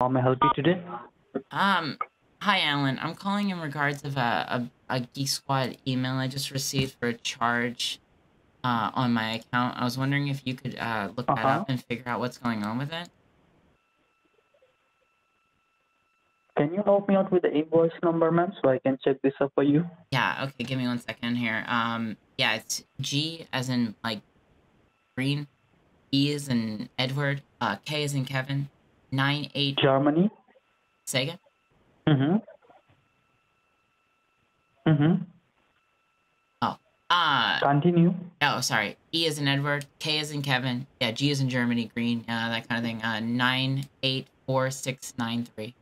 How may I help you today? Um, hi, Alan. I'm calling in regards of a, a, a Geek Squad email I just received for a charge uh, on my account. I was wondering if you could uh, look that Uh-huh. up and figure out what's going on with it. Can you help me out with the invoice number, ma'am, so I can check this up for you? Yeah, okay, give me one second here. Um, yeah, it's G as in, like, green, E as in Edward, uh, K as in Kevin, 9, 8, Germany? Sega? Mm-hmm. Mm-hmm. Uh, Continue. oh, sorry. E as in Edward, K as in Kevin, yeah, G as in Germany, green, uh, that kind of thing. Uh, 9, 8, 4, 6, 9, 3.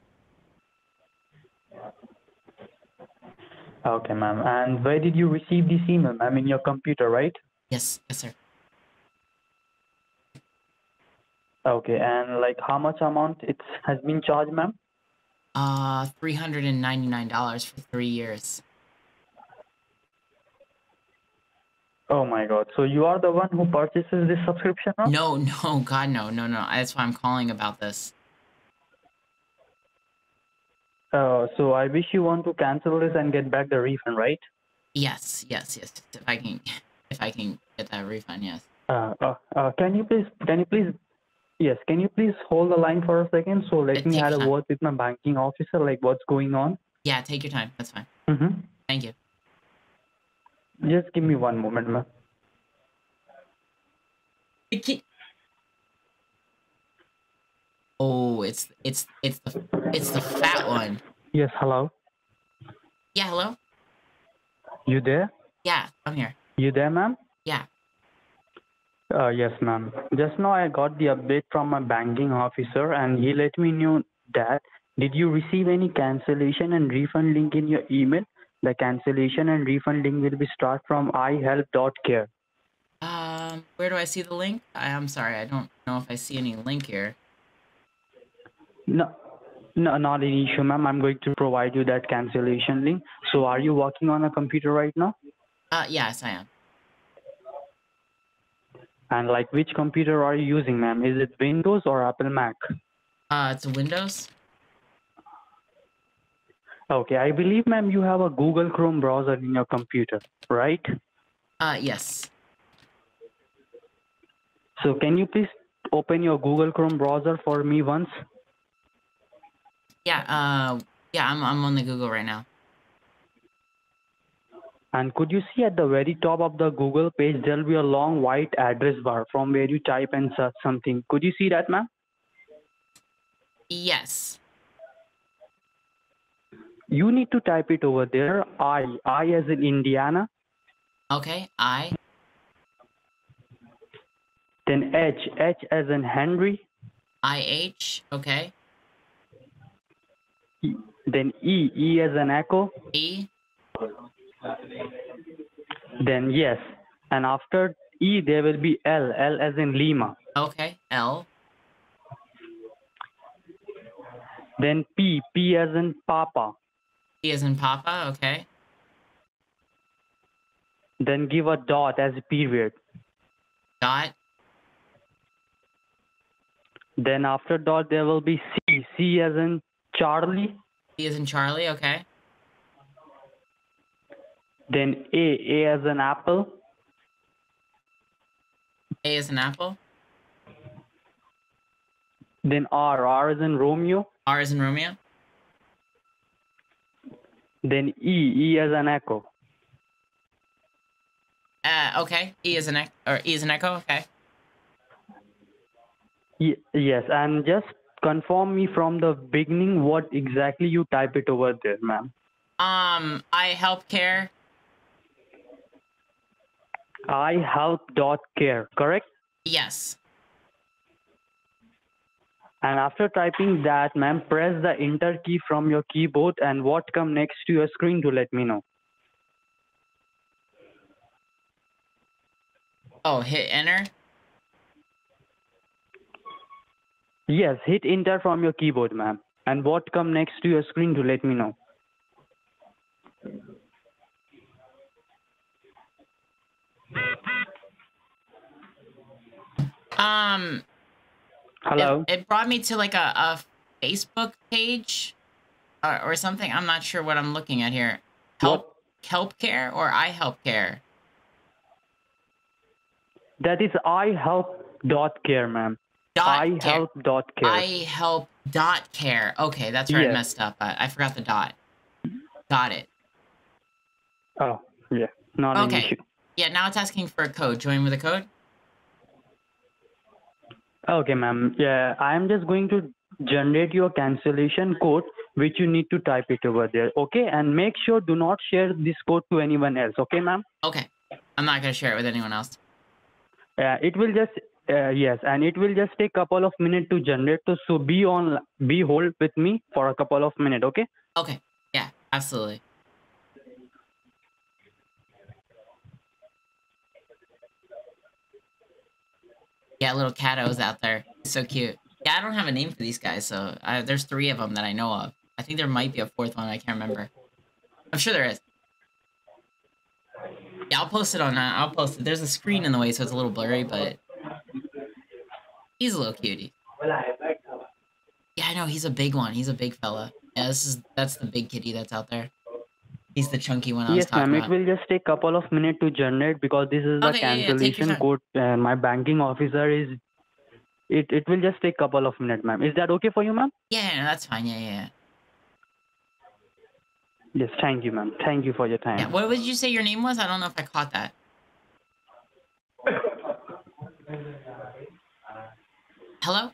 Okay, ma'am. And where did you receive this email, ma'am? In your computer, right? Yes, yes, sir. Okay, and like how much amount it has been charged, ma'am? Uh, $399 for three years. Oh my god. So you are the one who purchases this subscription? No, no, God, no, no, no. That's why I'm calling about this. Uh, so I wish you want to cancel this and get back the refund, right? Yes, yes, yes. If I can, if I can get that refund, yes. Uh, uh, uh, can you please, can you please, yes, can you please hold the line for a second? So let Uh, me take have your a time. word with my banking officer, like what's going on. Yeah, take your time. That's fine. Mm-hmm. Thank you. Just give me one moment, ma'am. Oh, it's it's it's the it's the fat one. Yes, hello. Yeah, hello. You there? Yeah, I'm here. You there, ma'am? Yeah. Uh, yes, ma'am. Just now I got the update from my banking officer, and he let me know that. Did you receive any cancellation and refund link in your email? The cancellation and refund link will be start from ihelp.care. Um, where do I see the link? I, I'm sorry, I don't know if I see any link here. No, no, not an issue, ma'am. I'm going to provide you that cancellation link. So, are you working on a computer right now? Uh, yes, I am. And like, which computer are you using, ma'am? Is it Windows or Apple Mac? Uh, it's Windows. Okay, I believe, ma'am, you have a Google Chrome browser in your computer, right? Uh, yes. So, can you please open your Google Chrome browser for me once? Yeah. Uh, yeah, I'm I'm on the Google right now. And could you see at the very top of the Google page, there'll be a long white address bar from where you type and search something. Could you see that, ma'am? Yes. You need to type it over there. I, I as in Indiana, Okay. I. then H, H as in Henry, I H. Okay. E- then E, E as in Echo, E. then yes. And after E, there will be L, L as in Lima. Okay. L. Then P, P as in Papa. P as in Papa. Okay. Then give a dot as a period. Dot. Then after dot, there will be C, C as in Charlie. C as in Charlie. Okay. Then A, A as an Apple. A as an Apple. Then R, R as in Romeo. R as in Romeo. Then E, E as an Echo. Uh, okay. E is an ec- or E as an echo. Okay. Y- yes, and just confirm me from the beginning what exactly you type it over there, ma'am. Um, I help care. I help dot care, correct? Yes. And after typing that, ma'am, press the enter key from your keyboard and what come next to your screen to let me know. Oh, hit enter. Yes, hit enter from your keyboard, ma'am. And what come next to your screen to let me know. Um, Hello? It, it brought me to like a, a Facebook page or, or something. I'm not sure what I'm looking at here. Help Help Care or I Help Care? That is I help dot care, ma'am. I care. help dot care. I help dot care. Okay, that's where I messed up. I, I forgot the dot. Got it. Oh, yeah. Not an Okay. issue. Yeah, now it's asking for a code. Join with a code. Okay, ma'am. Yeah, I'm just going to generate your cancellation code, which you need to type it over there. Okay, and make sure do not share this code to anyone else. Okay, ma'am. Okay. I'm not gonna share it with anyone else. Uh, it will just uh, yes, and it will just take a couple of minutes to generate. So, so be on, be hold with me for a couple of minutes. Okay. Okay. Yeah, absolutely. Yeah, little Cato's out there. So cute. Yeah, I don't have a name for these guys, so uh, there's three of them that I know of. I think there might be a fourth one. I can't remember. I'm sure there is. Yeah, I'll post it on. Uh, I'll post it. There's a screen in the way, so it's a little blurry, but he's a little cutie. Yeah, I know. He's a big one. He's a big fella. Yeah, this is that's the big kitty that's out there. He's the chunky one I was Yes, talking ma'am. It will just take a couple of minutes to generate because this is the Okay, yeah, yeah, cancellation code. And my banking officer is. It it will just take a couple of minutes, ma'am. Is that okay for you, ma'am? Yeah, yeah, that's fine. Yeah, yeah, yeah. Yes. Thank you, ma'am. Thank you for your time. Yeah, what did you say your name was? I don't know if I caught that. Hello?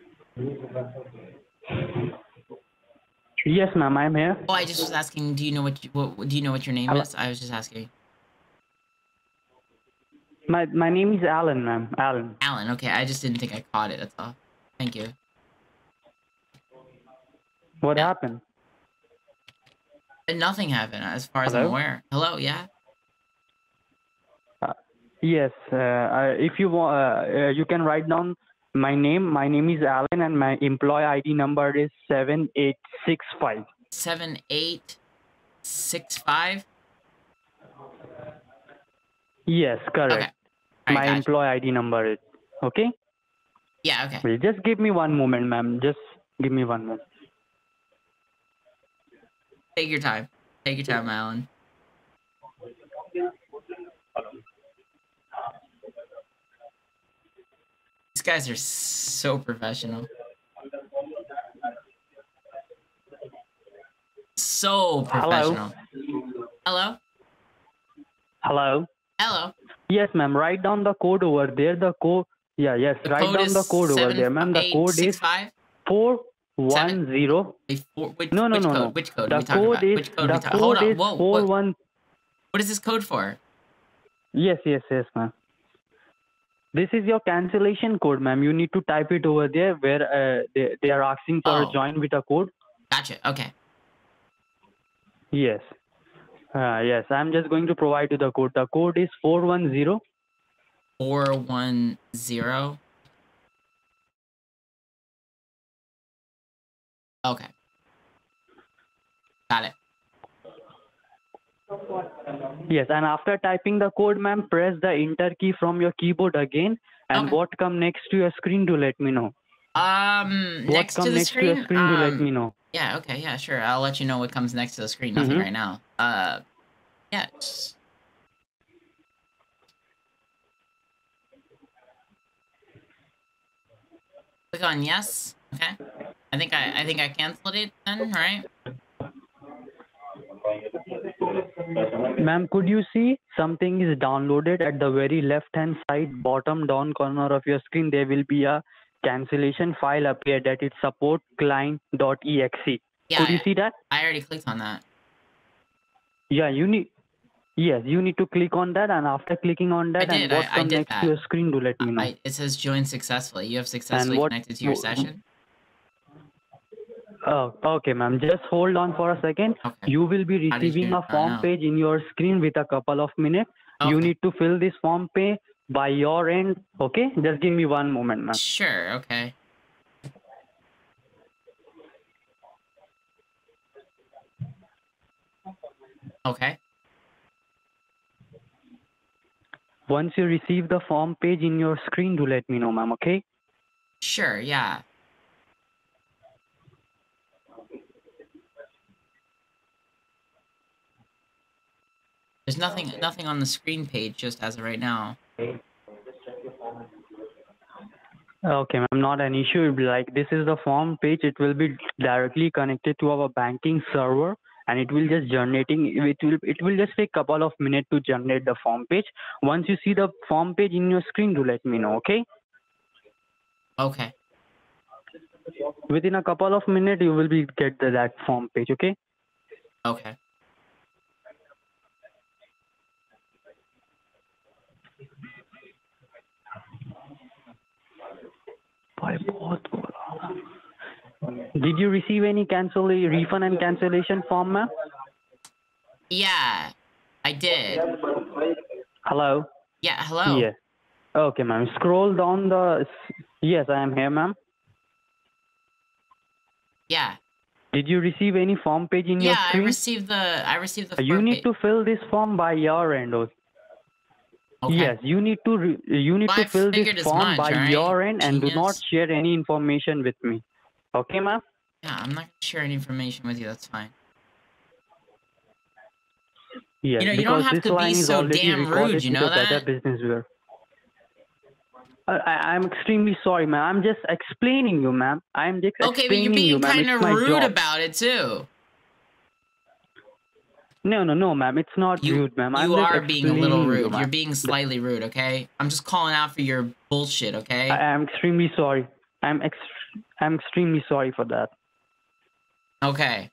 Yes, ma'am. I'm here. Oh, I just was asking. Do you know what? You, what do you know what your name Hello? is? I was just asking. My my name is Alan, ma'am. Alan. Alan. Okay, I just didn't think I caught it. That's all. Thank you. What Yeah. happened? Nothing happened, as far as I'm aware. Hello. Yeah. Yes. Uh, uh, if you want, uh, uh, you can write down my name. My name is Alan, and my employee ID number is seven eight six five. Seven eight six five. Yes, correct. Okay. My right, gotcha. employee ID number is okay. Yeah. Okay. Well, just give me one moment, ma'am. Just give me one moment. Take your time. Take your time, Alan. These guys are so professional. So professional. Hello? Hello. Hello? Hello. Yes, ma'am. Write down the code over there. The code. Yeah, yes. The write down the code over there, ma'am. The code is 7865? four one zero. Wait, four- which, No, no, which no, code? no. Which code are The we code about? is which code the talking Hold code on. is Whoa, four what, one. what is this code for? Yes, yes, yes, ma'am. This is your cancellation code, ma'am. You need to type it over there where uh, they, they are asking for Oh. a join with a code. Gotcha. Okay. Yes. Uh, yes, I'm just going to provide you the code. The code is 410. 410. Okay. Got it. Yes, and after typing the code, ma'am, press the enter key from your keyboard again. And Okay. what come next to your screen to let me know. Um, What next to the next screen. to your screen to let um, me know. Yeah. Okay. Yeah. Sure. I'll let you know what comes next to the screen. Nothing Mhm. right now. Uh, yeah. just- Click on yes. Okay. I think I I think I canceled it then. Right. Ma'am, could you see something is downloaded at the very left hand side, bottom down corner of your screen? There will be a cancellation file appear that is support client.exe. Yeah. could you I, see that? I already clicked on that. Yeah, you need. Yes, you need to click on that, and after clicking on that, did, and what I- comes next that. to your screen do let me know. It says join successfully. You have successfully what- connected to your wh- session. Oh, okay, ma'am. Just hold on for a second. Okay. You will be receiving a form page in your screen with a couple of minutes. Okay. You need to fill this form page by your end. Okay, just give me one moment, ma'am. Sure. Okay. Okay. Once you receive the form page in your screen, do let me know, ma'am. Okay. Sure. Yeah. There's nothing nothing on the screen page just as of right now. Okay, ma'am, not an issue. Like this is the form page. It will be directly connected to our banking server, and it will just generating. It will it will just take couple of minutes to generate the form page. Once you see the form page in your screen, do let me know. Okay. Okay. Within a couple of minutes, you will be get the, that form page. Okay. Okay. Did you receive any cancel refund and cancellation form, ma'am? Yeah, I did. Hello. Yeah, hello. Yeah. Okay, ma'am. Scroll down the. Yes, I am here, ma'am. Yeah. Did you receive any form page in your Yeah, I received the I received the you form need page. to fill this form by your end. oh. Okay. Yes, you need to re- you need Well, to fill this form much, by alright, your end and do not share any information with me. Okay, ma'am. Yeah, I'm not any information with you, that's fine. Yes, You know, you don't have to be so damn rude, you know that? Business Bureau. I, I- I'm extremely sorry, ma'am. I'm just explaining you, ma'am. I'm just Okay, but you're explaining you, being kind of rude job. about it too. No, no, no, ma'am. It's not You, rude, ma'am. I'm you are being a little rude. You're being slightly rude, okay? I'm just calling out for your bullshit, okay? I am extremely sorry. I'm ex- I'm extremely sorry for that. Okay.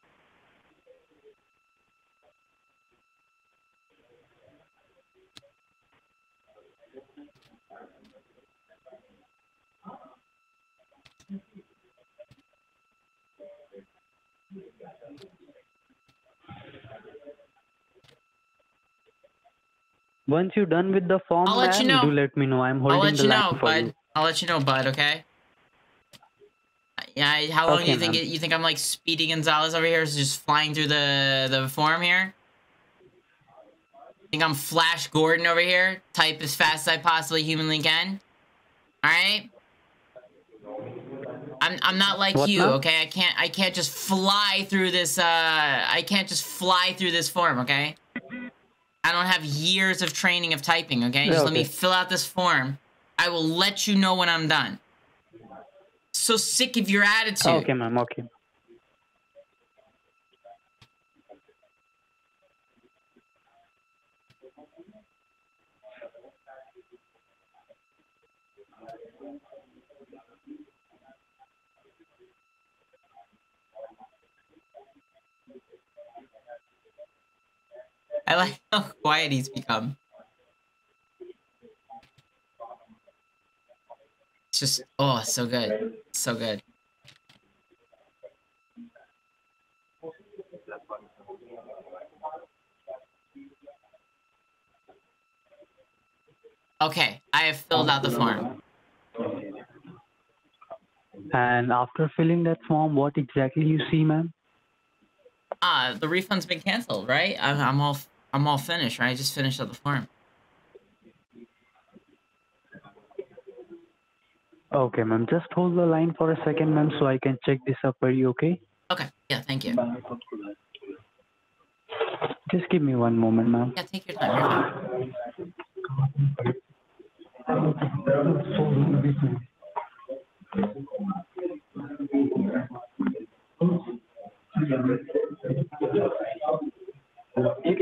Once you're done with the form, I'll let you know. do let me know. I'm holding I'll let the you know, bud. you. I'll let you know, bud, okay? Yeah, I- how long do you think it, you think I'm like Speedy Gonzalez over here, just flying through the the form here? Think I'm Flash Gordon over here? Type as fast as I possibly humanly can. All right. I'm I'm not like What you, now? okay? I can't I can't just fly through this. Uh, I can't just fly through this form, okay? I don't have years of training of typing, okay? Just let me fill out this form. I will let you know when I'm done. So sick of your attitude. Okay, ma'am. Okay. I like how quiet he's become. It's just oh, so good, so good. Okay, I have filled out the form. And after filling that form, what exactly you see, ma'am? Ah, the refund's been canceled, right? I'm, I'm all I'm all finished, right? I just finished out the farm. Okay, ma'am. Just hold the line for a second, ma'am, so I can check this up for you, okay? Okay, yeah, thank you. Just give me one moment, ma'am. Yeah, take your time.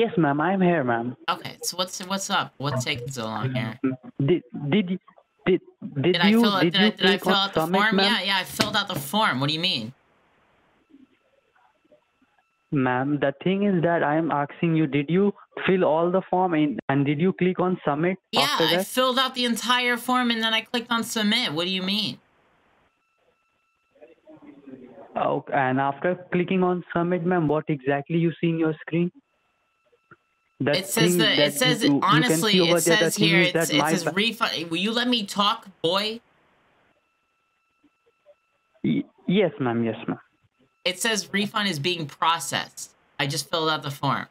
Yes, ma'am. I'm here, ma'am. Okay, so what's what's up? What's taking so long here? Did did did did, Did I you fill out did did you I, did I fill out the submit, form? Yeah, yeah, I filled out the form. What do you mean? Ma'am, the thing is that I am asking you, did you fill all the form in, and did you click on submit Yeah, I filled out the entire form and then I clicked on submit. What do you mean? Okay, and after clicking on submit, ma'am, what exactly you see in your screen? It says that that it says you, you honestly. over It says here It's, it says refund. Will you let me talk, boy? Y- yes, ma'am. Yes, ma'am. It says refund is being processed. I just filled out the form.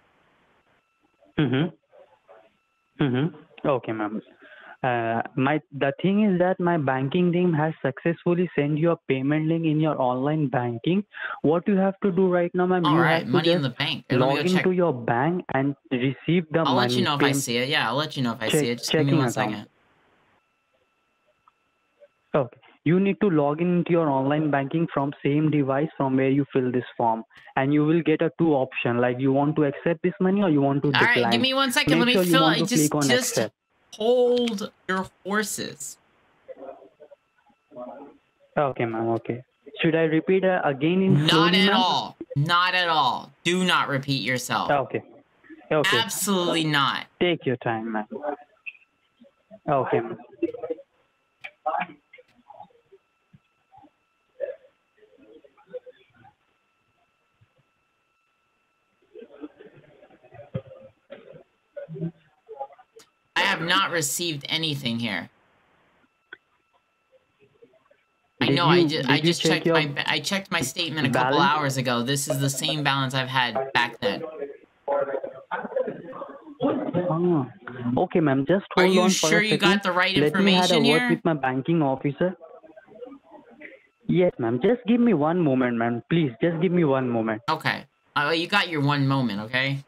Mm-hmm. Mm-hmm. Okay, ma'am. Uh, my the thing is that my banking team has successfully sent you a payment link in your online banking. What you have to do right now, ma'am, All you right, have to money in the bank. Let log into your bank and receive the I'll money. let you know if I see it. Yeah, I'll let you know if I Check- see it. Just give me one account. second. Okay. You need to log into your online banking from same device from where you fill this form, and you will get a two option like you want to accept this money or you want to All decline. right, give me one second. Make let me sure you fill want it. to Just, just accept. Hold your horses. Okay, ma'am. Okay. Should I repeat uh, again in Not at all. Not at all. Do not repeat yourself. Okay. Okay. Absolutely not. Take your time, ma'am. Okay, ma'am. I have not received anything here. I Did know. I just I just checked my I checked my statement a couple balance? hours ago. This is the same balance I've had back then. Ah, okay, ma'am. Just Are hold you on sure you got the right Let me have a information word with my banking officer. Yes, ma'am. Just give me one moment, ma'am. Please, just give me one moment. Okay. Uh, you got your one moment, okay?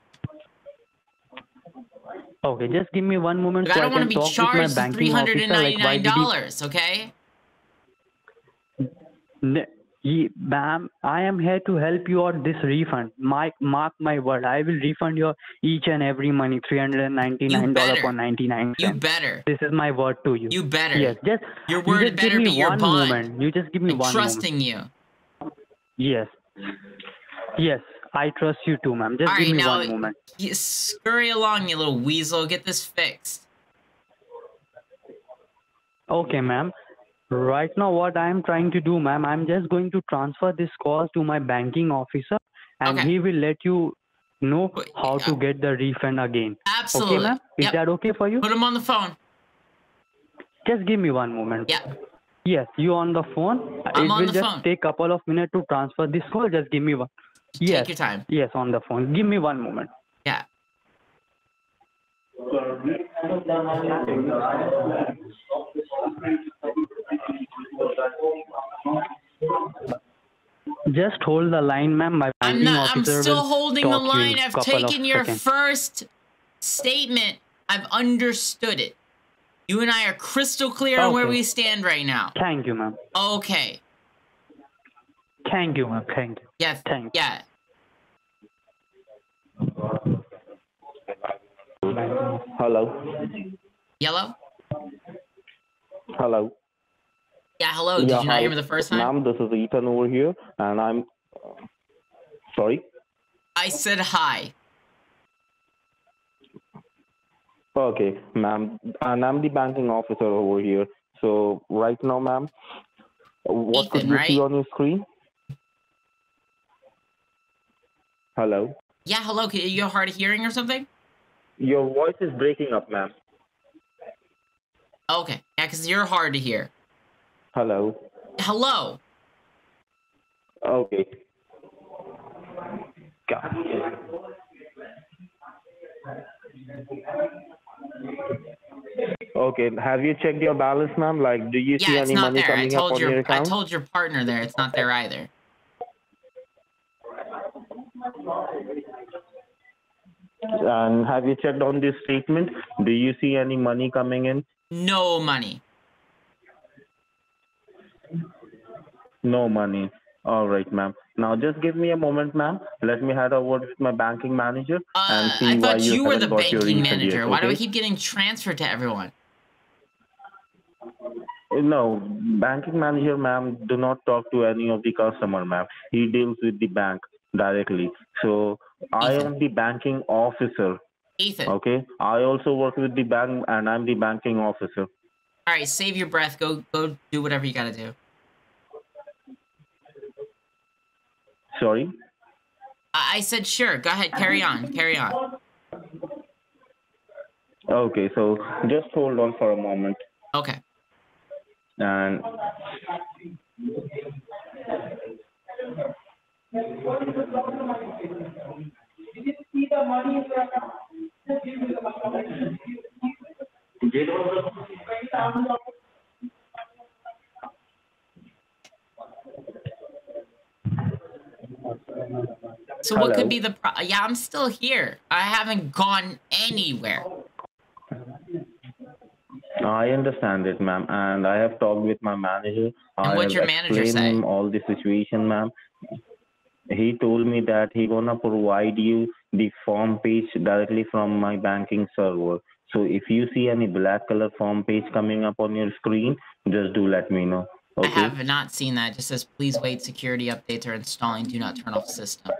Okay, just give me one moment But so I don't want to be charged my three hundred and Like, ninety nine dollars, okay? N- ye- Ma'am, I am here to help you out this refund. Mark, mark my word. I will refund your each and every money, three hundred and ninety-nine dollar for ninety-nine You better. This is my word to you. You better. Yes, just Your you word just better give me be your one bond. moment. You just give me I'm one trusting you. Yes, yes, I trust you too, ma'am. Just All give right, me now one moment. you scurry along, you little weasel. Get this fixed. Okay, ma'am. Right now, what I am trying to do, ma'am, I'm just going to transfer this call to my banking officer, and Okay. he will let you know how to uh, get the refund again. Absolutely. Okay, ma'am? Is Yep. that okay for you? Put him on the phone. Just give me one moment. Yeah. Yes, you on the phone? I'm it on will the just phone. take a couple of minutes to transfer this call. Just give me one. Yes. Take your time. Yes, on the phone. Give me one moment. Yeah. Just hold the line, ma'am. My I'm not. I'm still holding the talk to you line. I've taken your seconds. first statement. I've understood it. You and I are crystal clear on where we stand right now. Thank you, ma'am. Okay. Thank you, ma'am. Thank you. Yeah. Thank Yeah. Hello. Yellow. Hello. Yeah. Hello. Did Yeah, you not hi. hear me the first time? Ma'am, this is Ethan over here, and I'm. Sorry. I said hi. Okay, ma'am, and I'm the banking officer over here. So right now, ma'am, what could Ethan, you see on your screen? Hello. Yeah. Hello. Can you hard of hearing or something? Your voice is breaking up, ma'am. Okay. Yeah, because you're hard to hear. Hello. Hello. Okay. God. Okay. Have you checked your balance, ma'am? Like, do you see Yeah, it's any not money there. I coming up told on your your I told your partner there. It's not there either. And have you checked on this statement? Do you see any money coming in? No money. No money. All right, ma'am. Now just give me a moment, ma'am. Let me have a word with my banking manager and Uh, see I why thought you, you were the banking manager. Why do I keep getting transferred to everyone? No, banking manager, ma'am, do not talk to any of the customer, ma'am. He deals with the bank directly. So I Ethan. am the banking officer, Ethan. okay? I also work with the bank and I'm the banking officer. All right, save your breath. Go go do whatever you got to do. Sorry? I, I said sure. Go ahead. Carry on. Carry on. Okay, so just hold on for a moment. Okay. And So what could be the problem? Yeah, I'm still here. I haven't gone anywhere. I understand it, ma'am, and I have talked with my manager. I what'd your manager say? all the situation, ma'am. He told me that he gonna provide you the form page directly from my banking server. So if you see any black color form page coming up on your screen, just do let me know. I Okay. have not seen that. It just says, please wait, security updates are installing. Do not turn off system.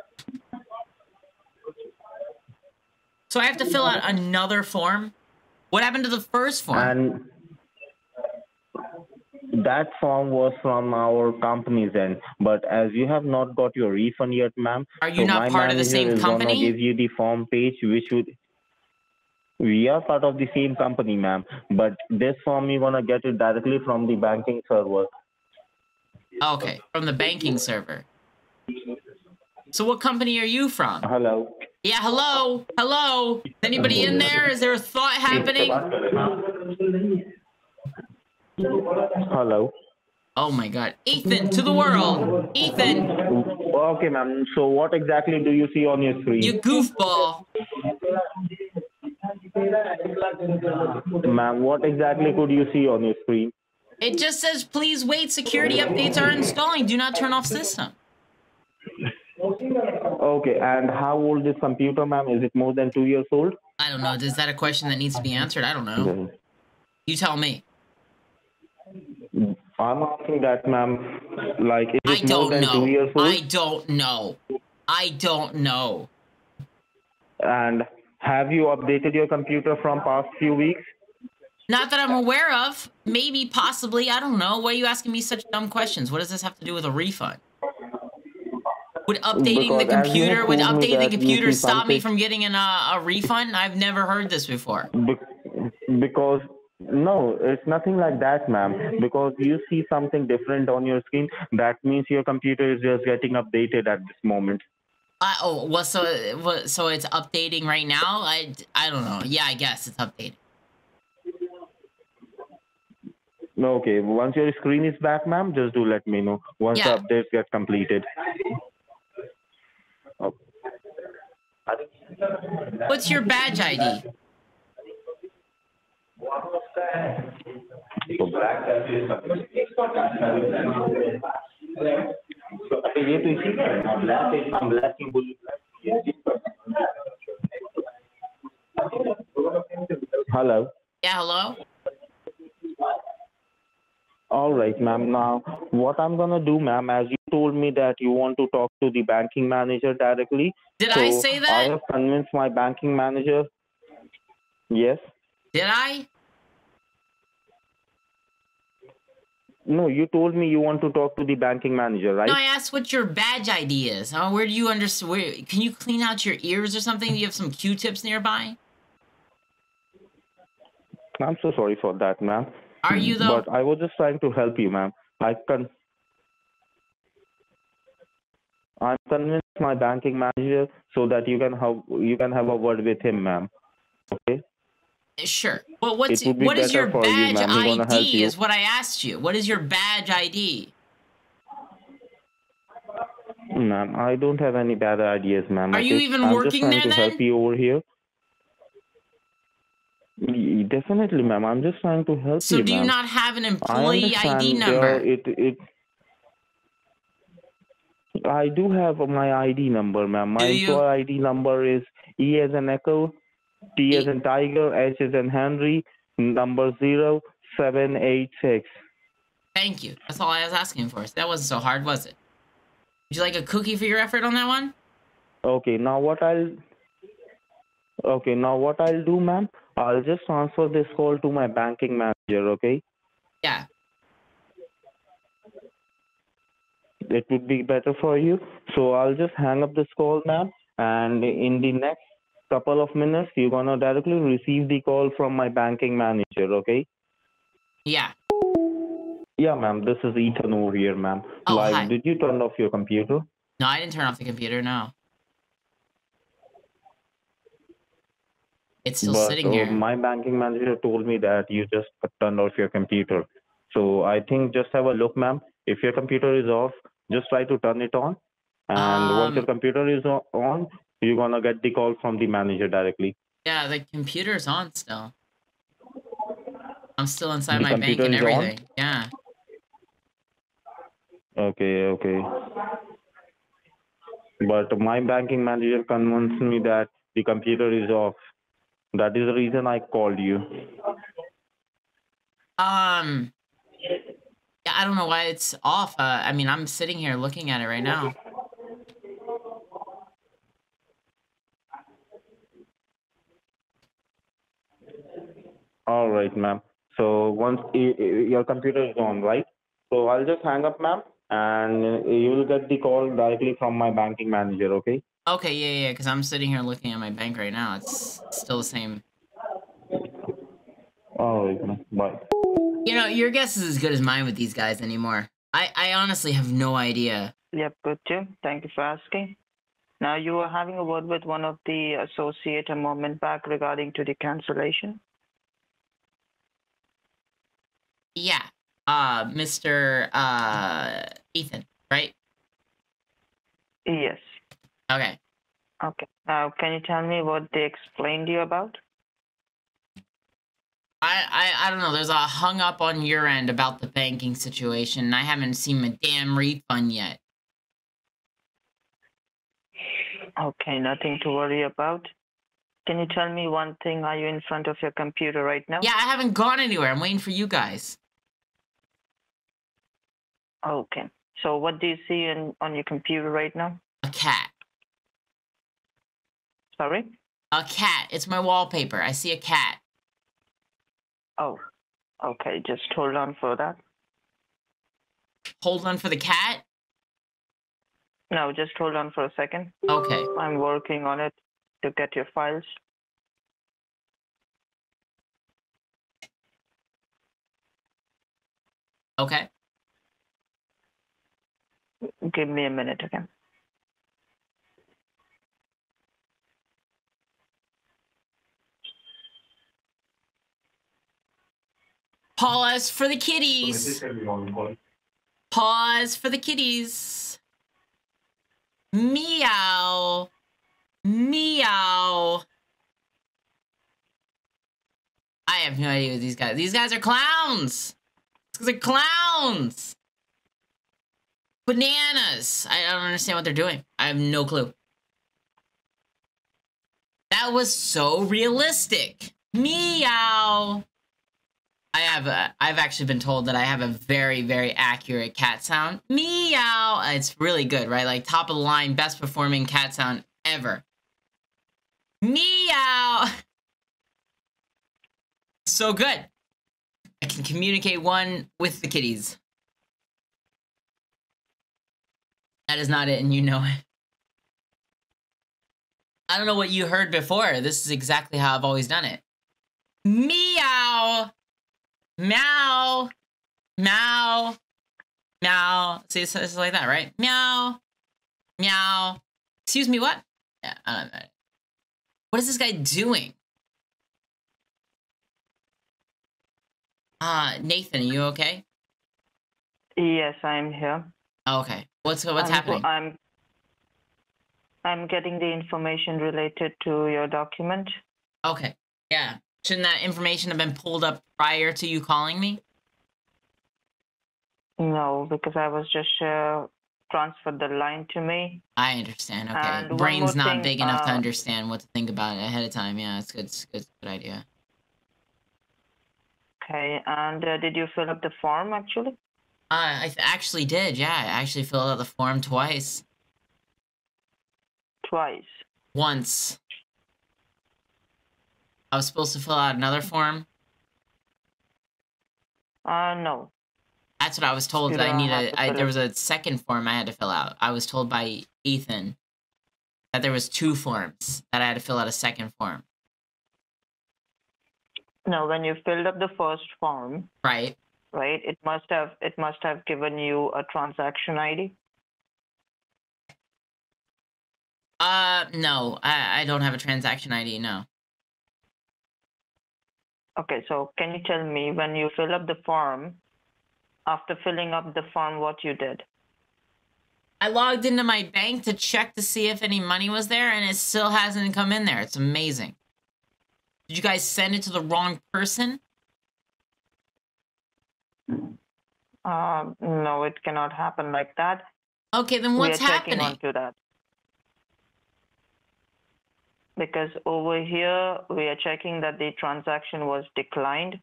So I have to fill out another form? What happened to the first form? And that form was from our company's end, but as you have not got your refund yet, ma'am, Are you so not my part of the manager same is gonna company? give you the form page, which would. We are part of the same company, ma'am, but this form you're gonna get it directly from the banking server. Okay, from the banking server. So what company are you from? Hello. Yeah, hello? Hello? Is anybody in there? Is there a thought happening? Hello. Oh my god. Ethan, to the world! Ethan, Okay, ma'am. So what exactly do you see on your screen? you goofball! Ma'am, what exactly could you see on your screen? It just says, please wait, security updates are installing. Do not turn off system. Okay, and how old is computer, ma'am? Is it more than two years old? I don't know. Is that a question that needs to be answered? I don't know. You tell me. I'm asking that, ma'am. Like, I don't than two know. years old? I don't know. I don't know. And have you updated your computer from past few weeks? Not that I'm aware of. Maybe, possibly. I don't know. Why are you asking me such dumb questions? What does this have to do with a refund? Would updating the Because have computer would updating the computer stop me from getting an, uh, a refund? I've never heard this before. Be- because no, it's nothing like that, ma'am. Because you see something different on your screen, that means your computer is just getting updated at this moment. Uh, oh, well, so what, so it's updating right now. I I don't know. Yeah, I guess it's updating. Okay, once your screen is back, ma'am, just do let me know once Yeah. the updates get completed. What's your badge ID? ये तो इसी का है ना black page हम black की बोली Hello. Yeah, hello. All right, ma'am. Now, what I'm gonna do, ma'am, as you told me that you want to talk to the banking manager directly. Did so I say I that? have convinced my banking manager. Yes. Did I? No, you told me you want to talk to the banking manager, right? No, I asked what your badge ID is. Uh, where do you understand? Where can you clean out your ears or something? Do you have some Q-tips nearby? I'm so sorry for that, ma'am. Are you though? But I was just trying to help you, ma'am. I can. I'm convinced my banking manager so that you can have you can have a word with him, ma'am. Okay. Sure. Well, what's It would be what is your you, badge ma'am. We're gonna help ID? you. Is what I asked you. What is your badge ID? Ma'am, I don't have any bad ideas, ma'am. Are you okay? even I'm working just trying there to help you over here. Definitely, ma'am. I'm just trying to help So you, So, do you not have an I employee ID there- number? It it. I do have my ID number, ma'am. My employee ID number is E as in Echo, T as in Tiger, H as in Henry, number zero seven eight six. Thank you. That's all I was asking for. So that wasn't so hard, was it? Would you like a cookie for your effort on that one? Okay, now what I'll. Okay, now what I'll do, ma'am? I'll just transfer this call to my banking manager. Okay. Yeah. it would be better for you. So I'll just hang up this call, ma'am, and in the next couple of minutes, you're gonna directly receive the call from my banking manager. Okay? Yeah. Yeah, ma'am. This is Ethan over here, ma'am. Oh, like, hi. did you turn off your computer? No, I didn't turn off the computer. No. It's still but sitting uh, here. my banking manager told me that you just turned off your computer. So I think just have a look, ma'am. If your computer is off, just try to turn it on. And once your Um, computer is on, you're gonna get the call from the manager directly. Yeah, the computer's on still. I'm still inside The my bank and is on? everything. Yeah. Okay, okay. But my banking manager convinced me that the computer is off. That is the reason I called you. Um. Yeah, I don't know why it's off. Uh, I mean, I'm sitting here looking at it right now. All right, ma'am. So once i- i- your computer is on, right? So I'll just hang up, ma'am, and uh, you will get the call directly from my banking manager. Okay? Okay, yeah, yeah, because I'm sitting here looking at my bank right now. It's still the same. All right, ma'am. Bye. You know, your guess is as good as mine with these guys anymore. I, I honestly have no idea. Yep, good too. Thank you for asking. Now you were having a word with one of the associate a moment back regarding to the cancellation. Yeah. Uh, Mr. Uh, Ethan, right? Yes. Okay. Okay. Now can you tell me what they explained to you about? I, I, I don't know. There's a hung up on your end about the banking situation. and I haven't seen a damn refund yet. Okay, nothing to worry about. Can you tell me one thing? Are you in front of your computer right now? Yeah, I haven't gone anywhere. I'm waiting for you guys. Okay. So what do you see in, on your computer right now? A cat. Sorry? A cat. It's my wallpaper. I see a cat. Oh, okay. Just hold on for that. Hold on for the cat? No, just hold on for a second. Okay. I'm working on it to get your files. Okay. Give me a minute, okay? Pause for the kitties. Pause for the kitties. Meow. Meow. I have no idea what these guys. These guys are clowns. These guys are clowns. Bananas. I don't understand what they're doing. I have no clue. That was so realistic. Meow. I have a, I've actually been told that I have a very very accurate cat sound. Meow. Uh, it's really good, right? Like top of the line, best performing cat sound ever. Meow. So good. I can communicate one with the kitties. That is not it, and you know it. I don't know what you heard before. This is exactly how I've always done it. Meow. Meow. Meow. Meow. See, it's, it's like that, right? Meow. Meow. Excuse me, what? Yeah, I don't know. What is this guy doing? Uh, Nathan, are you okay? Yes, I'm here. Oh, okay. What's what's I'm, happening? I'm I'm getting the information related to your document. Okay. Yeah. Shouldn't that information have been pulled up prior to you calling me? No, because I was just uh, transferred the line to me. I understand. Okay. And Brain's not thing, big enough to uh, understand what to think about ahead of time. Yeah, it's good. It's good. It's good idea. Okay, and uh, did you fill up the form actually? Uh, I th- actually did. Yeah, I actually filled out the form twice. Twice. Once. I was supposed to fill out another form. Uh, no. That's what I was told. You That I don't need a. to I, there was a second form I had to fill out. I was told by Ethan that there was two forms that I had to fill out a second form. No, when you filled up the first form, Right. Right, it must have it must have given you a transaction ID. Uh, no, I, I don't have a transaction ID. No. Okay, so can you tell me when you fill up the form, after filling up the form, what you did? I logged into my bank to check to see if any money was there, and it still hasn't come in there. It's amazing. Did you guys send it to the wrong person? Um, no, it cannot happen like that. Okay, then what's we are checking happening? onto that. Because over here, we are checking that the transaction was declined.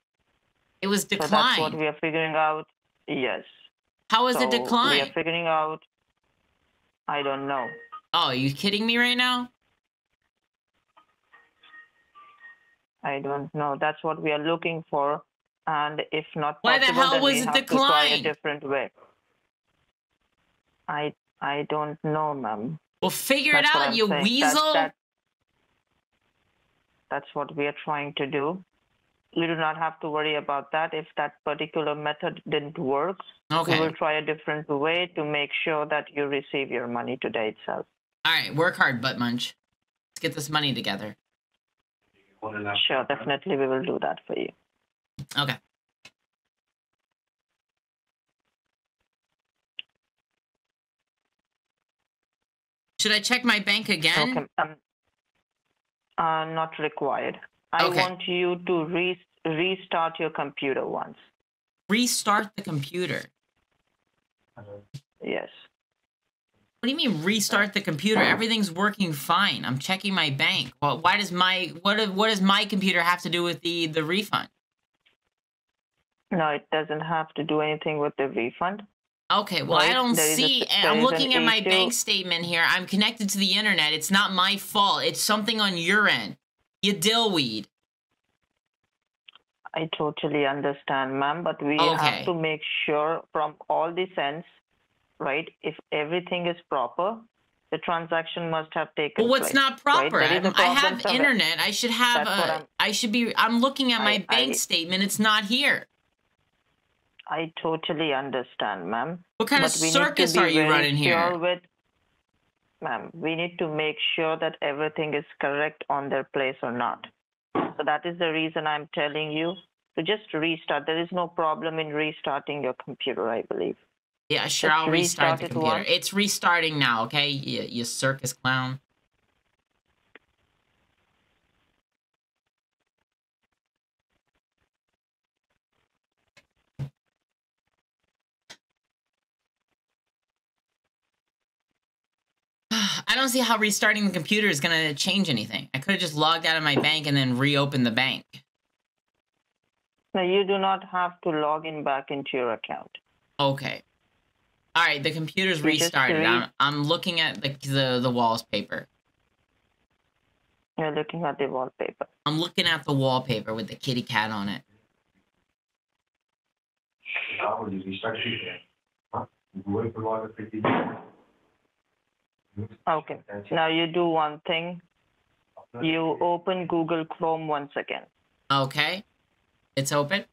It was declined. So that's what we are figuring out. Yes. How was so it declined? We are figuring out. I don't know. Oh, are you kidding me right now? I don't know. That's what we are looking for. And if not Why the hell then was we it have to try a declined? different way. I I don't know, ma'am. Well, figure That's it what out, I'm you saying. weasel. That, that's what we are trying to do. You do not have to worry about that. If that particular method didn't work, okay. we will try a different way to make sure that you receive your money today itself. All right, work hard, butt munch. Let's get this money together. Sure, definitely we will do that for you. Okay. Should I check my bank again? Okay. Um, uh, not required. I Okay. want you to re- restart your computer once. Restart the computer. Yes. What do you mean restart the computer? Everything's working fine. I'm checking my bank. Well, why does my what what does my computer have to do with the the refund? No, it doesn't have to do anything with the refund. Okay, well I don't there a- see. there I'm looking at my issue. bank statement here. I'm connected to the internet. It's not my fault. It's something on your end. You dillweed. I totally understand, ma'am, but we Okay. have to make sure from all the sense, right? If everything is proper, the transaction must have taken Well, what's place. not proper? A I'm- I have internet. I should have That's a. I should be. I'm looking at my I- bank I- statement. It's not here. I totally understand, ma'am. What kind but of we need to circus are you running here? With, ma'am, we need to make sure that everything is correct on their place or not. So that is the reason I'm telling you to just restart. There is no problem in restarting your computer, I believe. Yeah, sure. Just I'll restart restart the computer. once. It's restarting now. Okay, you, you circus clown. I don't see how restarting the computer is gonna change anything. I could have just logged out of my bank and then reopened the bank. No, you do not have to log in back into your account. Okay. All right, the computer's You just restarted. I'm, I'm looking at the, the the wallpaper. You're looking at the wallpaper. I'm looking at the wallpaper with the kitty cat on it. Okay. Now you do one thing. You open Google Chrome once again. Okay. It's open.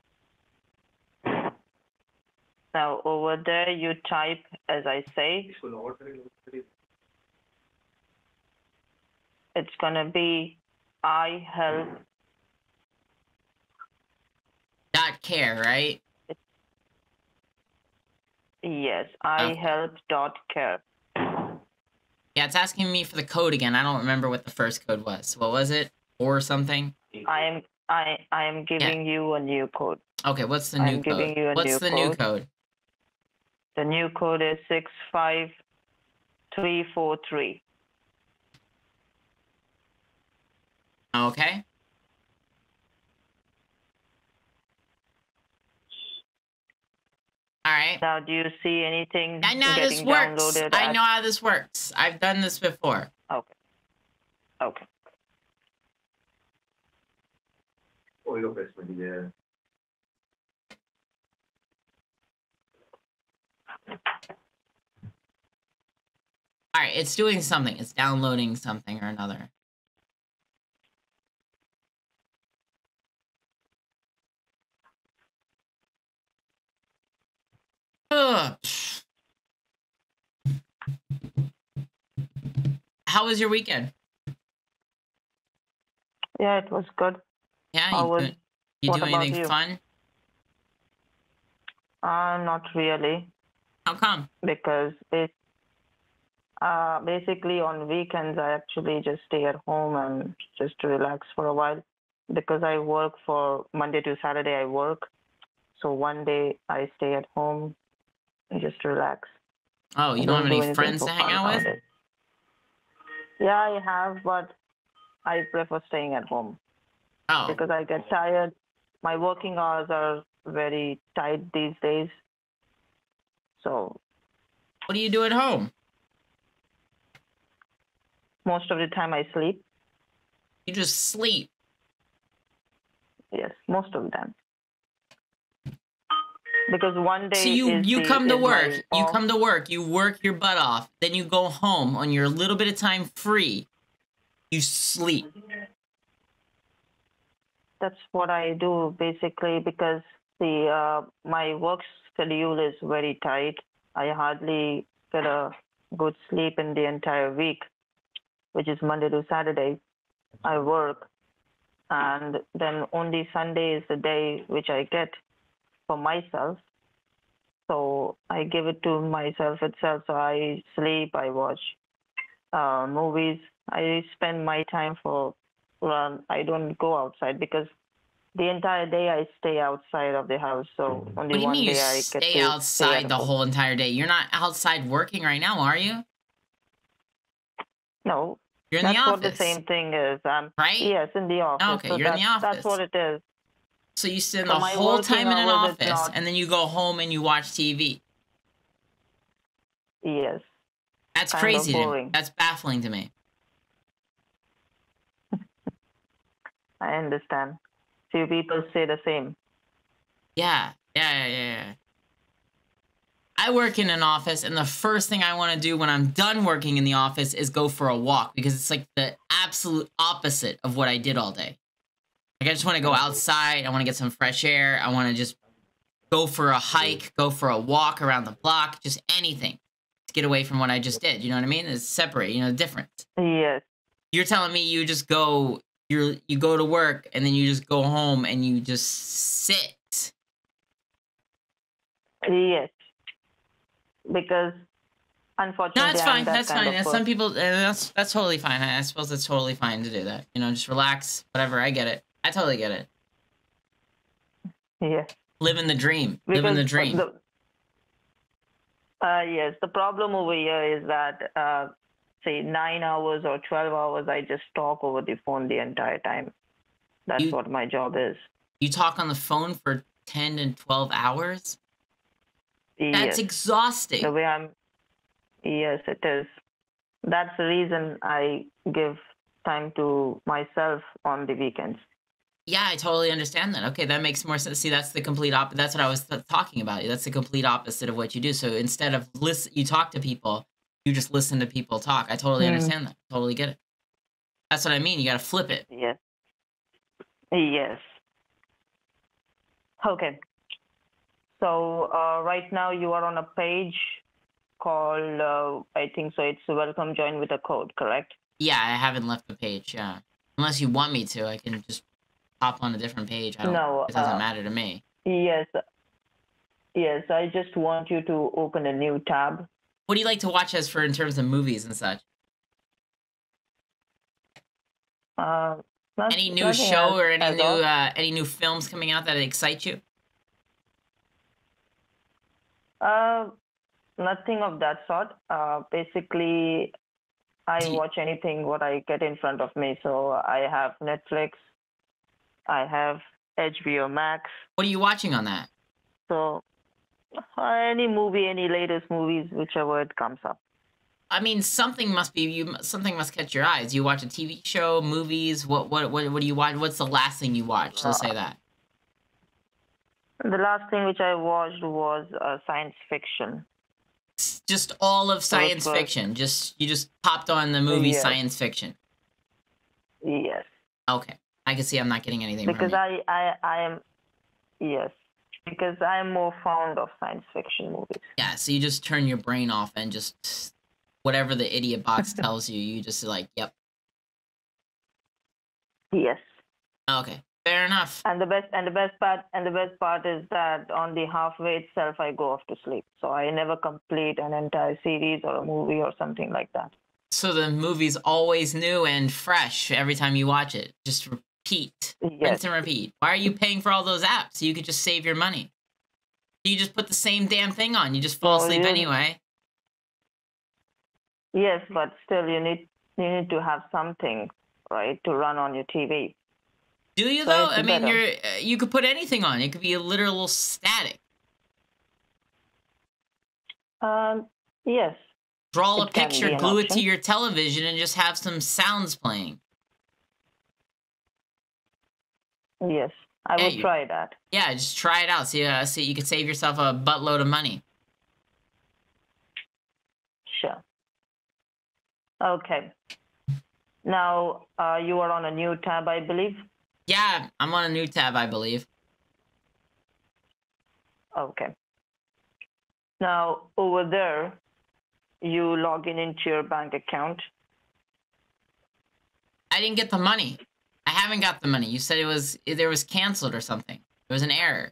Now over there you type, as I say, it's gonna be I help. Dot care, right? Yes, I help dot care. Yeah, it's asking me for the code again. I don't remember what the first code was. What was it? Or something? I am I I am giving you a new code. Okay, what's the new I'm new giving code? you a What's new the new code. code? The new code is six five three four three. Okay. All right. Now do you see anything I know how this works. I at- know how this works. I've done this before. Okay. Okay. Uh, All right, it's doing something. It's downloading something or another. Ugh. How was your weekend? Yeah, it was good. Yeah, you was- do, you do anything you? fun? Uh, not really, How come? because it, uh, basically on weekends I actually just stay at home and just relax for a while, because I work for Monday to Saturday I work, so one day I stay at home and just relax. Oh, you I don't have do any friends to hang out with? Yeah, I have, but I prefer staying at home. Oh, because I get tired. My working hours are very tight these days. So what do you do at home? most of the time I sleep. You just sleep. Yes, most of the time. Because one day So you you the- come to work, you come to work, you work your butt off, then you go home on your little bit of time free. You sleep. That's what I do basically because the uh, my work schedule is very tight. I hardly get a good sleep in the entire week, which is Monday to Saturday. I work, and then only Sunday is the day which I get for myself. So I give it to myself itself. So I sleep, I watch uh, movies. I spend my time for run. I don't go outside because the entire day I stay outside of the house. So only What do you one mean you day I get stay outside stay the whole entire day? You're not outside working right now, are you? No, You're in that's the what the same thing is. Um, right? yes, in the office. Okay, so you're in the office. That's what it is. So you spend the whole time in an office, and then you go home and you watch TV. Yes. That's Kind crazy to me. That's baffling to me. I understand. Few people say the same. Yeah, yeah, yeah, yeah. yeah. I work in an office, and the first thing I want to do when I'm done working in the office is go for a walk because it's like the absolute opposite of what I did all day. Like, I just want to go outside. I want to get some fresh air. I want to just go for a hike, go for a walk around the block, just anything to get away from what I just did. You know what I mean? It's separate, you know, different. Yes. You're telling me you just go, you're, you go to work, and then you just go home and you just sit. Yes. Because unfortunately, No, that's I'm fine. that That's fine. That's some people. Uh, that's that's totally fine. I, I suppose it's totally fine to do that. You know, just relax. Whatever. I get it. I totally get it. Yes. Living the dream. Living the dream. the- uh, yes, the problem over here is that, uh, say, nine hours or 12 hours, I just talk over the phone the entire time. That's You- what my job is. you talk on the phone for ten and twelve hours. That's yes. exhausting. the way I'm. Yes, it is. That's the reason I give time to myself on the weekends. Yeah, I totally understand that. Okay, that makes more sense. See, that's the complete opposite. That's what I was th- talking about. That's the complete opposite of what you do. So instead of listen, you talk to people. You just listen to people talk. I totally Hmm. understand that. Totally get it. That's what I mean. You got to flip it. Yes. Yes. Okay. So uh, right now you are on a page called, uh, I think so, it's welcome join with a code, correct? Yeah, I haven't left the page. Yeah, unless you want me to, I can just hop on a different page. I don't, No, it doesn't uh, matter to me. Yes. Yes, I just want you to open a new tab. What do you like to watch as for in terms of movies and such? Uh, Any new show or any new uh, any new films coming out that excite you? Uh, nothing of that sort. Uh, basically, I watch anything what I get in front of me. So I have Netflix, I have HBO Max. What are you watching on that? So uh, any movie, any latest movies, whichever it comes up. I mean, something must be you. Something must catch your eyes. You watch a TV show, movies. What what what what do you watch? What's the last thing you watch? Let's say that. The last thing which I watched was uh, science fiction. just all of So science was- fiction. Just you just popped on the movie Yes. science fiction. Yes. Okay, I can see I'm not getting anything Because from you. I, I, I am, yes. Because I'm more fond of science fiction movies. Yeah, so you just turn your brain off and just whatever the idiot box tells you, you just like, yep. Yes. Okay, fair enough. And the best and the best part and the best part is that on the halfway itself I go off to sleep. So I never complete an entire series or a movie or something like that. So the movie's always new and fresh every time you watch it. Just repeat, Yes. rinse and repeat. Why are you paying for all those apps? You could just save your money. You just put the same damn thing on. You just fall Well, asleep you- anyway. Yes, but still you need you need to have something, right, to run on your TV. Do you So though? I mean, better. you're uh, you could put anything on. It could be a literal static. Um yes. Draw a It can picture, glue it to your television, and just have some sounds playing. Yes. I will try that. Yeah, just try it out. See, uh, see, you could save yourself a buttload of money. Sure. Okay. Now uh, you are on a new tab, I believe. Yeah, I'm on a new tab, I believe. Okay. Now, over there, you log in into your bank account. I didn't get the money. I haven't got the money. You said it was there was canceled or something. It was an error.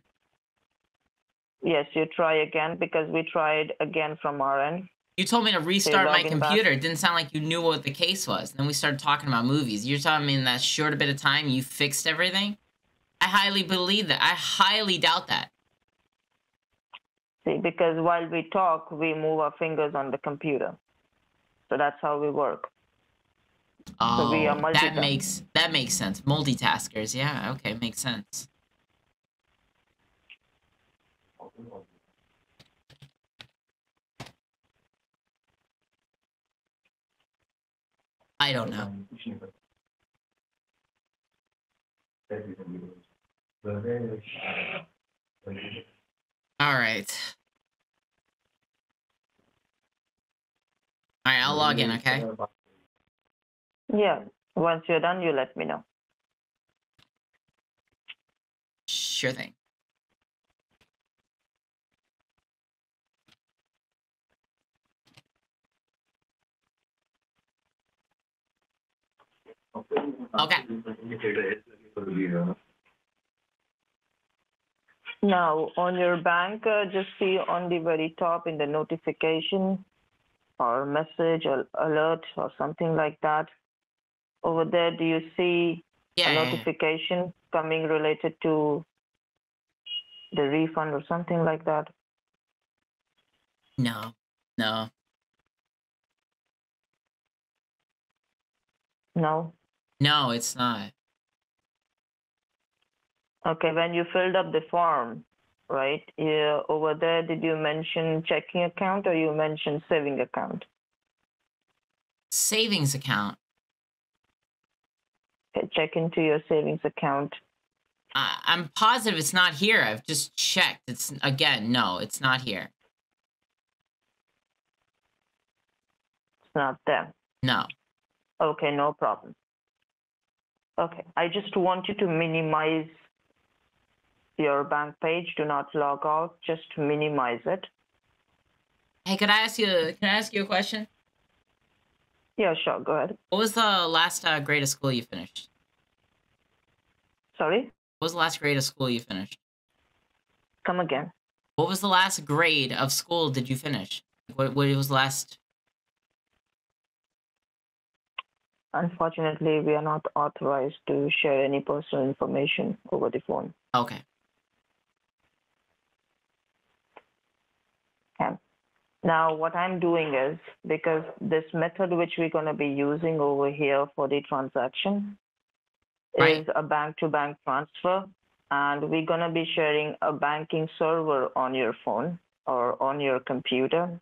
Yes, you try again because we tried again from our end. You told me to restart my in back. computer. It didn't sound like you knew what the case was. Then we started talking about movies. You're telling me in that short bit of time you fixed everything? I highly believe that. I highly doubt that. See, because while we talk, we move our fingers on the computer. So that's how we work. Oh, that makes that makes sense. Multitaskers, yeah, okay, makes sense. I don't know. All right. All right, I'll log in, okay? Yeah. Once you're done, you let me know. Sure thing. Okay. Now, on your bank, uh, just see on the very top in the notification or message or alert or something like that. Over there, do you see Yeah, a yeah. notification coming related to the refund or something like that? No, no. No? No, it's not. Okay, when you filled up the form, right? Yeah, over there, did you mention checking account or you mentioned saving account? Savings account. Check into your savings account. I, I'm positive it's not here. I've just checked. It's again, no, it's not here. It's not there. No. Okay, no problem. Okay, I just want you to minimize your bank page. Do not log out. Just minimize it. Hey, could I ask you? Can I ask you a question? Yeah, sure. Go ahead. What was the last uh, grade of school you finished? Sorry, What was the last grade of school you finished? come again. What was the last grade of school did you finish? What, what was the last? Unfortunately, we are not authorized to share any personal information over the phone. Okay. Now, what I'm doing is because this method which we're going to be using over here for the transaction Right. is a bank to bank transfer, and we're going to be sharing a banking server on your phone or on your computer,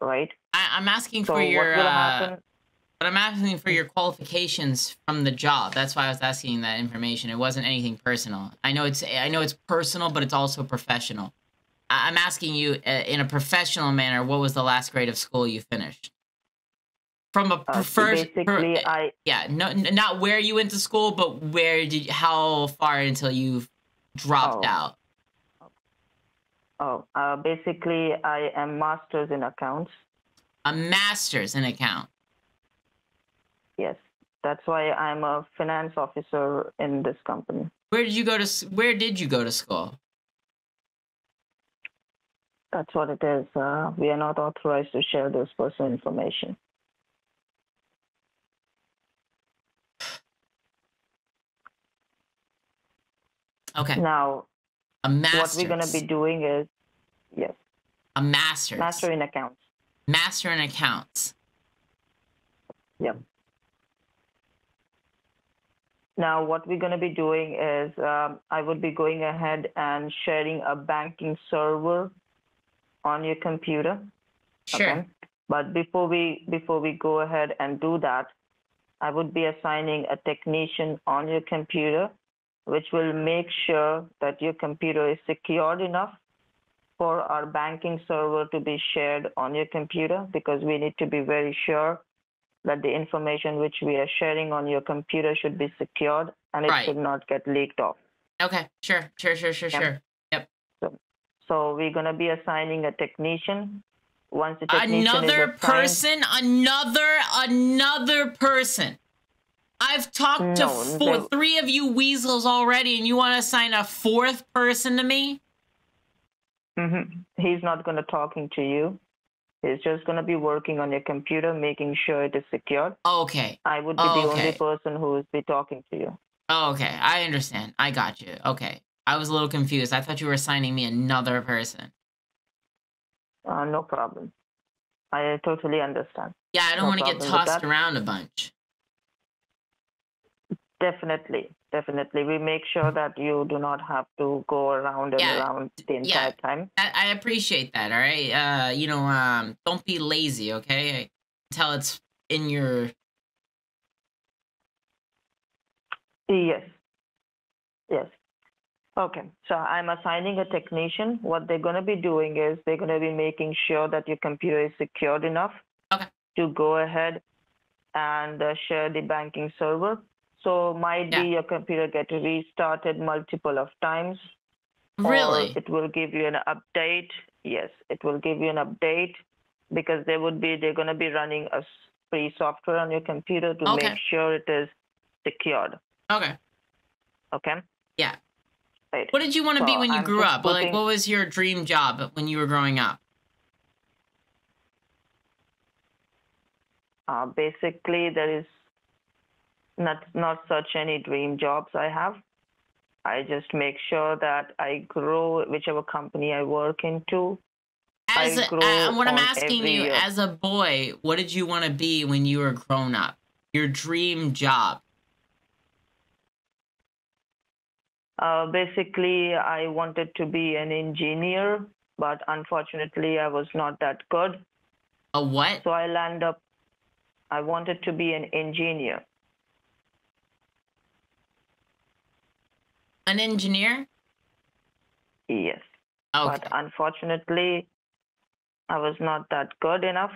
right? I, I'm asking So for your. will uh? But I'm asking for your qualifications from the job. That's why I was asking that information. It wasn't anything personal. I know it's I know it's personal, but it's also professional. I'm asking you uh, in a professional manner. What was the last grade of school you finished? From a Uh, preferred, basically, I yeah, no, not where you went to school, but where did, how far until you dropped Oh. out? oh, uh, basically I am masters in accounts. A master's in account. Yes, that's why I'm a finance officer in this company. Where did you go to? Where did you go to school? That's what it is. Uh, we are not authorized to share those personal information. Okay, Now, a master's. what we're gonna be doing is, yes, a master's. master in accounts. Master in accounts. Yep. Now, what we're going to be doing is um, I would be going ahead and sharing a banking server on your computer. Sure. Okay. But before we before we go ahead and do that, I would be assigning a technician on your computer, which will make sure that your computer is secured enough for our banking server to be shared on your computer because we need to be very sure that the information which we are sharing on your computer should be secured and it Right. should not get leaked off. Okay. Sure. Sure. Sure. Sure. Sure. So we're going to be assigning a technician. Once the technician Another assigned, person. Another. Another person. I've talked to four, there- three of you weasels already, and you want to assign a fourth person to me? Mm-hmm. He's not going to talking to you. He's just going to be working on your computer, making sure it is secured. Okay. I would be Oh, the only person who will be talking to you. Oh, okay. I understand. I got you. Okay. I was a little confused. I thought you were assigning me another person. Uh, no problem. I totally understand. Yeah, I don't No want to get tossed around a bunch. Definitely, definitely. We make sure that you do not have to go around and Yeah, around the yeah. entire time. I, I appreciate that. All right. Uh, you know, um, don't be lazy. Okay. Until it's in your. Yes. Yes. Okay. So I'm assigning a technician. What they're going to be doing is they're going to be making sure that your computer is secured enough Okay. to go ahead and uh, share the banking server. So might Yeah. be your computer get restarted multiple of times. or Really? it will give you an update. Yes, it will give you an update because they would be they're going to be running a s- free software on your computer to Okay. make sure it is secured. Okay. Okay. Yeah. What did you want to be when you I'm grew up? Like, what was your dream job when you were growing up? Uh, basically, there is not not such any dream jobs I have. I just make sure that I grow whichever company I work into. As I a, uh, what I'm asking you, year. as a boy, what did you want to be when you were grown up? Your dream job. Uh, basically, I wanted to be an engineer, but unfortunately, I was not that good. A what? So I land up. I wanted to be an engineer. An engineer? Yes. Okay. But unfortunately, I was not that good enough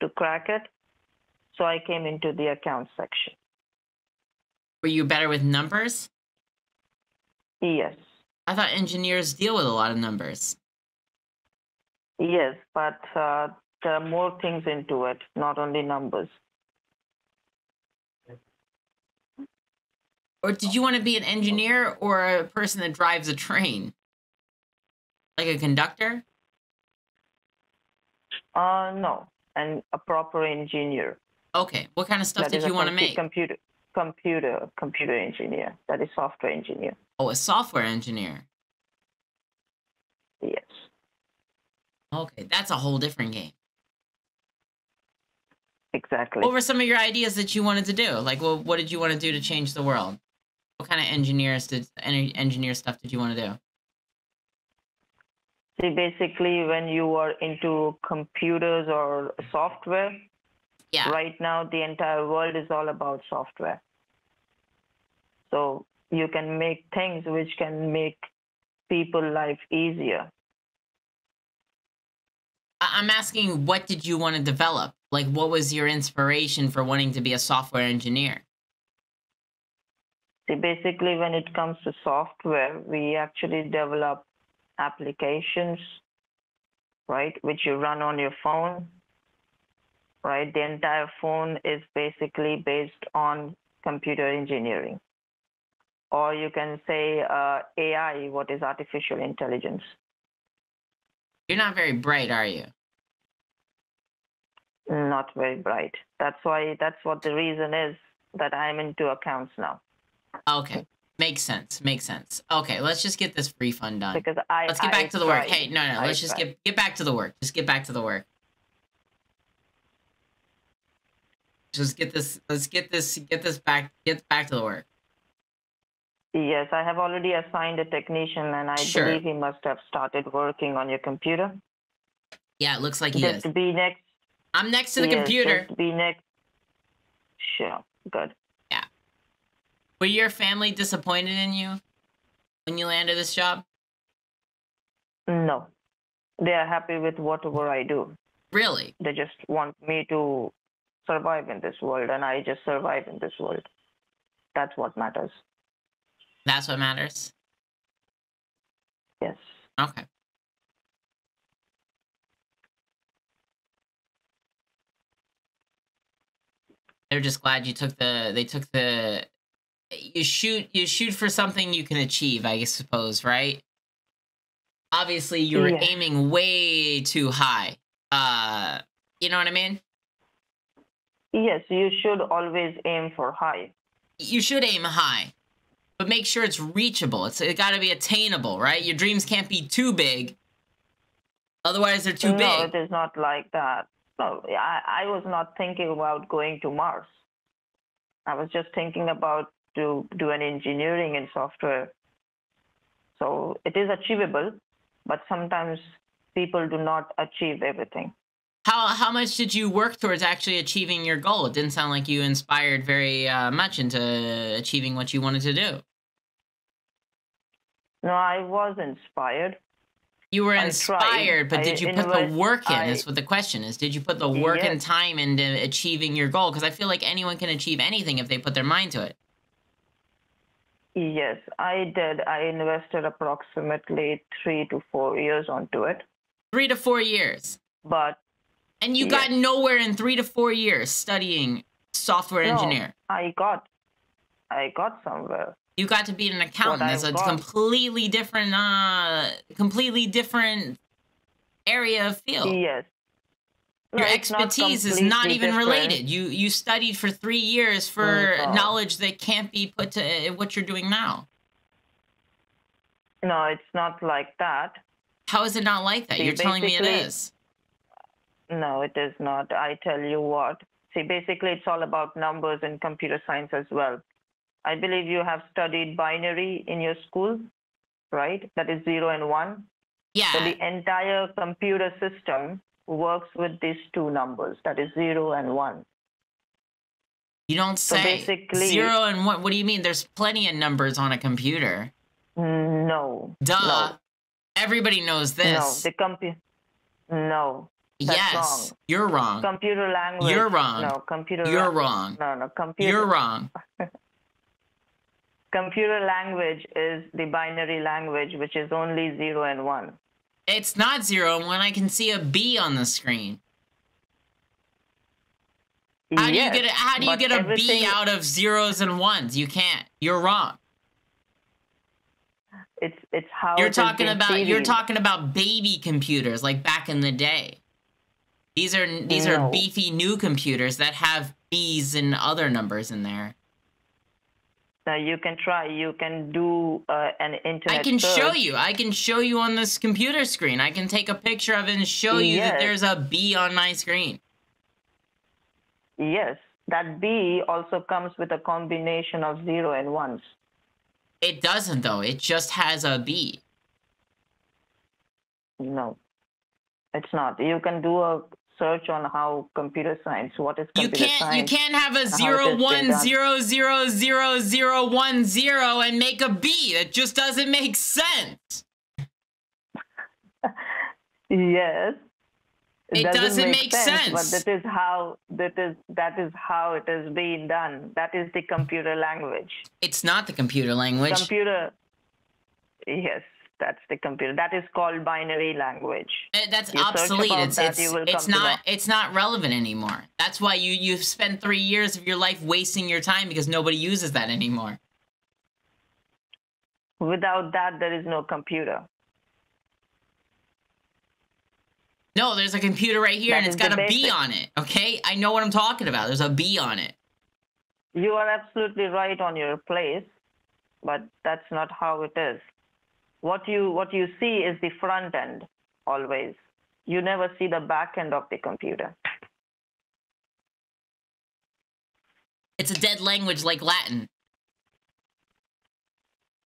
to crack it. So I came into the account section. Were you better with numbers? Yes. I thought engineers deal with a lot of numbers. Yes, but uh, there are more things into it, not only numbers. Or did you want to be an engineer or a person that drives a train? Like a conductor? Uh, no, and a proper engineer. Okay. What kind of stuff That did you want to make? Computer, computer, computer engineer. That is software engineer. Oh, a software engineer. Yes. Okay, that's a whole different game. Exactly. What were some of your ideas that you wanted to do? Like, well, what did you want to do to change the world? What kind of engineers did en- engineer stuff did you want to do? See, basically, when you are into computers or software, Yeah. right now the entire world is all about software. So you can make things which can make people life easier. I'm asking, what did you want to develop? Like, what was your inspiration for wanting to be a software engineer? See, basically, when it comes to software, we actually develop applications, right, which you run on your phone, right? The entire phone is basically based on computer engineering. Or you can say uh, AI, what is artificial intelligence. You're not very bright, are you? Not very bright. That's why, that's what the reason is that I'm into accounts now. Okay. Makes sense. Makes sense. Okay, let's just get this refund done. Because I. Let's get I back to the work. Hey, no, no, I let's just get get back to the work. Just get back to the work. Just get this. Let's get this. Get this back. Get back to the work. Yes, I have already assigned a technician, and I Sure. believe he must have started working on your computer. Yeah, it looks like he just is. to be next. I'm next to the yes, computer. Just to be next. Sure. Good. Yeah. Were your family disappointed in you when you landed this job? No, they are happy with whatever I do. Really? They just want me to survive in this world, and I just survive in this world. That's what matters. That's what matters. Yes. Okay. They're just glad you took the. They took the. You shoot. You shoot for something you can achieve. I suppose, right? Obviously, you were Yeah. aiming way too high. Uh, you know what I mean? Yes, you should always aim for high. you should aim high, but make sure it's reachable. It's it got to be attainable, right? Your dreams can't be too big. Otherwise, they're too no, big. it is not like that. No, I, I was not thinking about going to Mars. I was just thinking about to do an engineering in software. So it is achievable, but sometimes people do not achieve everything. How how much did you work towards actually achieving your goal? It didn't sound like you inspired very uh, much into achieving what you wanted to do. No, I was inspired. You were I tried. inspired, but I did you put the work in? I- Is what the question is. Did you put the work and time into achieving your goal? Because I feel like anyone can achieve anything if they put their mind to it. Yes, I did. I invested approximately three to four years onto it. Three to four years, But and you Yes. got nowhere in three to four years studying software no, engineer. I got I got somewhere. You got to be an accountant. What That's a I've got- completely different, uh, completely different area of field. Yes. No, Your it's not expertise is not even different. related. You you studied for three years for No. knowledge that can't be put to uh, what you're doing now. No, it's not like that. How is it not like that? See, You're telling me it basically- is. No, it is not. I tell you what. See, basically, it's all about numbers and computer science as well. I believe you have studied binary in your school, right? That is zero and one. Yeah. So the entire computer system works with these two numbers, that is zero and one. you don't say so basically- zero and one. What do you mean? There's plenty of numbers on a computer. No. Duh. No. Everybody knows this. No, the computer. No, that's yes, wrong. you're wrong. computer language. You're wrong. No, computer. You're wrong. No, no, computer. You're wrong. Computer language is the binary language, which is only zero and one. It's not zero and one. I can see a B on the screen. How do Yes, you get a, how do you get a B out of zeros and ones? You can't. You're wrong. It's it's how You're it talking about you're talking about baby computers like back in the day. These are these are beefy new computers that have B's and other numbers in there. Now you can try. You can do uh, an internet. I can show you. I can show you on this computer screen. I can take a picture of it and show you that there's a B on my screen. Yes, that B also comes with a combination of zero and ones. It doesn't though. It just has a B. No, it's not. You can do a search on how computer science. What is computer You can't science? you can't have a zero one zero zero zero zero one zero and make a B. That just doesn't make sense. Yes, It, It doesn't make but sense. that is how that is that is how it is being done. That is the computer language. It's not the computer language. Computer. Yes, that's the computer. That is called binary language. Uh, That's You obsolete. It's that, it's it's not it's not relevant anymore. That's why you you've spent three years of your life wasting your time because nobody uses that anymore. Without that, there is no computer. No, there's a computer right here That and it's got a B on it. Okay, I know what I'm talking about. There's a B on it. You are absolutely right on your place, but that's not how it is. What you what you see is the front end always. You never see the back end of the computer. It's a dead language like Latin.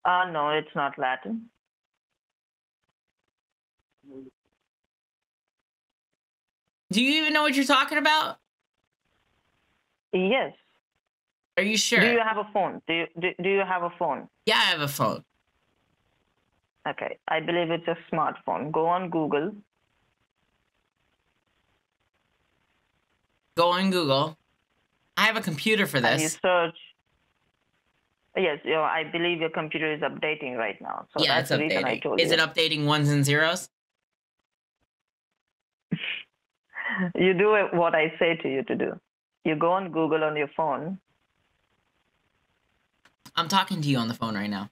Ah, no, it's not Latin. Do you even know what you're talking about? Yes. Are you sure? Do you have a phone? Do you do, do you have a phone? yeah, I have a phone. Okay, I believe it's a smartphone. Go on Google. Go on Google. I have a computer for this. and you search. Yes, you know, I believe your computer is updating right now. So yeah, that's it's the reason I updating. told Is you. it updating ones and zeros? you do what I say to you to do. You go on Google on your phone. I'm talking to you on the phone right now.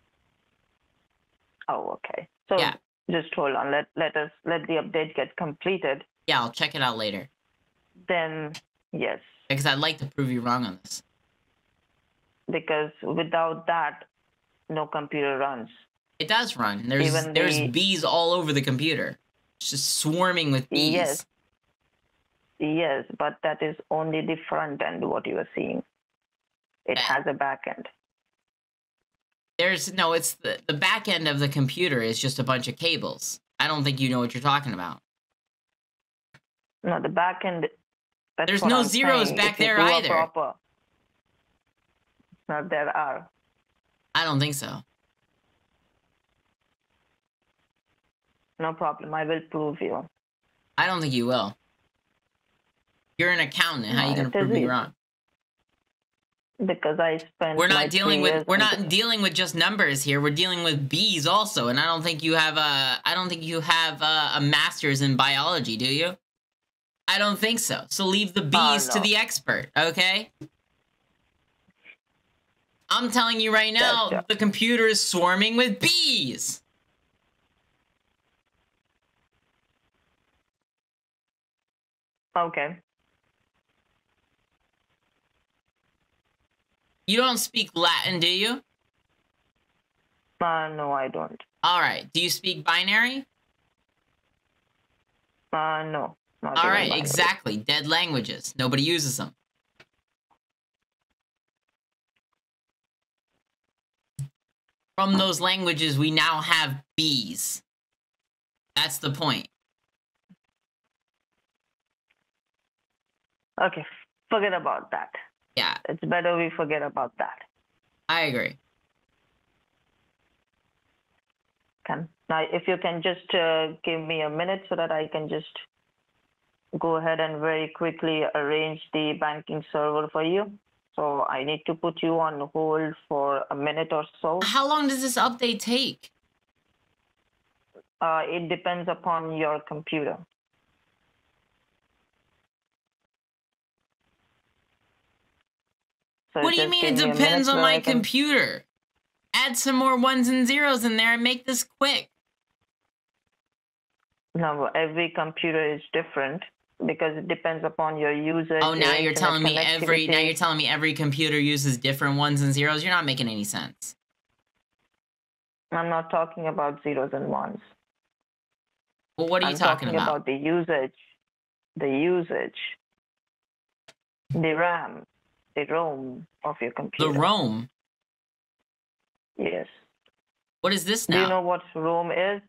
Oh, okay. So Yeah. just hold on. Let let us let the update get completed. Yeah, I'll check it out later Then yes, because I'd like to prove you wrong on this. because without that, no computer runs. It does run. There's Even there's the- bees all over the computer. It's just swarming with bees. Yes. Yes, but that is only the front end. What you are seeing. It Yeah. has a back end. There's no, it's the the back end of the computer is just a bunch of cables. I don't think you know what you're talking about. No, the back end. There's no I'm zeros saying. back If there either. Proper, no, there are. I don't think so. No problem. I will prove you. I don't think you will. You're an accountant. How are you gonna prove me wrong? Because I spent. We're not dealing with we're not dealing with just numbers here. We're dealing with bees also, and I don't think you have a I don't think you have a, a master's in biology, do you? I don't think so. So leave the uh, bees to no. the expert, okay? I'm telling you right now, Gotcha. the computer is swarming with bees. Okay. You don't speak Latin, do you? Uh, no, I don't. All right. Do you speak binary? Uh, no. All even exactly. Dead languages. Nobody uses them. From those languages, we now have bees. That's the point. Okay, forget about that. Yeah, It's better we forget about that. I agree. Can now, if you can just uh, give me a minute so that I can just go ahead and very quickly arrange the banking server for you. So I need to put you on hold for a minute or so. How long does this update take? Uh, it depends upon your computer. So What do you mean it me depends on my computer? Add some more ones and zeros in there and make this quick. No, every computer is different because it depends upon your user. Oh, now you're telling me every now you're telling me every computer uses different ones and zeros. You're not making any sense. I'm not talking about zeros and ones. Well, what are you I'm talking, about? the usage, the usage, the RAM, the ROM of your computer. The. Rome. Yes. What is this now? Do you know what ROM is?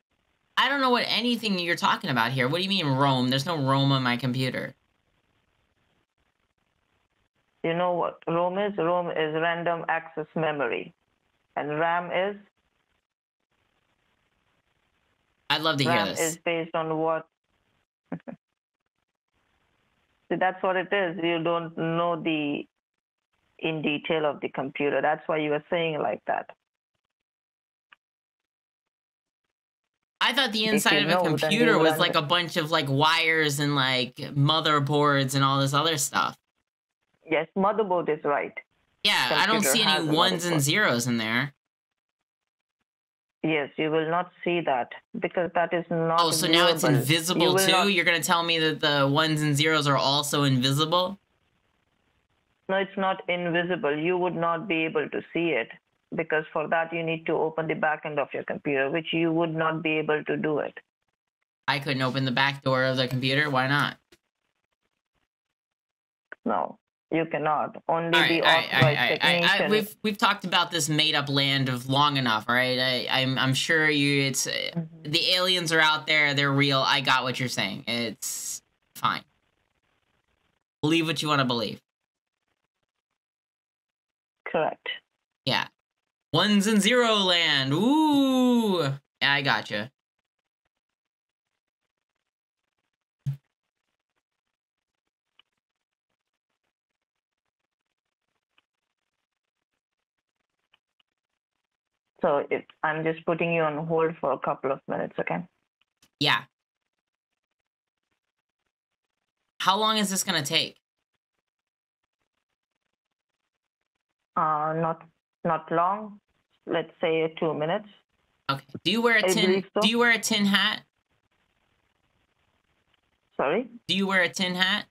I don't know what anything you're talking about here. What do you mean Rome? There's no Rome on my computer. You know what ROM is? ROM is random access memory, and RAM is I'd love to hear RAM this. is based on what See, that's what it is. You don't know the in detail of the computer. That's why you were saying like that. I thought the inside of a know, computer was like a bunch of like wires and like motherboards and all this other stuff. Yes, motherboard is right. Yeah, I don't see any ones and zeros in there. Yes, you will not see that because that is not. Oh, so now it's viewable. You invisible too? not- You're gonna tell me that the ones and zeros are also invisible? No, it's not invisible. You would not be able to see it because for that you need to open the back end of your computer, which you would not be able to do it. I couldn't open the back door of the computer. Why not? No, you cannot. Only All right, the all right, all right, authorized all right, all right. I- technician. we've we've talked about this made up land of long enough, right? I, I'm I'm sure you. It's uh, Mhm. the aliens are out there. They're real. I got what you're saying. It's fine. Believe what you want to believe. Correct. Yeah, ones and zero land. Ooh, yeah, I gotcha. So if I'm just putting you on hold for a couple of minutes, okay? Yeah. How long is this gonna take? Uh, not not long. Let's say two minutes. Okay. Do you wear a I tin? so. Do you wear a tin hat? Sorry. Do you wear a tin hat?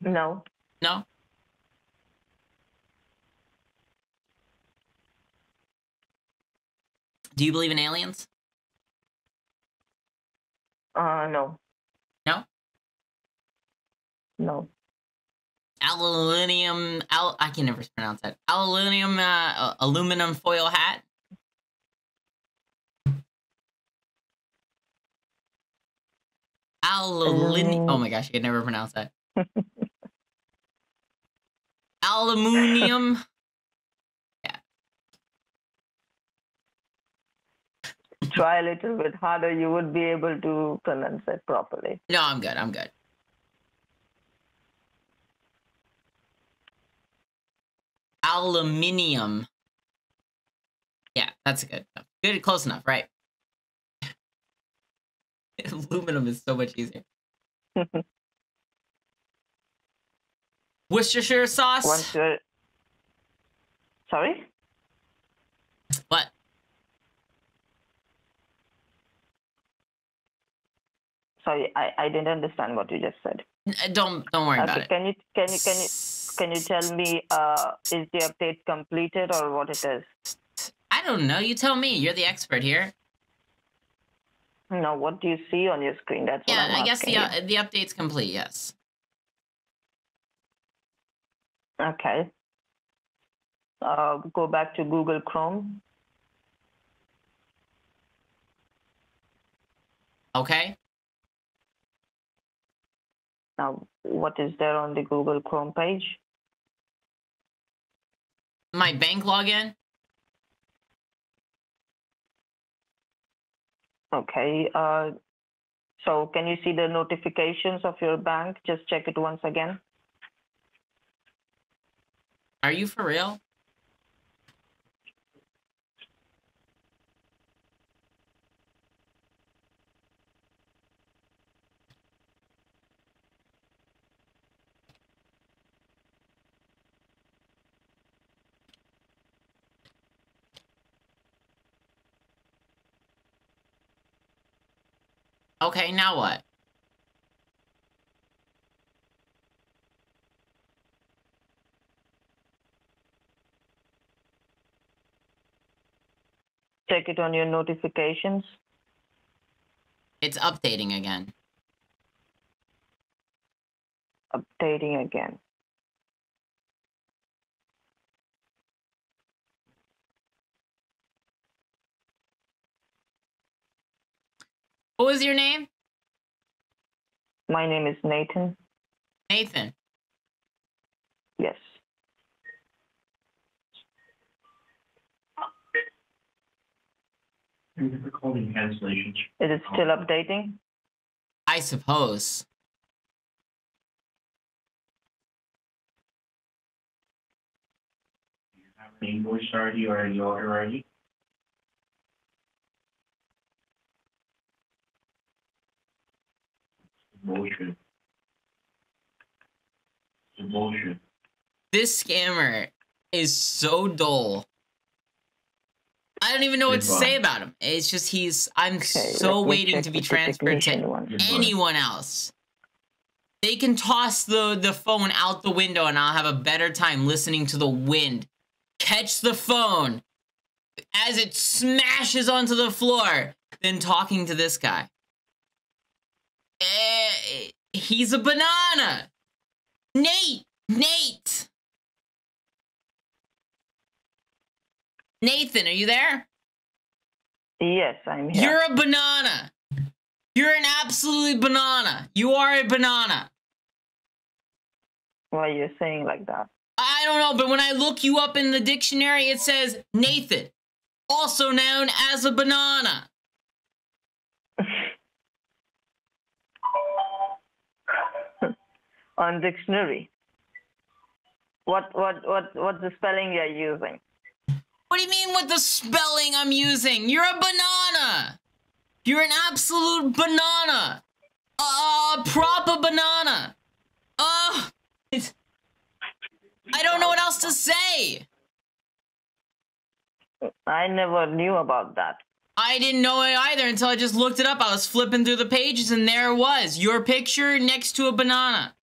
No. No. Do you believe in aliens? Uh, no. No? No. Aluminium. Al- I can never pronounce that. Aluminium. Uh, uh, aluminum foil hat. Aluminium. Oh my gosh, I can never pronounce that. Aluminium. Yeah. Try a little bit harder. You would be able to pronounce it properly. No, I'm good. I'm good. Aluminium. Yeah, that's good. Good, close enough, right? Aluminum is so much easier. Worcestershire sauce. You're. Sorry. What? Sorry, I, I didn't understand what you just said. Don't don't worry about Okay, it. can you can you can you can you tell me uh, is the update completed or what it is? I don't know. You tell me. You're the expert here. No, what do you see on your screen? That's Yeah, I guess the uh, the update's complete. Yes. Okay. Uh, go back to Google Chrome. Okay. Now, what is there on the Google Chrome page? My bank login. Okay. Uh, so can you see the notifications of your bank? Just check it once again. Are you for real? Okay, now what? Check it on your notifications. It's updating again. Updating again. What was your name? My name is Nathan. Nathan. Yes. Is it still updating? I suppose. English already or yoga already? Bullshit. It's bullshit. This scammer is so dull. I don't even know what to say about him. It's just he's. I'm Okay, so waiting to be with transferred to anyone else. They can toss the the phone out the window, and I'll have a better time listening to the wind. Catch the phone as it smashes onto the floor than talking to this guy. Eh, he's a banana. Nate, Nate. Nathan, are you there? Yes, I'm here. You're a banana. You're an absolute banana. You are a banana. Why are you saying like that? I don't know, but when I look you up in the dictionary, it says Nathan, also known as a banana. On dictionary. What what what what's the spelling you're using? What do you mean with the spelling I'm using? You're a banana. You're an absolute banana. A proper banana. Uh, I don't know what else to say. I never knew about that. I didn't know it either until I just looked it up. I was flipping through the pages and there it was. Your picture next to a banana.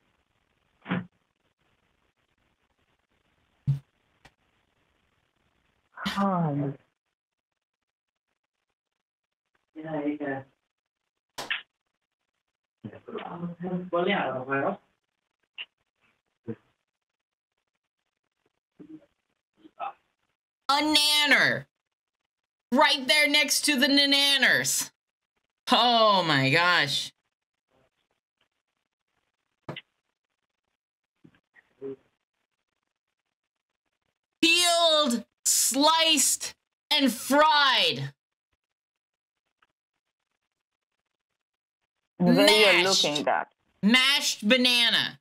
Um, A nanner. Right there next to the nananners. Oh my gosh. Peeled, sliced, and fried. you're Mashed. looking at? Mashed banana.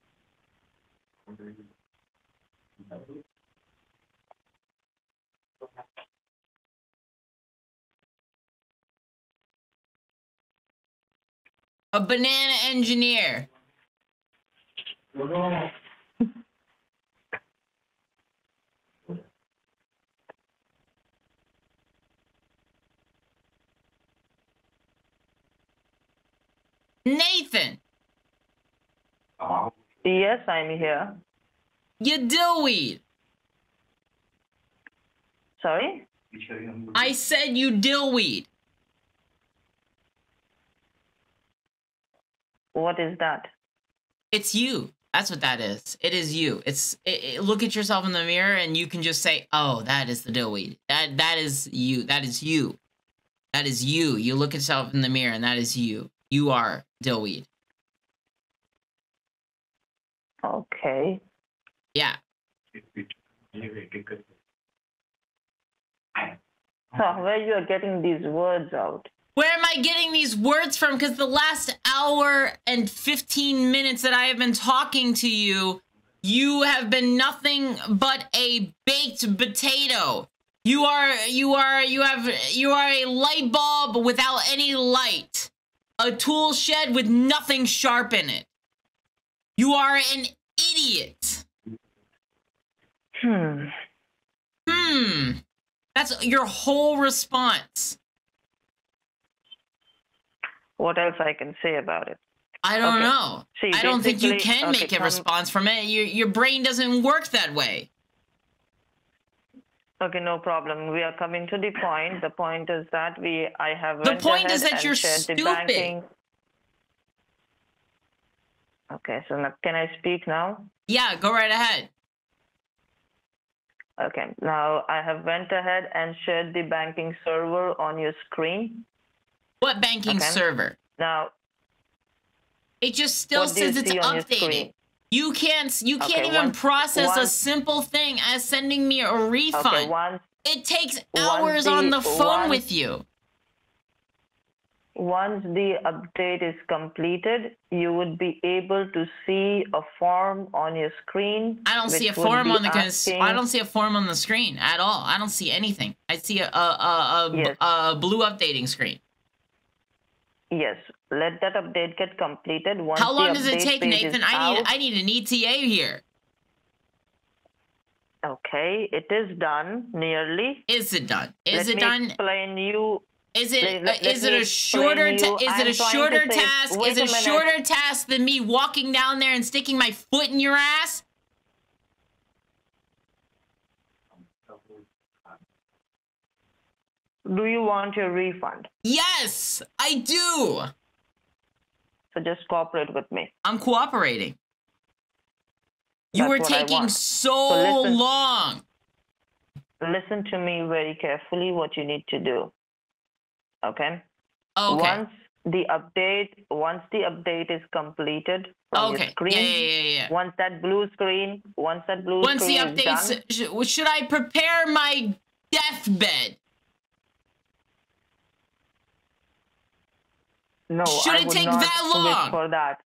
A banana engineer. Nathan, Yes, I'm here. you dillweed. Sorry? I said you dillweed. What is that? It's you. That's what that is. It is you. It's it, it- look at yourself in the mirror and you can just say, "Oh, that is the dillweed. That that is you. That is you. That is you." You look at yourself in the mirror and that is you. You are dillweed. Okay. Yeah. So where are you are getting these words out? Where am I getting these words from? Because the last hour and 15 minutes that I have been talking to you, you have been nothing but a baked potato. You are, you are, you have, you are a light bulb without any light. A tool shed with nothing sharp in it. You are an idiot. Hmm. Hmm. That's your whole response. What else I can say about it? I don't Okay. know. See, I don't think you can okay, make a response from it. Your your brain doesn't work that way. Okay, no problem. We are coming to the point. The point is that we I have The point is that you're stupid. banking- Okay, so now, can I speak now? Yeah, go right ahead. Okay, now I have went ahead and shared the banking server on your screen. What banking Okay. server? Now, It just still what do you says it's see on your updated. screen? You can't you can't Okay, even once- process a simple thing as sending me a refund. Okay, once it takes hours on the- the phone with you. Once the update is completed, you would be able to see a form on your screen. I don't see a form on the asking- I don't see a form on the screen at all. I don't see anything. I see a a a, a, Yes. a blue updating screen. Yes, let that update get completed. Once How long does it take, Nathan? I need I need an ETA here. Okay, it is done nearly. Is it done? Is let it me done? explain you. Is it let- let- is it a shorter you. is it a shorter say- task? Is it a a shorter task than me walking down there and sticking my foot in your ass? Do you want your refund? Yes, I do. So just cooperate with me. I'm cooperating. You That's were taking so So listen. long. Listen to me very carefully. What you need to do. Okay. Okay. Once the update, once the update is completed from okay. your screen, Yeah, yeah, yeah, once that blue screen, once that blue Once the screen is updates, done, sh- should I prepare my deathbed? No, Should it take that long? for that.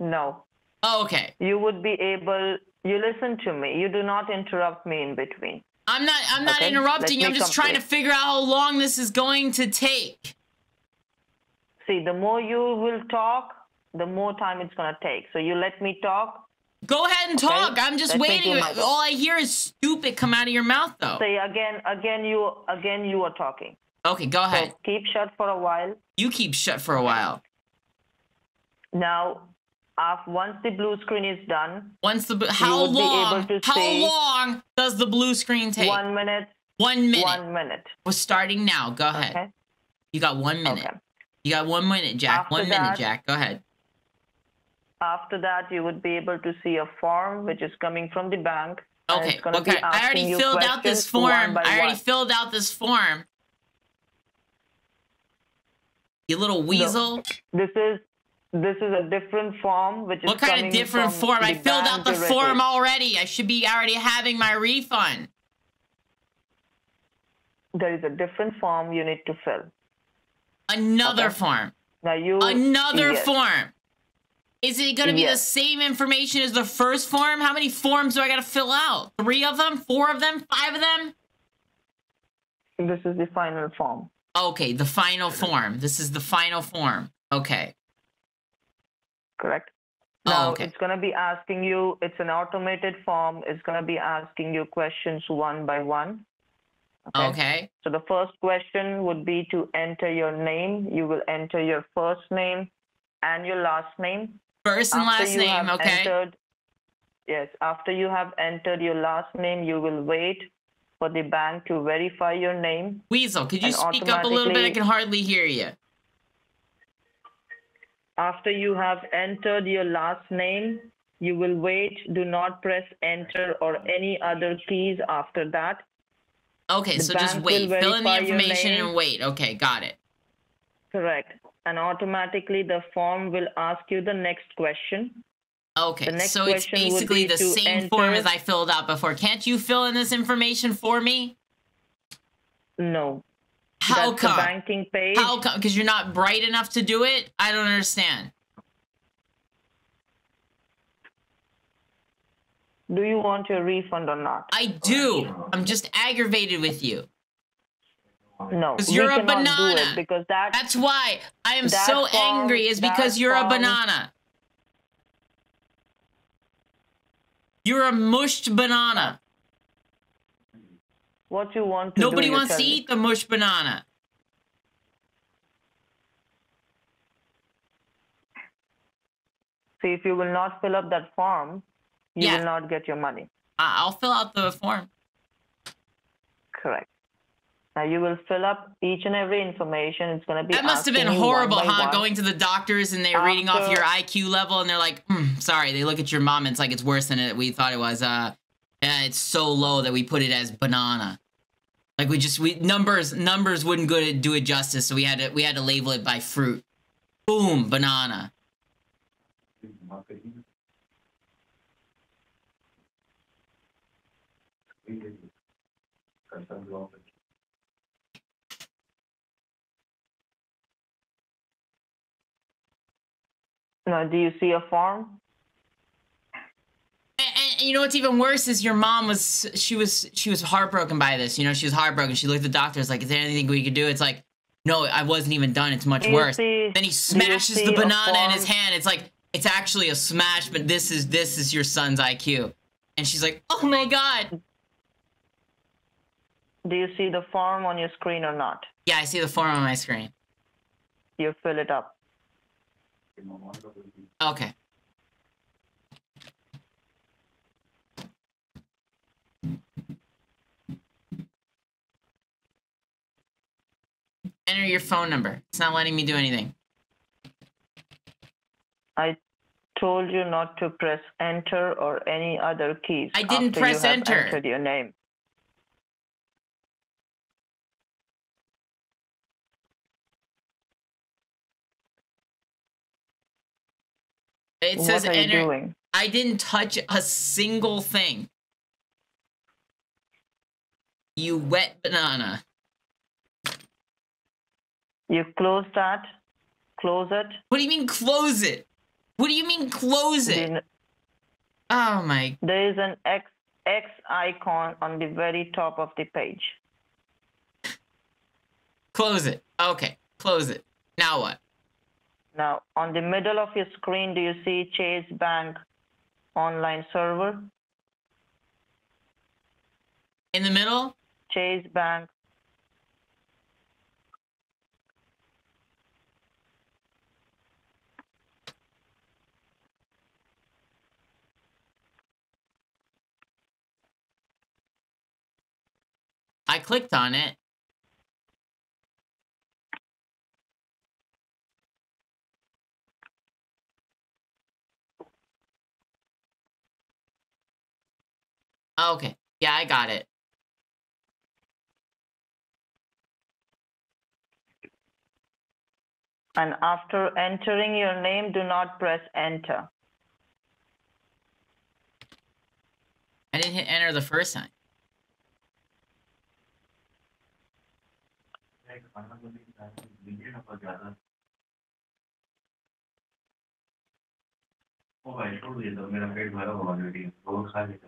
No, Oh, okay. you would be able. You listen to me. You do not interrupt me in between. I'm not. I'm not Okay, interrupting. let I'm just trying to figure out how long this is going to take. See, the more you will talk, the more time it's gonna take. So you let me talk. Go ahead and Okay, talk. I'm just let waiting. All I hear is stupid come out of your mouth, though. Say again, again. You again. You are talking. Okay, go ahead. So keep shut for a while. You keep shut for a while. Now, once the blue screen is done, Once the how long? How long does the blue screen take? one minute, One minute. one minute. We're starting now. Go ahead. Okay. You got one minute. Okay. You got one minute, Jack. After one minute, that- Jack. Go ahead. After that, you would be able to see a form which is coming from the bank. Okay. Okay. I already filled out this form. I already one. filled out this form. You little weasel. This is this is a different form which is What kind of different form? I filled out the directly. form already. I should be already having my refund. There is a different form you need to fill. Another Okay. form. Now you Another yes. form. Is it going to be the same information as the first form? How many forms do I got to fill out? Three of them? Four of them? Five of them? This is the final form. Okay, the final form. This is the final form. Okay. correct? Oh, okay. it's going to be asking you, it's an automated form, it's going to be asking you questions one by one. Okay. So the first question would be to enter your name. You will enter your first name and your last name. First and After last name, okay? Entered, yes, after you have entered your last name, you will wait for the bank to verify your name. Weasel, could you speak up a little bit? I can hardly hear you. After you have entered your last name, you will wait. Do not press enter or any other keys after that. Okay, The so just wait. Fill in the information and wait. Okay, got it. Correct. And automatically the form will ask you the next question. Okay, so it's basically the same form as I filled out before. Can't you fill in this information for me? No. How That's come? the banking page. How come? Because you're not bright enough to do it? I don't understand. Do you want your refund or not? I do. I'm just aggravated with you. No. 'Cause we you're a banana. because that That's why I am so angry, is because you're a banana. You're a mushed banana. what you want to. Nobody wants to eat the mushed banana. See, if you will not fill up that form, you Yeah. will not get your money. I'll fill out the form. Correct. Now you will fill up each and every information. It's going to be. That must have been asking you one horrible, huh? one. Going to the doctors and they're reading off your IQ level and they're like, hmm, sorry. They look at your mom and it's like it's worse than it we thought it was. Uh, yeah, it's so low that we put it as banana. Like we just we numbers numbers wouldn't go to do it justice, so we had to we had to label it by fruit. Boom, banana. Now, uh, do you see a farm? And, and you know what's even worse is your mom was she was she was heartbroken by this. You know, she was heartbroken. She looked at the doctor. It's like, is there anything we could do? It's like, no, I wasn't even done. It's much worse. see- Then he smashes the banana in his hand. It's like it's actually a smash, but this is this is your son's IQ. And she's like, oh my god. Do you see the form on your screen or not? Yeah, I see the form on my screen. You fill it up. Okay. Enter your phone number. It's not letting me do anything. I told you not to press enter or any other keys. I didn't after press you have enter. Entered your name. It says what are you doing? I didn't touch a single thing. You wet banana. You close that. Close it. What do you mean close it? What do you mean close it? Oh my. There is an X X icon on the very top of the page. Close it. Okay. Close it. Now what? Now, on the middle of your screen, do you see Chase Bank online server? In the middle? Chase Bank. I clicked on it. Okay. Yeah, I got it. And after entering your name, do not press enter. I didn't hit enter the first time. ओ भाई छोड़ दिया तो मेरा पेट भरा हुआ already रोज खा लेता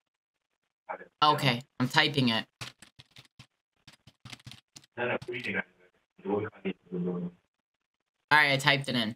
Okay, I'm typing it. All right, I typed it in.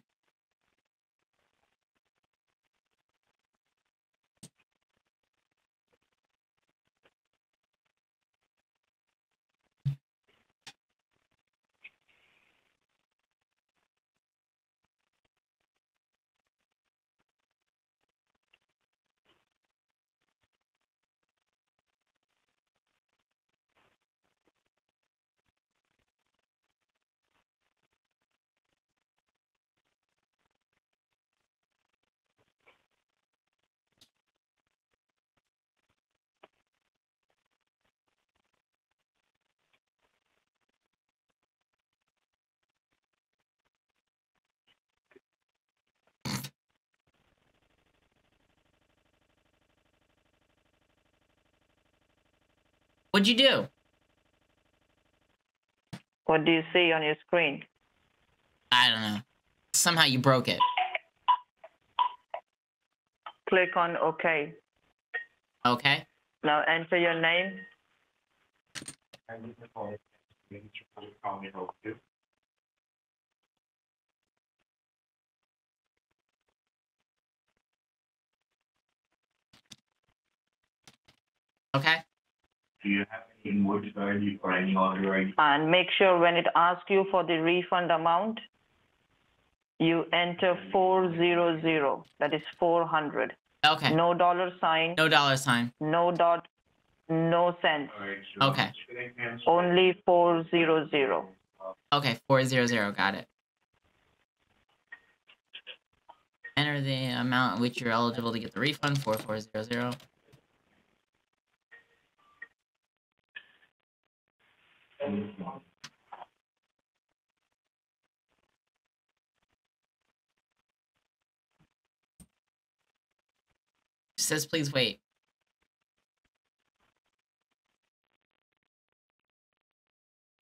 What'd you do? What do you see on your screen? I don't know. Somehow you broke it. Click on OK. Okay. Now enter your name. I need to call it. We need to call it over too. Okay. Do you have any invoice ID or any order ID? And make sure when it asks you for the refund amount, you enter 400. That is 400. Okay. No dollar sign, No dollar sign. no dot, no cents. Alright, so Okay. should I cancel? Only 400. Okay, 400. Got it. Enter enter the amount at which you're eligible to get the refund, 4400. It says please wait.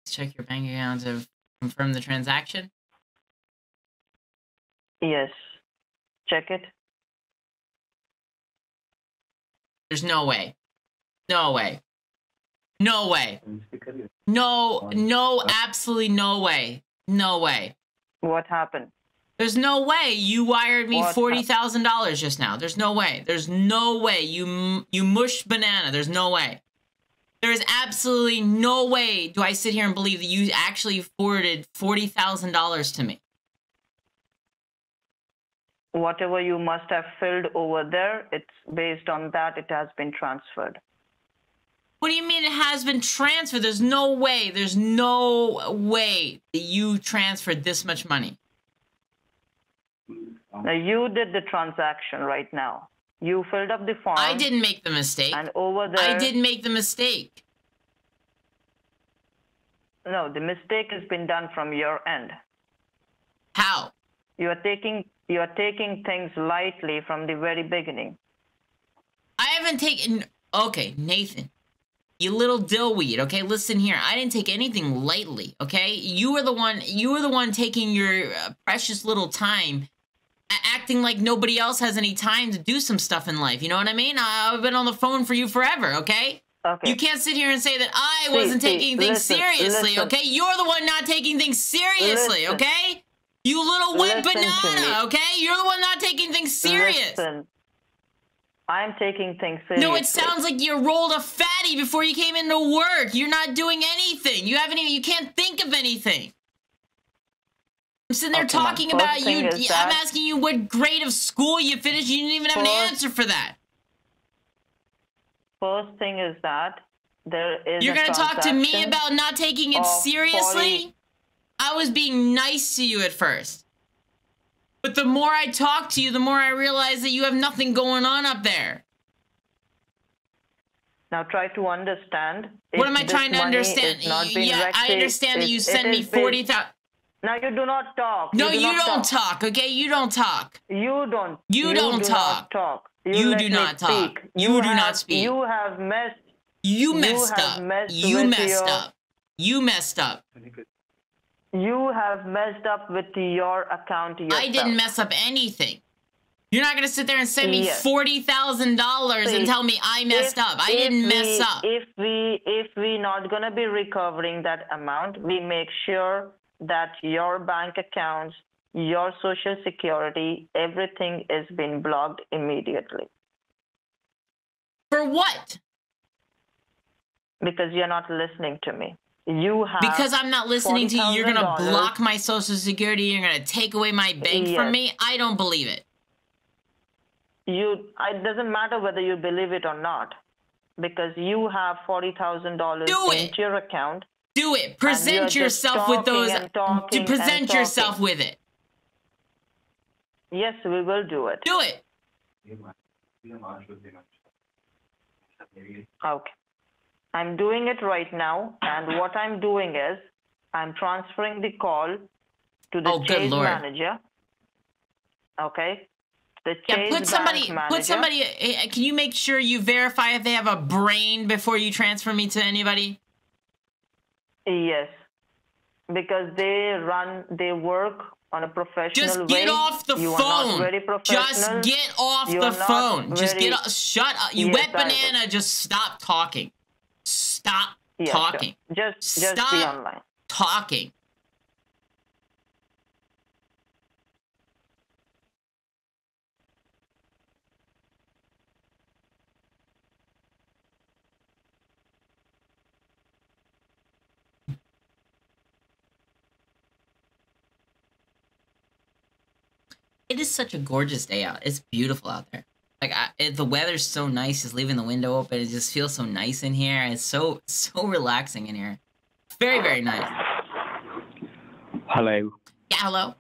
Check your bank account to confirm the transaction. Yes. Check it. There's no way. No way. No way. No, no, absolutely no way. No way. What happened? There's no way you wired me forty thousand dollars just now. There's no way. There's no way you you mushed banana. There's no way. There is absolutely no way. Do I sit here and believe that you actually forwarded forty thousand dollars to me? Whatever you must have filled over there, it's based on that it has been transferred. What do you mean it has been transferred? There's no way. There's no way that you transferred this much money. Now you did the transaction right now. You filled up the form. I didn't make the mistake. And over there, I didn't make the mistake. No, the mistake has been done from your end. How? You are taking you are taking things lightly from the very beginning. I haven't taken. Okay, Nathan, you little dillweed. Okay, listen here. I didn't take anything lightly. Okay, you were the one. You were the one taking your uh, precious little time, acting like nobody else has any time to do some stuff in life. You know what I mean? I've been on the phone for you forever. Okay. Okay. You can't sit here and say that I See, wasn't see, taking things listen, seriously, listen. okay? You're the one not taking things seriously, Listen. okay? You little wet banana, okay? You're the one not taking things serious. Listen, I'm taking things seriously. No, it sounds like you rolled a fatty before you came into work. You're not doing anything. You haven't even. You can't think of anything. I'm sitting there Okay, talking about you. I'm that- asking you what grade of school you finished. You didn't even have an answer for that. First thing is that there is. You're gonna talk to me about not taking it seriously? 40 I was being nice to you at first. But the more I talk to you, the more I realize that you have nothing going on up there. Now try to understand. What am I trying to understand? not Yeah, I understand that you send me is based- forty thousand. Now you do not talk. No, do you don't talk. Okay, you don't talk. You don't. You don't do talk. Not talk. You do not talk. speak. You do not speak. You have messed. You You messed have up. messed You messed your- up. You messed up. You have messed up with your account yourself. I didn't mess up anything. You're not gonna sit there and send me Yes. forty thousand dollars and tell me I messed If- up. I didn't mess we, up. If we if we not gonna be recovering that amount, we make sure that your bank accounts, your social security, everything is being blocked immediately For what? because you're not listening to me. You have Because I'm not listening to you, you're gonna $40,000. block my social security, you're gonna take away my bank from me? I don't believe it. you. It doesn't matter whether you believe it or not, because you have forty thousand dollars Do into your account. Do it. Present yourself with those to present yourself with it. Yes, we will do it. Do it. Okay. I'm doing it right now, and what I'm doing is I'm transferring the call to the Oh, Chase manager. Okay. The Yeah, Chase put somebody manager. put somebody eh, can you make sure you verify if they have a brain before you transfer me to anybody? Yes, because they run, they work on a professional Just way. get off the you Are not phone. very Just get off You're the phone. Just get off. Shut up. You Yes, wet banana, just stop talking. Stop Yeah, sure. talking. Just, just be Stop. online. Talking. It is such a gorgeous day out. It's beautiful out there. Like I, it, the weather's so nice. Just leaving the window open, it just feels so nice in here. It's so so relaxing in here. Very very nice. Hello. Yeah, hello.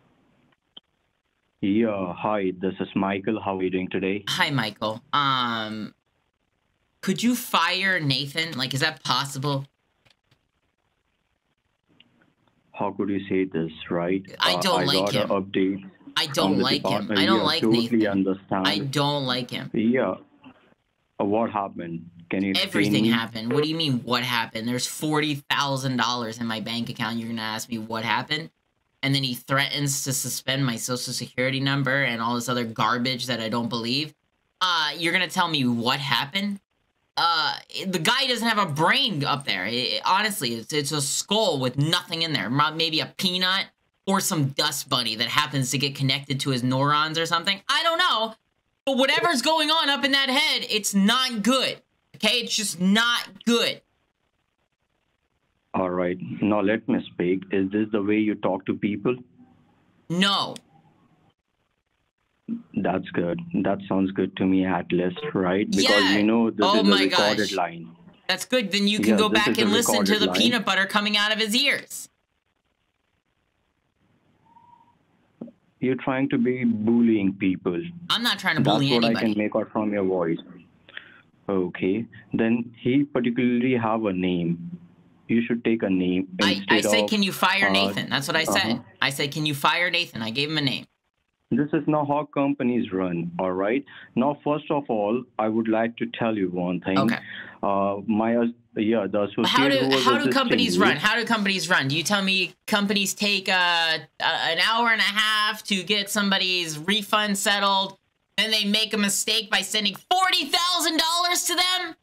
Yeah, hi, this is Michael. How are you doing today? Hi, Michael. Um, could you fire Nathan? Like, is that possible? How could you say this, right? I don't I like got him. an update I don't like him. I don't Yeah, like totally Nathan. understand. I don't like him. Yeah. Uh, what happened? Can you explain Everything happened. What do you mean, what happened? There's $40,000 in my bank account. You're going to ask me what happened? And then he threatens to suspend my social security number and all this other garbage that I don't believe. Uh, you're going to tell me what happened? Uh, the guy doesn't have a brain up there. It- honestly, it's, it's a skull with nothing in there. Maybe a peanut or some dust bunny that happens to get connected to his neurons or something. I don't know. But whatever's going on up in that head, it's not good. Okay? It's just not good. All right. Now let me speak. Is this the way you talk to people? No. That's good. That sounds good to me at least, right? Because Yeah. you know this Oh is a my recorded gosh. line. That's good. Then you can Yeah, go back and listen to the line. peanut butter coming out of his ears. You're trying to be bullying people. I'm not trying to That's bully what I can make out from your voice. Okay. Then he particularly have a name. You should take a name I, I said, of, can you fire uh, Nathan? That's what I said. uh-huh. I said, can you fire Nathan? I gave him a name. This is not how companies run, all right? Now, first of all, I would like to tell you one thing. Okay. Uh, my, yeah, the associate How do how do companies run? How do companies run? Do you tell me companies take uh, an hour and a half to get somebody's refund settled, and they make a mistake by sending forty thousand dollars to them?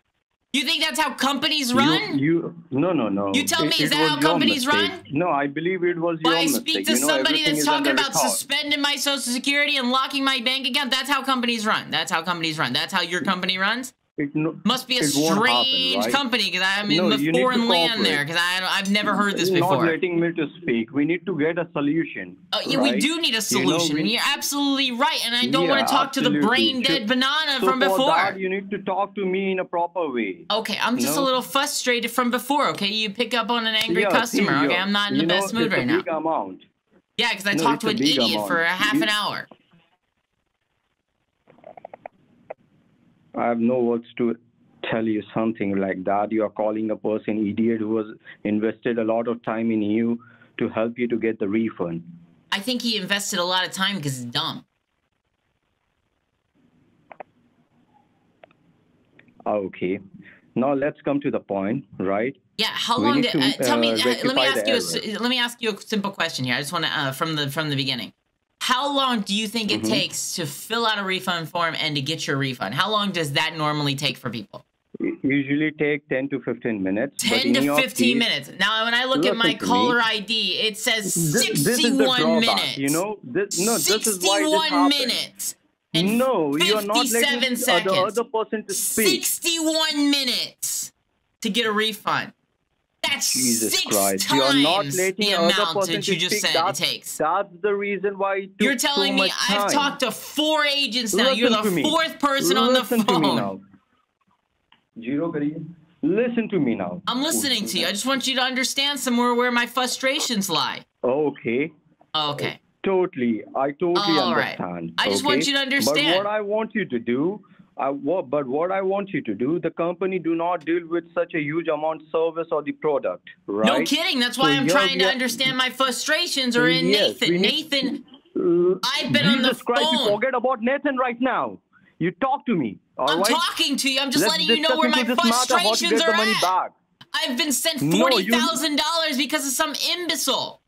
You think that's how companies run? You, you no no no. You tell me, is that how companies mistake. run? No, I believe it was your When I speak to you know, somebody that's talking about record. suspending my social security and locking my bank account, that's how companies run. That's how companies run. That's how your company runs. It no, Must be a won't happen, strange right? company because I'm in No, the you need to foreign land there because I've never heard this before. not letting me to speak. We need to get a solution. Uh, yeah, we do need a You know, solution. we- You're absolutely right, and I don't Yeah, want to talk to the brain dead banana so from before. that, you need to talk to me in a proper way. Okay, I'm just a little frustrated from before. Okay, you pick up on an angry Yeah, customer. see, Okay. I'm not in the know, best mood right now. amount. Yeah, because I No, talked to an idiot amount. for a half an hour. I have no words to tell you something like that. You are calling a person idiot who has invested a lot of time in you to help you to get the refund. I think he invested a lot of time because he's dumb. Okay. Now let's come to the point, right? Yeah, how We long? Did, uh, to, tell me. uh, Uh, let me ask you. A, let me ask you a simple question here. I just want to uh, from the from the beginning. How long do you think it Mhm. takes to fill out a refund form and to get your refund? How long does that normally take for people? It usually take 10 to 15 minutes. 10 to 15 case- minutes. Now, when I look at my to me. caller ID, it says This, this 61 minutes. You know, this, no, this is why this 61 minutes. and No, you are not letting seconds. the other person to speak. 61 minutes to get a refund. That's Jesus six Christ, times you are not letting the other amount person that you just speak. said it That's, takes. that's the reason why it You're telling so me I've talked to four agents now. You're the fourth person Listen on the to me phone. now. Zero. Listen to me now. I'm listening to you. I just want you to understand somewhere where my frustrations lie. Okay, Okay. totally. I totally All right. understand. I just okay? want you to understand. But understand. what I want you to do, I, what, but what I want you to do, the company do not deal with such a huge amount service or the product, right? No kidding. That's So why I'm you're- trying to understand my frustrations are in Yes, Nathan. need- Nathan, Uh, I've been on the Jesus Christ, you forget about Nathan right now. You talk to me, all I'm right? talking to you. I'm just Let's letting you know where my into this matter, how to frustrations are at. I've been sent No, forty you- thousand dollars because of some imbecile.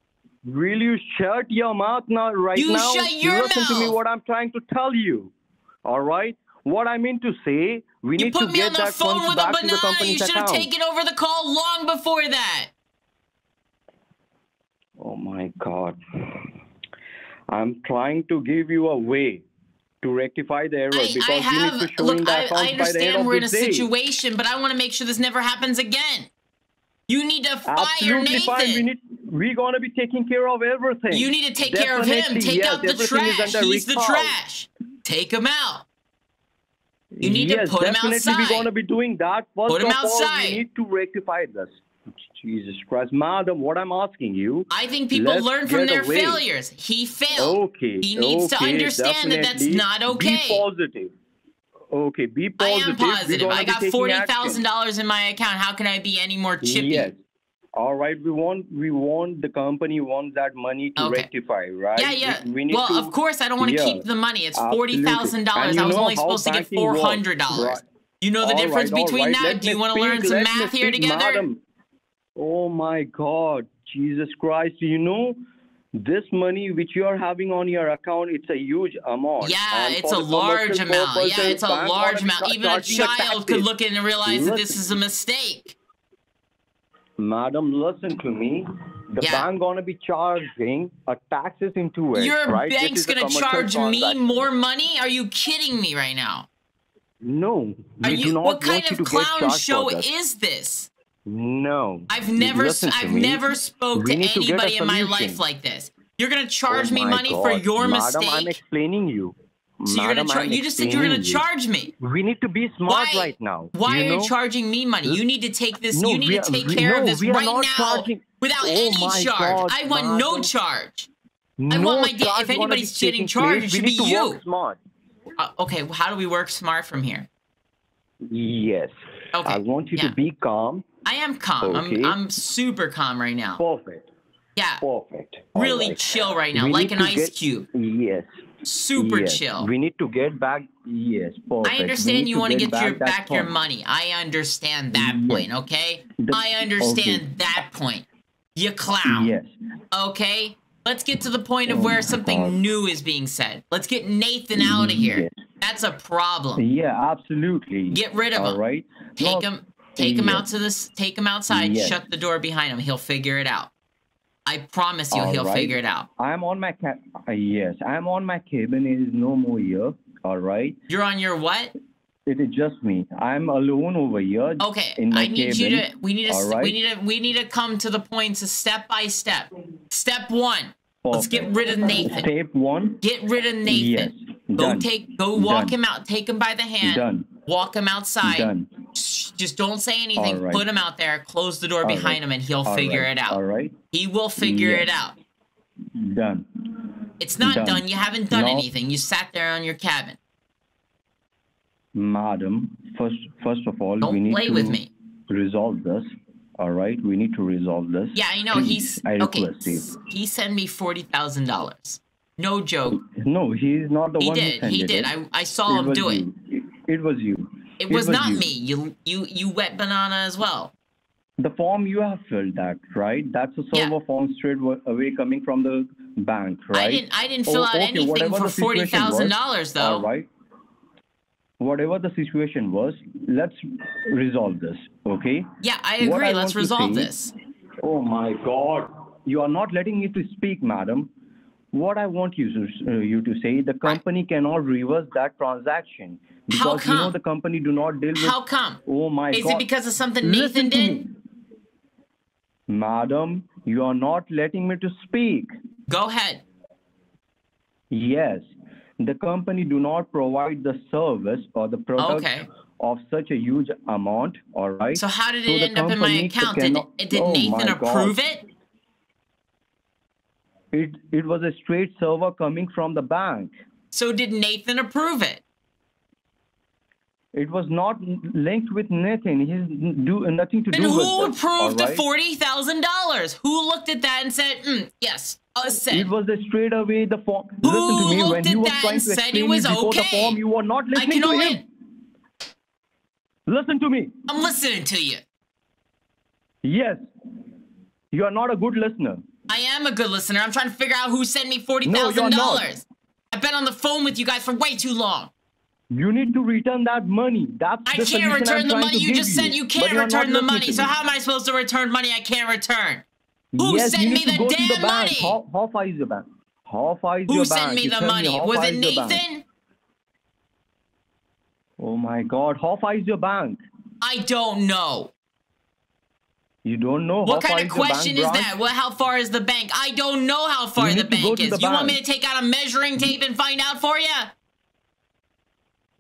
Will you shut your mouth now, right You now? shut your Listen to me what I'm trying to tell you. All right? What I mean to say, we You need to put me get on the that phone with a back to the banana. You should have taken over the call long before that. Oh my God. I'm trying to give you a way to rectify the error I, because I you need to show look. the I, account I by the end understand we're in a day. situation, but I want to make sure this never happens again. You need to fire Absolutely Nathan. fine. We need, we're going to be taking care of everything. You need to take care of him. Take yes, out the trash. He's the trash. Take him out. You need to yes, put him definitely we're going to be doing that. First Put him of all, we need to rectify this. Jesus Christ, madam, what I'm asking you. I think people learn from their away. failures. He failed. Okay. He needs to okay, understand that that's definitely. not okay. Be positive. Okay, be positive. I am positive. I got forty thousand dollars in my account. How can I be any more chippy? Yes. All right. We want we want the company wants that money to Okay. rectify, right? Yeah, yeah. We, we well, to, of course, I don't want to yeah, keep the money. It's forty thousand dollars. I was only supposed to get four hundred dollars. You know the All difference right, between right. that? Let Do you want to learn some math here speak, together? madam. Oh my God, Jesus Christ! You know, this money which you are having on your account, it's a huge amount. Yeah, And it's a large amount. Yeah, it's a large amount. Even a child could look in and realize that this is a mistake. Madam, listen to me. The Yeah. bank gonna be charging a taxes into it, Your right? Bank's gonna charge me transaction. more money? Are you kidding me right now? No, Are you? what kind of clown show is this? No. I've never, I've me. never spoke We to need to anybody in my life like this. You're gonna charge Oh me money for your Madam, mistake. I'm explaining you. So you're gonna char- you just said you're gonna charge me. We need to be smart Why? right now. Why you are know? you charging me money? You need to take this. No, you need we to are- take we- care of this right now charging- without Oh any charge. God, I want no charge. I want my da- if anybody's getting charged, it should be you. Smart. Uh, okay, well, how do we work smart from here? Yes. Okay, I want you yeah. to be calm. I am calm. Okay. I'm I'm super calm right now. Perfect. Yeah, Perfect. All really right. chill right now, We like an ice get- cube. Yes. Super yes. chill. We need to get back. Yes. Perfect. I understand you want to get your back your money. I understand that Yes. point, okay? The- I understand okay. that point. You clown. Yes. Okay? Let's get to the point of Oh where something God. new is being said. Let's get Nathan out of here. Yes. That's a problem. Yeah, absolutely. Get rid of All him. right. Take No, him take him out to this take him outside, Yes. shut the door behind him. He'll figure it out. I promise you All he'll right. figure it out. I'm on my ca- uh, yes, I'm on my cabin. It is no more here. All right. You're on your what? It is just me. I'm alone over here. Okay, In my I need you to we need to All we need to we need to come to the points step by step. Step 1. Let's get rid of Nathan. Step one. Get rid of Nathan. Yes. Go Done. take go walk Done. him out. Take him by the hand. Done. Walk him outside. Done. Just don't say anything. Right. Put him out there. Close the door All behind right. him, and he'll All figure right. it out. All right. He will figure Yes. it out. Done. It's not done. Done. You haven't done No. anything. You sat there on your cabin. Madam, first first of all, we Don't need play to with me. resolve this. All right. We need to resolve this. Yeah, I know. Please, he's I okay. you. He sent me forty thousand dollars. No joke. No, he's not the He one who did. He it. did. I I saw him do you. it. It was you. It was not you. me. You you you wet banana as well. The form you have filled that, right? That's a Yeah. server form straight away coming from the bank, right? I didn't I didn't fill Oh, out okay, anything for forty thousand dollars though. All right. Whatever the situation was, let's resolve this, okay? Yeah, I agree. I Let's resolve say- this. Oh my God! You are not letting me to speak, madam. What I want you to uh, you to say, the company cannot reverse that transaction How because you know come? the company do not deal with. How come? Oh my god. Is God! it because of something Nathan did? Madam, you are not letting me to speak. Go ahead. Yes, the company do not provide the service or the product Okay. of such a huge amount. All right. So how did So it the end up in my account? Did, cannot- did Oh Nathan approve God. it? It it was a straight server coming from the bank. So did Nathan approve it? It was not linked with nothing. He's do nothing to Then do with who this, approved the right? forty thousand dollars? Who looked at that and said, mm, "Yes, us It was a straight away the form. Who Listen to me looked when at you were that trying and to said it was before the okay? form. You were not listening to only. him. Listen to me. I'm listening to you. Yes, you are not a good listener. I am a good listener. I'm trying to figure out who sent me forty No, thousand not. dollars. I've been on the phone with you guys for way too long. You need to return that money. That's I can't return the money you just said you can't you're return the money. So how am I supposed to return money I can't return? Who yes, sent me the damn the money? How, how far is the bank? How far is Who your sent bank? me the money? how Was it your bank? Nathan? Oh my God! How far is your bank? I don't know. You don't know What how far kind of your bank question is branch? that? Well, how far is the bank? I don't know how far You the need to go bank is. the you want me to take out a measuring tape and find out for you?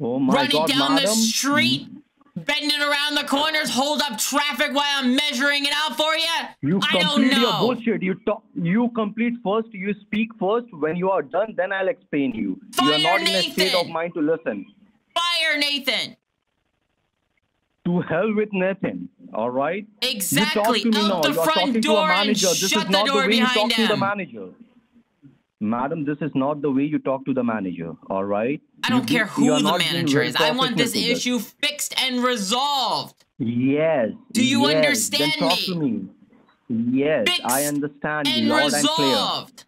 Oh my Run God, down madam. the street? bending around the corners, hold up traffic while I'm measuring it out for you? You I don't complete your know. bullshit. You talk. You complete first. You speak first. When you are done, then I'll explain you. you Fire are not in a state of mind to listen. Fire, Nathan. To hell with Nathan. All right. Exactly. You talk to me Out the you are front talking to a door and. Shut the the door you behind the him. manager. Madam, this is not the way you talk to the manager. All right. I don't You- care who the manager is. I want this issue fixed and resolved. Yes. Do you yes. understand then talk me? to me. Yes, I understand you And and resolved.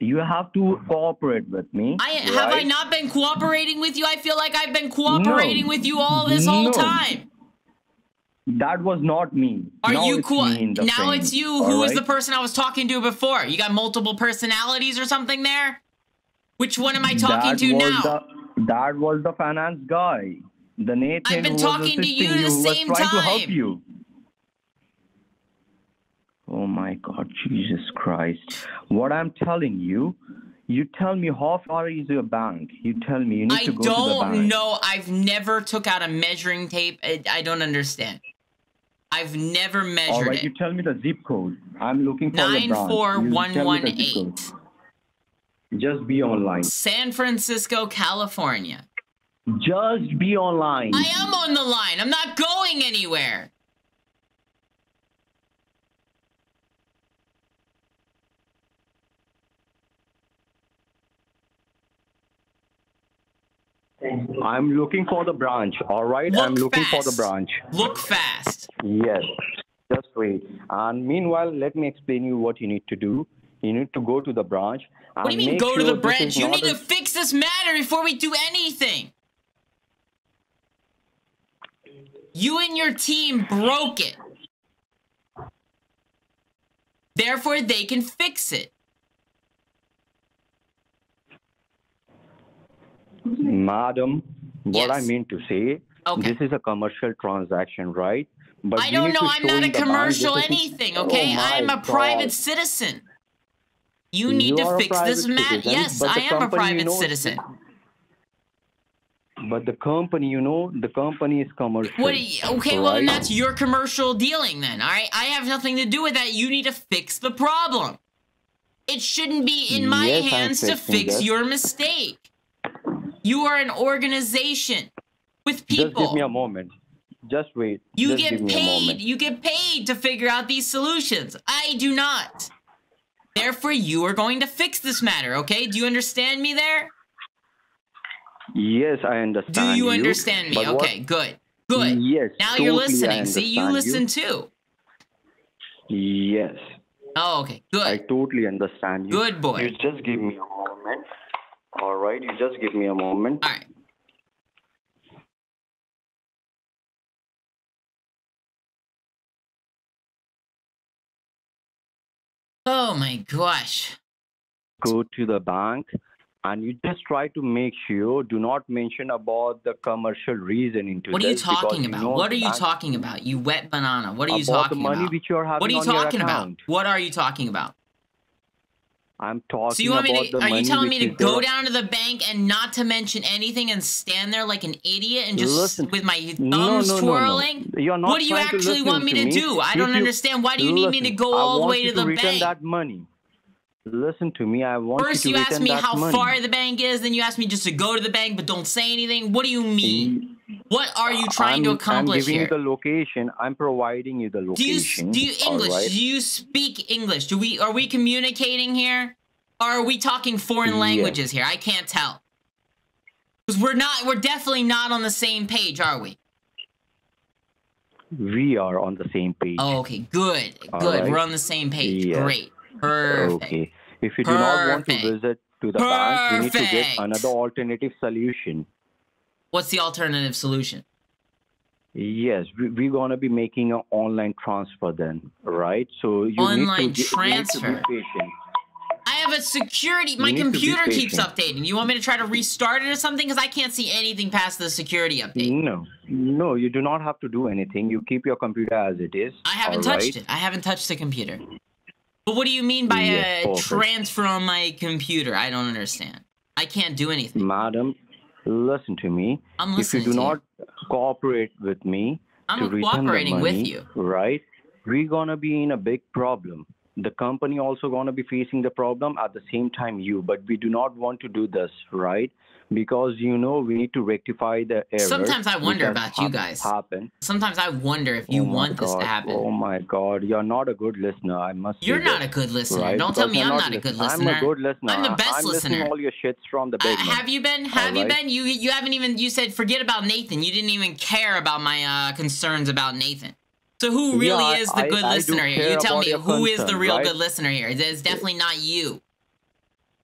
You have to cooperate with me. I have I not been cooperating with you? I feel like I've been cooperating No. with you all this whole No. time. That was not me. Are now you cool? me in the Now frame, it's you. all Who was right? the person I was talking to before? You got multiple personalities or something there? Which one am I talking that to now? The, that was the finance guy. The Nathan I've been talking to you, the same time. to help you. Oh my God, Jesus Christ. What I'm telling you, you tell me how far is your bank? You tell me you need I to go to the bank. I don't know. I've never took out a measuring tape. I, I don't understand. I've never measured All right, it. you tell me the zip code. I'm looking for 94118. Just be online. San Francisco, California. Just be online. I am on the line. I'm not going anywhere. I'm looking for the branch. All right, Look I'm looking for the branch. Look fast. Yes. Just wait. And meanwhile, let me explain you what you need to do. You need to go to the branch. What do you mean go to the branch? You need to fix this matter before we do anything. You and your team broke it. Therefore, they can fix it. Madam, what I mean to say, Okay. this is a commercial transaction, right? But I don't know. I'm not a commercial anything, Oh okay? my I'm a private citizen. You need You to fix this private matter. Yes, I am a company, you private know, citizen. But the company, you know, the company is commercial. What? you- Okay, well then that's your commercial dealing then. All right, I have nothing to do with that. You need to fix the problem. It shouldn't be in my Yes, hands to fix this. your mistake. You are an organization with people. Just give me a moment. Just wait. you Just get give me a paid. You get paid to figure out these solutions. I do not. Therefore, you are going to fix this matter. Okay? Do you understand me there? Yes, I understand. Do you understand me? but what- Okay, good. Good. Yes. Now you're listening. See, you listen too. Yes, Oh, okay. I totally understand you. Good boy. You just give me a moment. All right, you just give me a moment. All right. Oh my gosh. Go to the bank, and you just try to make sure do not mention about the commercial reason into What are you talking you about? know What are you talking about? You wet banana. What are you about talking the money about? which you are having What are you talking about? What are you talking about? I'm talking So you want about me to? Are you telling me to go there- down to the bank and not to mention anything and stand there like an idiot and just Listen. with my thumbs No, no, no, no. twirling? You're not what do you actually want me to, me. do? I If don't you- understand. Why do you need me to go all the way you to the return bank? that money. Listen to me. I want First, you you to asked return me how money. far the bank is, then you asked me just to go to the bank but don't say anything. What do you mean? What are you trying to I'm- accomplish I'm giving here? you the location. I'm providing you the do you location. do you English? right? Do you speak English? Do we are we communicating here? Or are we talking foreign languages here? I can't tell. Because we're not we're definitely not on the same page, are we? We are on the same page. Oh, okay, good. All Good. right. We're on the same page. Great. Perfect. Okay. If you do not want to visit to the bank, you need to get another alternative solution. What's the alternative solution? Yes, we, we're gonna be making an online transfer then, right? So you Online need to, get- you need to be transfer? patient. I have a security. My need to be computer keeps updating. You want me to try to restart it or something? Because I can't see anything past the security update. No, no, you do not have to do anything. You keep your computer as it is. I haven't touched right? it. I haven't touched the computer. But what do you mean by Yes, a transfer on my computer? I don't understand. I can't do anything. Madam, listen to me. I'm listening If you do not cooperate with me I'm to return the cooperating with you. right? We're gonna be in a big problem. The company also gonna be facing the problem at the same time you, but we do not want to do this, right? Because you know we need to rectify the error. Sometimes I wonder about you guys. Happened. Sometimes I wonder if you Oh want this to happen. Oh my God, you're not a good listener. I must. You're not a good listener. right? Don't tell me I'm not a good listener. I'm a good listener. I'm the best I'm listening listener. all your shits from the Uh, have you been? Have you Alright. been? You you haven't even. You said forget about Nathan. You didn't even care about my uh, concerns about Nathan. So who really I- is the I- good I listener here? You tell me who is the real right? good listener here? It's definitely not you.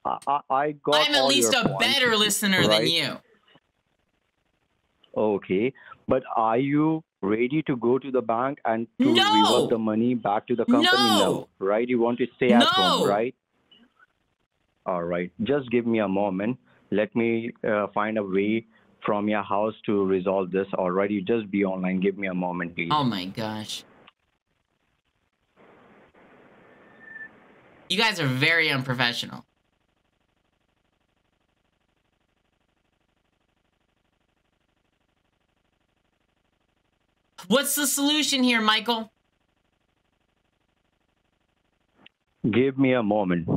I, I, got I'm at least a points, better listener than you. Okay, but are you ready to go to the bank and to No! revert the money back to the company? No! right? You want to stay at No! home, right? All right, just give me a moment. Let me uh, find a way from your house to resolve this. All right, you just be online. Give me a moment, please. Oh my gosh. You guys are very unprofessional. What's the solution here, Michael? Give me a moment.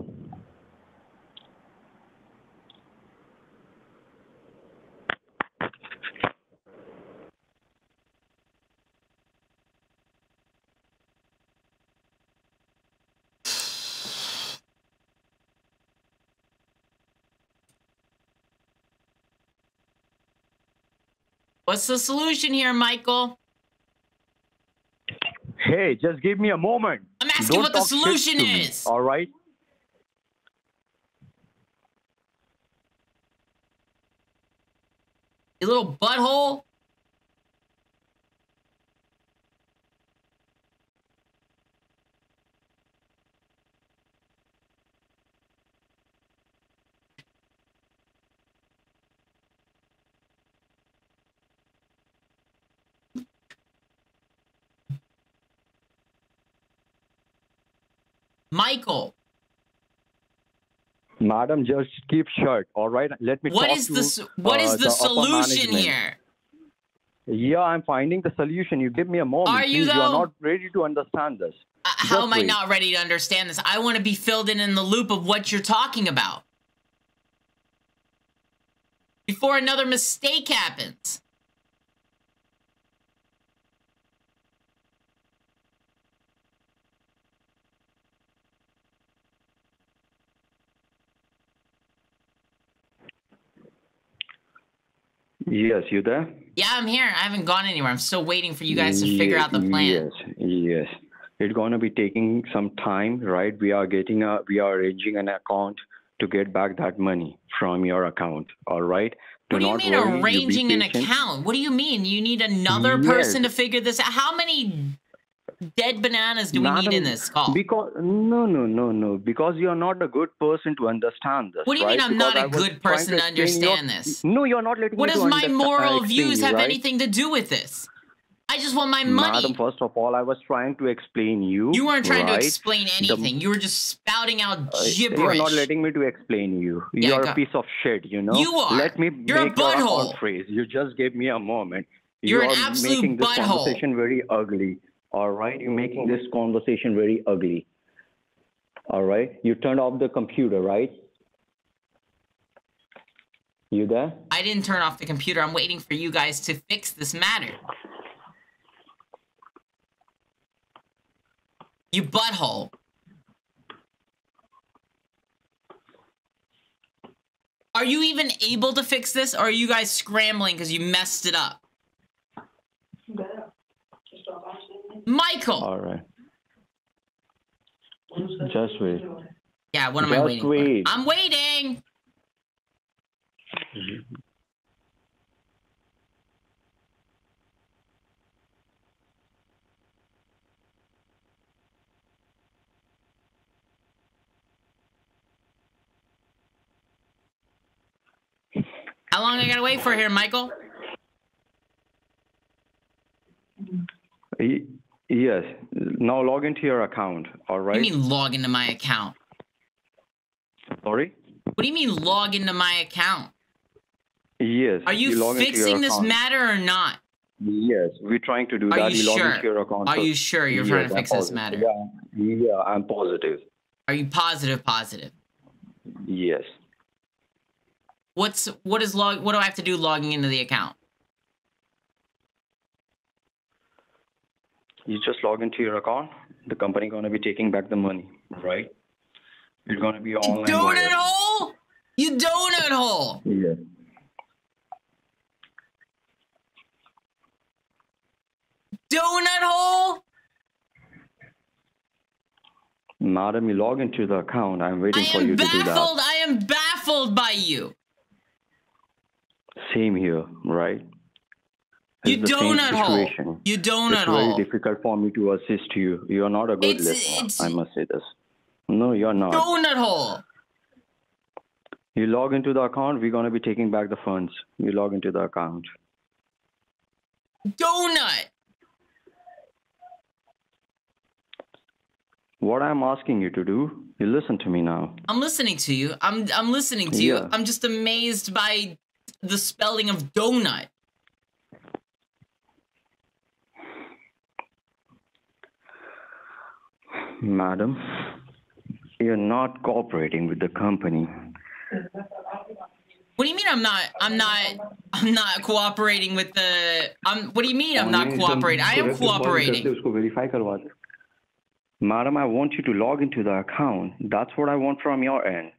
What's the solution here, Michael? Hey, just give me a moment. I'm asking Don't what the solution to me, is. All right. You little butthole. Michael, Madam, just keep shut. All right. Let me what talk is to, the what uh, is the, upper solution here? Yeah, I'm finding the solution. You give me a moment. Are you, please. though? You're not ready to understand this. Uh, how Just am I not ready to understand this? I want to be filled in in the loop of what you're talking about. Before another mistake happens. Yes, you there? Yeah, I'm here. I haven't gone anywhere. I'm still waiting for you guys to figure out the plan. Yes, yes. It's gonna be taking some time, right? We are getting a, we are arranging an account to get back that money from your account. All right. Do What do you not mean worry, arranging an account? What do you mean? You need another Yes. person to figure this out? How many dead bananas do we need in this call? Because no, no, no, no. Because you're not a good person to understand this. What do you mean? I'm Because not a good person to explain your- understand this? No, you're not letting me. What does my moral views have right? anything to do with this? I just want my money. Madam, first of all, I was trying to explain you. you weren't trying right? to explain anything. you were just spouting out Uh, gibberish. You're not letting me to explain you. Yeah, You're go- a piece of shit, you know? You are. Let me You're a make your butthole. phrase. You just gave me a moment. You're an are absolute making this butthole. conversation very ugly. All right? You're making this conversation very ugly. All right? You turned off the computer, right? You there? I didn't turn off the computer. I'm waiting for you guys to fix this matter. You butthole. Are you even able to fix this, or are you guys scrambling because you messed it up? Michael! All right. Just wait. Yeah, what am I Just waiting wait. for? I'm waiting! How long I gotta wait for here, Michael? Yes. Now log into your account. All right. What do you mean log into my account? Sorry? What do you mean log into my account? Yes. Are you, your fixing this account. matter or not? Yes, we're trying to do Are that. you log sure? into your account. Are you sure you're yes, trying to fix this matter? Yeah, yeah, I'm positive. Are you positive? Positive. Yes. What's what is log? What do I have to do logging into the account? You just log into your account. The company gonna be taking back the money, right? It's gonna be You online. donut wire. hole. You donut hole. Yes. Donut hole. Madam, you log into the account. I'm I waiting for am you to do that. baffled. I am baffled by you. Same here, right? You It's the same donut hole. situation. You It's very hole. difficult for me to assist you. You're not a good It's- listener. it's- I must say this. No, you're not. Donut hole. You log into the account. We're gonna be taking back the funds. You log into the account. Donut. What I'm asking you to do, you listen to me now. I'm listening to you. I'm I'm listening to you. I'm just amazed by the spelling of donut. Madam, you're not cooperating with the company. What do you mean I'm not I'm not I'm not cooperating with the I'm what do you mean I'm not cooperating? I am cooperating. Madam, I want you to log into the account. That's what I want from your end.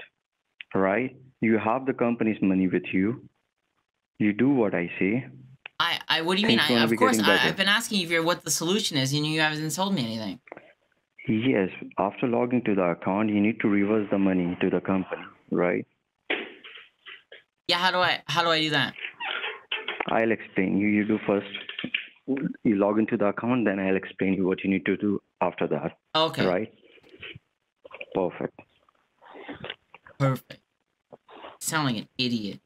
Right? You have the company's money with you. You do what I say. I, I what do you mean? I, of course I, I've been asking you for what the solution is and you haven't told me anything. Yes, after logging to the account, you need to reverse the money to the company, right? Yeah, how do I how do I do that? I'll explain you. You do first. You log into the account, then I'll explain you what you need to do after that, Okay. right? Perfect. Perfect. Sound like an idiot.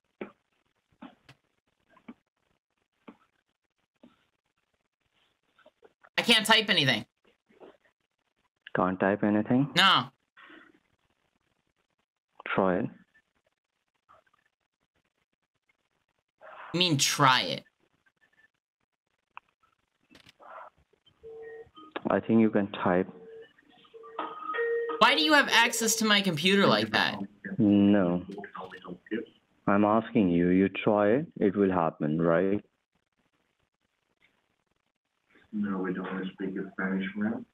I can't type anything. Can't type anything? No. Try it. I mean try it. I think you can type. Why do you have access to my computer like that? No. I'm asking you. You try it, it will happen, right? No, we don't speak Spanish, ma'am.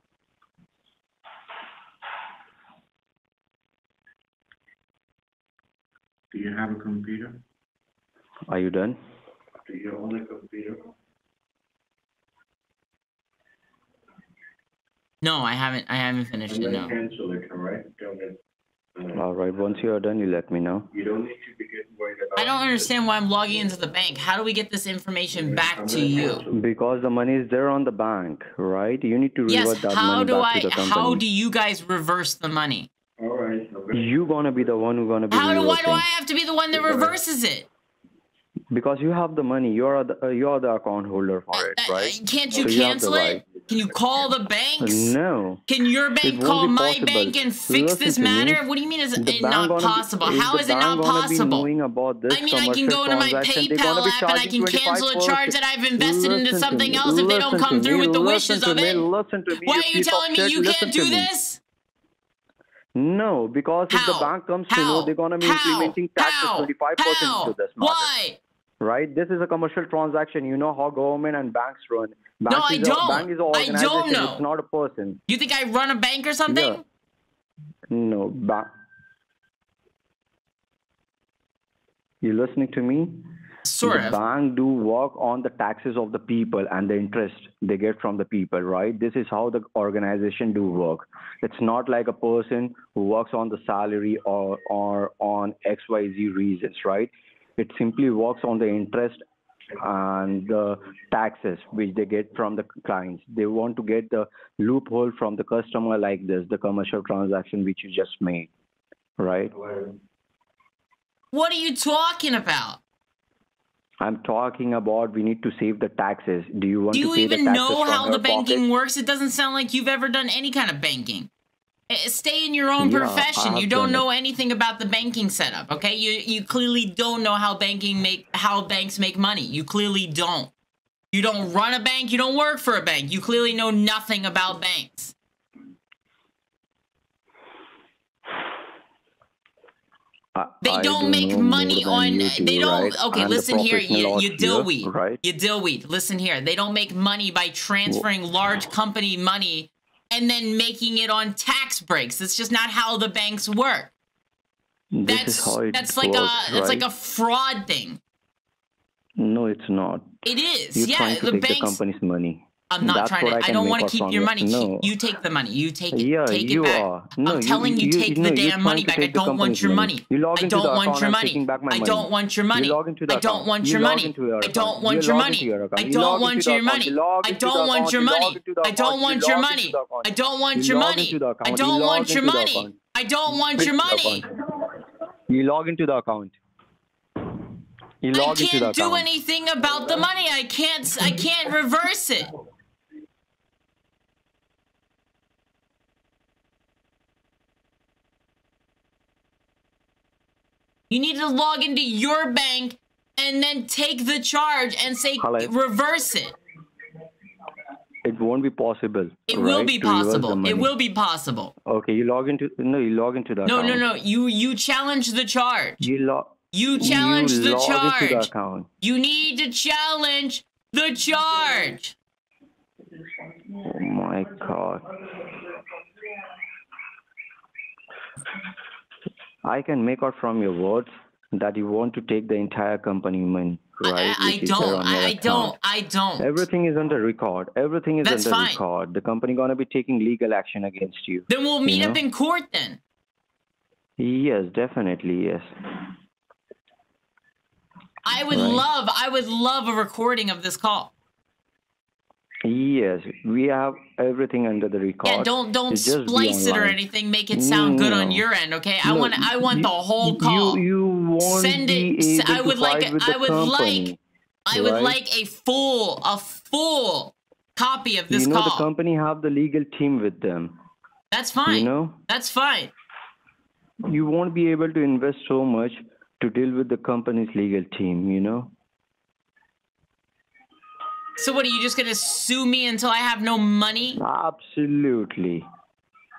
Do you have a computer? Are you done? Do you own a computer? No, I haven't I haven't finished it, no. Cancel it, all right? Don't get, uh, All right. Once you are done, you let me know. you don't need to be getting worried about. I don't understand why I'm logging into the bank. How do we get this information back to you? Because the money is there on the bank, right? You need to revert Yes, that money back I to the company. how do you guys reverse the money? All right. okay. you gonna be the one who gonna be How do why do I have to be the one that reverses it? Because you have the money, you're the uh, you're the account holder for it, Uh, right? Can't you So cancel the it? right. Can you call the banks? No. Can your bank call my bank and fix Listen this to me. matter? What do you mean is it not gonna be- possible? if How the is it not possible? about this I mean, I can go to my transaction, they're gonna PayPal app and I can cancel a charge that I've invested into Listen to something else if they don't come through me, with the listen wishes of it. Listen to me, Why are you telling me you can't do this? No, because if the bank comes to know, they're gonna be How? implementing tax How? of 25% How? into this matter. Why? Right? This is a commercial transaction. You know how government and banks run. Bank I is don't. A, bank is an I don't know. It's not a person. You think I run a bank or something? Yeah. No, bank. You listening to me? Sort the of. bank do work on the taxes of the people and the interest they get from the people right? This is how the organization do work. It's not like a person who works on the salary or or on xyz reasons right? It simply works on the interest and the taxes which they get from the clients. They want to get the loophole from the customer like this the commercial transaction which you just made right. What are you talking about? I'm talking about we need to save the taxes. Do you want Do to you pay even the taxes know how the banking pocket? works? It doesn't sound like you've ever done any kind of banking. Eh, Stay in your own Yeah, profession. You don't know anything about the banking setup, okay? You you clearly don't know how banking make how banks make money. You clearly don't. You don't run a bank, you don't work for a bank. You clearly know nothing about banks. I, They I don't make money on do, they don't right? okay, I'm listen here, you, you you here, dillweed. right? You dillweed. Listen here. They don't make money by transferring large company money and then making it on tax breaks. That's just not how the banks work. That's that's like works, a that's like a fraud thing. No, it's not. It is. You're yeah, the take the banks company's money. I'm not That's trying to I I, don't want to keep your money. No. You take the money. You take it. Yeah, take you it back. are. No, I'm telling you, you- take the damn money back. I don't want your money. You log I don't want your money. taking back my I don't want your You money. log into the I don't want You your money. I don't want your money. I don't want your money. I don't want your money. I don't want your money. into the account. I don't want your money. I don't want your money. I don't want your money. You log into the account. You I log into the can't do account. anything about the money. I can't I can't reverse it. You need to log into your bank and then take the charge and say Hello? reverse it. It won't be possible. It will be to reverse the possible. It will be possible. Okay, you log into no, you log into the No, account. no, no. You you challenge the charge. You log. You challenge you the log into the charge. account. You need to challenge the charge. Oh my god. I can make out from your words that you want to take the entire company money, right? I, I don't. I, I don't. I don't. Everything is under record. Everything is That's under fine. record. The company gonna be taking legal action against you. Then we'll meet you up in court then. Yes, definitely, yes. I would Right. love. I would love a recording of this call. Yes, we have everything under the record. Yeah, don't don't It's just be splice it or anything. Make it sound good on your end, okay? I No, want. I want you- the whole call. You, you Send it- I would like fight a- with I would company. like- I would right? like a full, a full copy of this you know call. the company have the legal team with them. That's fine. You know, That's fine. you won't be able to invest so much to deal with the company's legal team. You know, So what are you just gonna sue me until I have no money? absolutely,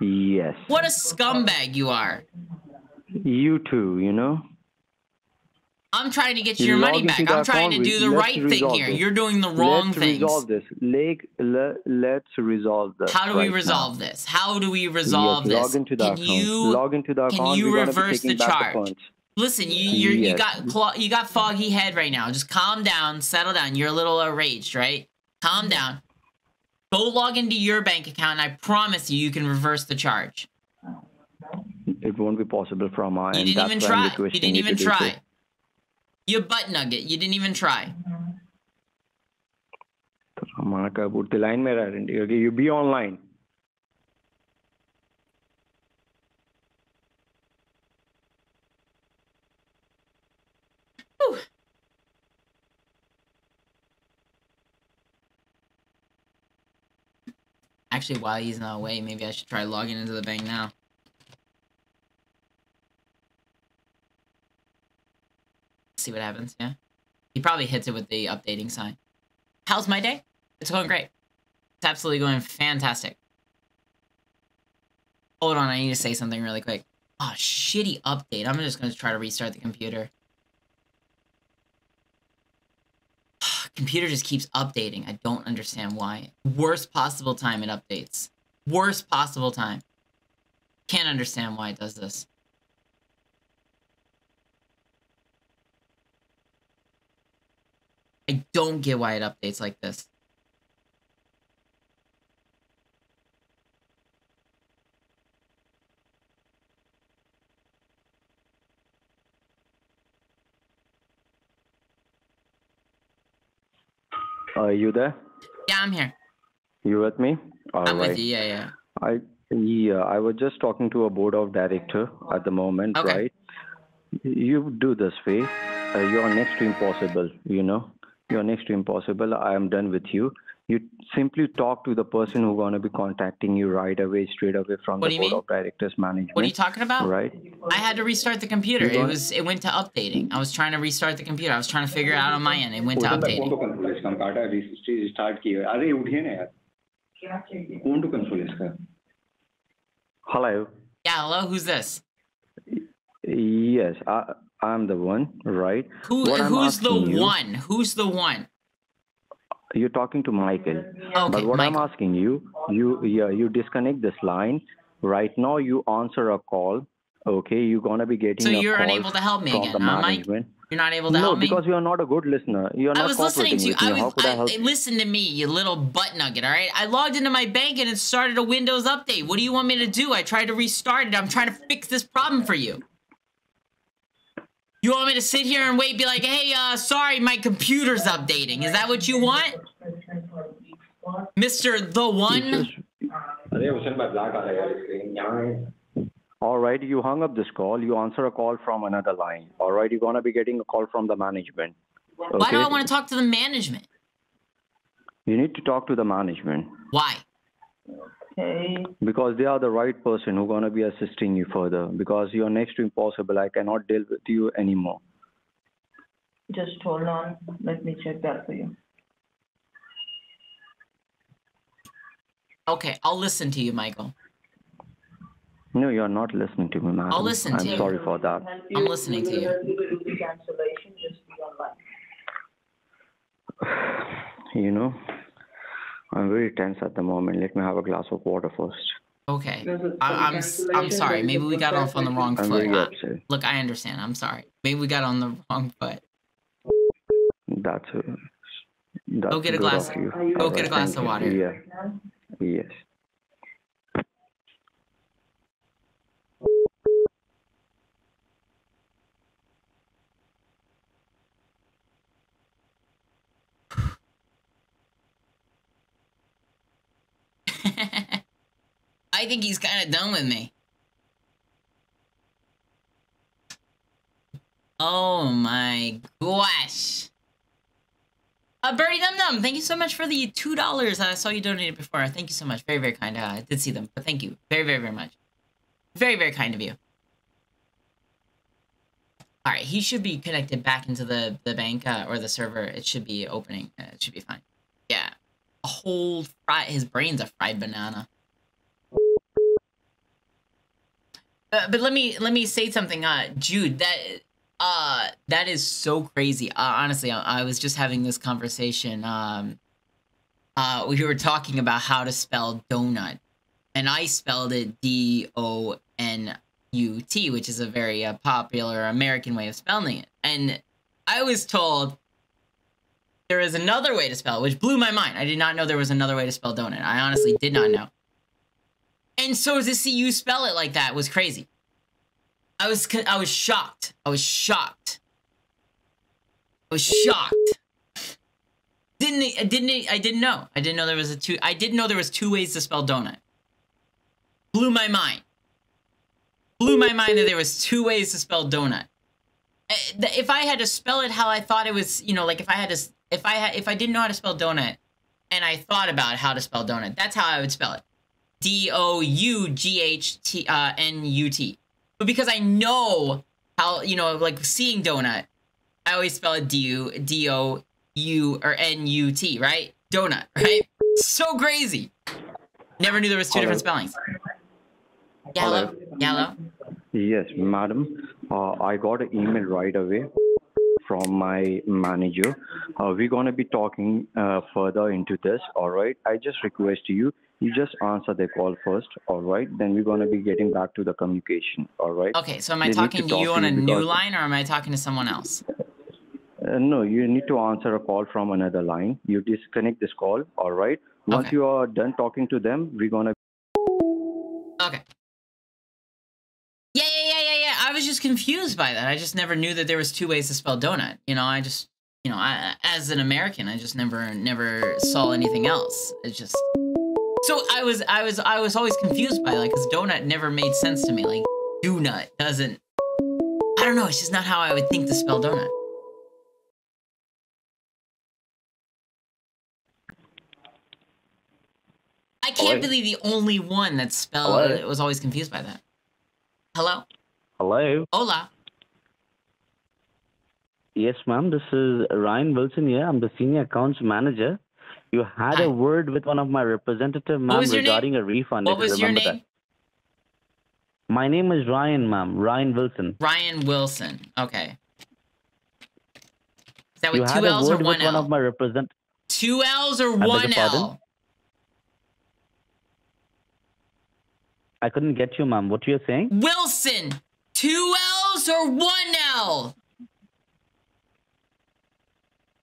yes. What a scumbag you are. You too. You know. I'm trying to get You your money back. I'm trying to do the let's right thing here. this. You're doing the wrong let's things. resolve this. Like, le, let's resolve this. How do we right now. resolve this? How do we resolve yes, this? Log into the can account. you log into the can account. you We're gonna be reverse the charge? funds. listen? You you're, you Yes. got clo- you got foggy head right now. Just calm down, settle down. You're a little enraged, right? Calm down. Go log into your bank account, and I promise you, you can reverse the charge. It won't be possible from our You end. didn't That's even why I'm try. You requesting didn't to even do so. try. You butt nugget. You didn't even try. हमारा क्या बोलते line में रह रहे हैं you be Online Actually, while he's not away, maybe I should try logging into the bank now. See what happens, yeah? He probably hits it with the updating sign. How's my day? It's going great. It's absolutely going fantastic. Hold on, I need to say something really quick. Oh, shitty update. I'm just going to try to restart the computer. Computer just keeps updating. I don't understand why. Worst possible time it updates. Worst possible time. Can't understand why it does this. I don't get why it updates like this. Are you there Yeah, I'm here. you with me All I'm with you. Yeah, yeah. I yeah I was just talking to a board of director at the moment Okay. right you do this way uh, you're next to impossible you know you're next to impossible I am done with you you simply talk to the person who's going to be contacting you right away, straight away from what the board mean? of directors management. What are you talking about? Right. I had to restart the computer. It was it went to updating. I was trying to restart the computer. I was trying to figure it out on my end. It went to updating. Hello. Yeah, hello. Who's this? Yes, I, I'm the one, right? Who, who's the one? Who's the one? You're talking to michael Okay, but what i'm asking you you yeah you disconnect this line right now you answer a call okay you're gonna be getting So a you're unable to help me again, the huh, Mike? You're not able to no help me. because you're not a good listener you're I not was listening to you. I me how could i, I, help listen to me, you little butt nugget. All right. I logged into my bank and it started a Windows update. What do you want me to do? I tried to restart it. I'm trying to fix this problem for you. You want me to sit here and wait, be like, hey, uh, sorry, my computer's updating. Is that what you want? Mr. The One? All right, you hung up this call. You answer a call from another line. All right, you're going to be getting a call from the management. Okay? Why do I want to talk to the management? You need to talk to the management. Why? Okay. because they are the right person who's going to be assisting you further because you're next to impossible i cannot deal with you anymore Just hold on. Let me check that for you. Okay, I'll listen to you, Michael. no you're not listening to me man I'll listen i'm to you. sorry for that I'm listening to you. Cancellation, just be online. you know i'm very tense at the moment let me have a glass of water first Okay, I, I'm s- I'm sorry. Maybe we got off on the wrong i'm foot. very Uh, upset look, I understand. I'm sorry. Maybe we got on the wrong foot. That's, that's Go get a glass- of you. go get a glass of water. Yeah. Yes. I think he's kind of done with me. Oh my gosh. Uh, Birdie Dum Dum, thank you so much for the two dollars. I saw you donated before. Thank you so much. Very, very kind. Uh, I did see them, but thank you very, very, very much. Very, very kind of you. All right, he should be connected back into the the bank uh, or the server. It should be opening. Uh, it should be fine. Yeah, a whole fry. His brain's a fried banana. Uh, but let me let me say something, uh, Jude. That uh, that is so crazy. Uh, honestly, I, I was just having this conversation. Um, uh, we were talking about how to spell donut, and I spelled it D O N U T, which is a very uh, popular American way of spelling it. And I was told there is another way to spell it, which blew my mind. I did not know there was another way to spell donut. I honestly did not know. And so to see you spell it like that was crazy. I was I was shocked. I was shocked. I was shocked. Didn't I didn't I didn't know. I didn't know there was a two I didn't know there was two ways to spell donut. Blew my mind. Blew my mind that there was two ways to spell donut. Eh, If I had to spell it how I thought it was, you know, like if I had to if I had if I didn't know how to spell donut and I thought about how to spell donut, that's how I would spell it. D O U G H T uh, N U T. But because I know how, you know, like seeing donut, I always spell it D U D O U or N U T, right? Donut, right? So crazy. Never knew there was two different spellings. Yeah, hello. Hello. Yes, madam. Uh, I got an email right away from my manager. Uh, we're going to be talking uh, further into this, all right? I just request to you, you just answer the call first, all right? Then we're going to be getting back to the communication, all right? Okay, so am I They to talking to talk you to on you a new line or am I talking to someone else? Uh, no, you need to answer a call from another line. You disconnect this call, all right? Once Okay. you are done talking to them, we're going to Okay. Yeah, yeah, yeah, yeah, yeah. I was just confused by that. I just never knew that there was two ways to spell donut. You know, I just, you know, I, as an American, I just never, never saw anything else. It's just. So I was, I was, I was always confused by like, cause donut never made sense to me. Like, do nut doesn't. I don't know. It's just not how I would think to spell donut. I can't Hello? believe the only one that spelled Hello? was always confused by that. Hello? Hello. Hola. Yes, ma'am. This is Ryan Wilson here. I'm the senior accounts manager. You had Hi. a word with one of my representative, ma'am, your name? regarding a refund. What if you was your remember name? That. My name is Ryan, ma'am. Ryan Wilson. Ryan Wilson. Okay. Is that You with had two L's or one with one of my represent. Two L's or your one? L? I couldn't get you, ma'am. What are you're saying? Wilson. Two L's or one L?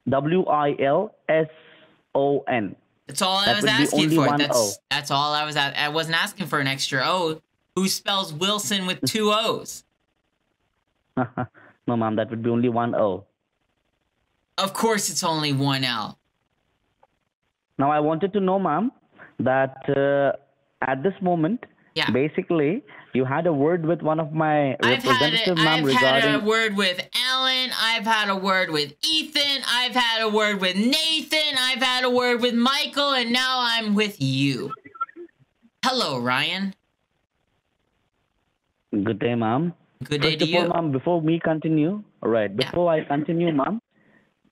W I L S O N. That's all I That was asking for. That's O. that's all I was at. I wasn't asking for an extra O. Who spells Wilson with two O's? no, mom, That would be only one O. Of course, it's only one L. Now, I wanted to know, mom, that uh, at this moment, Yeah. basically, you had a word with one of my I've representative, ma'am, I've had regarding. a word with Ellen. I've had a word with Ethan. I've had a word with Nathan. I've had a word with Michael, and now I'm with you. Hello, Ryan. Good day, ma'am. Good day First to you. ma'am, before we continue, all right, Yeah. before I continue, ma'am,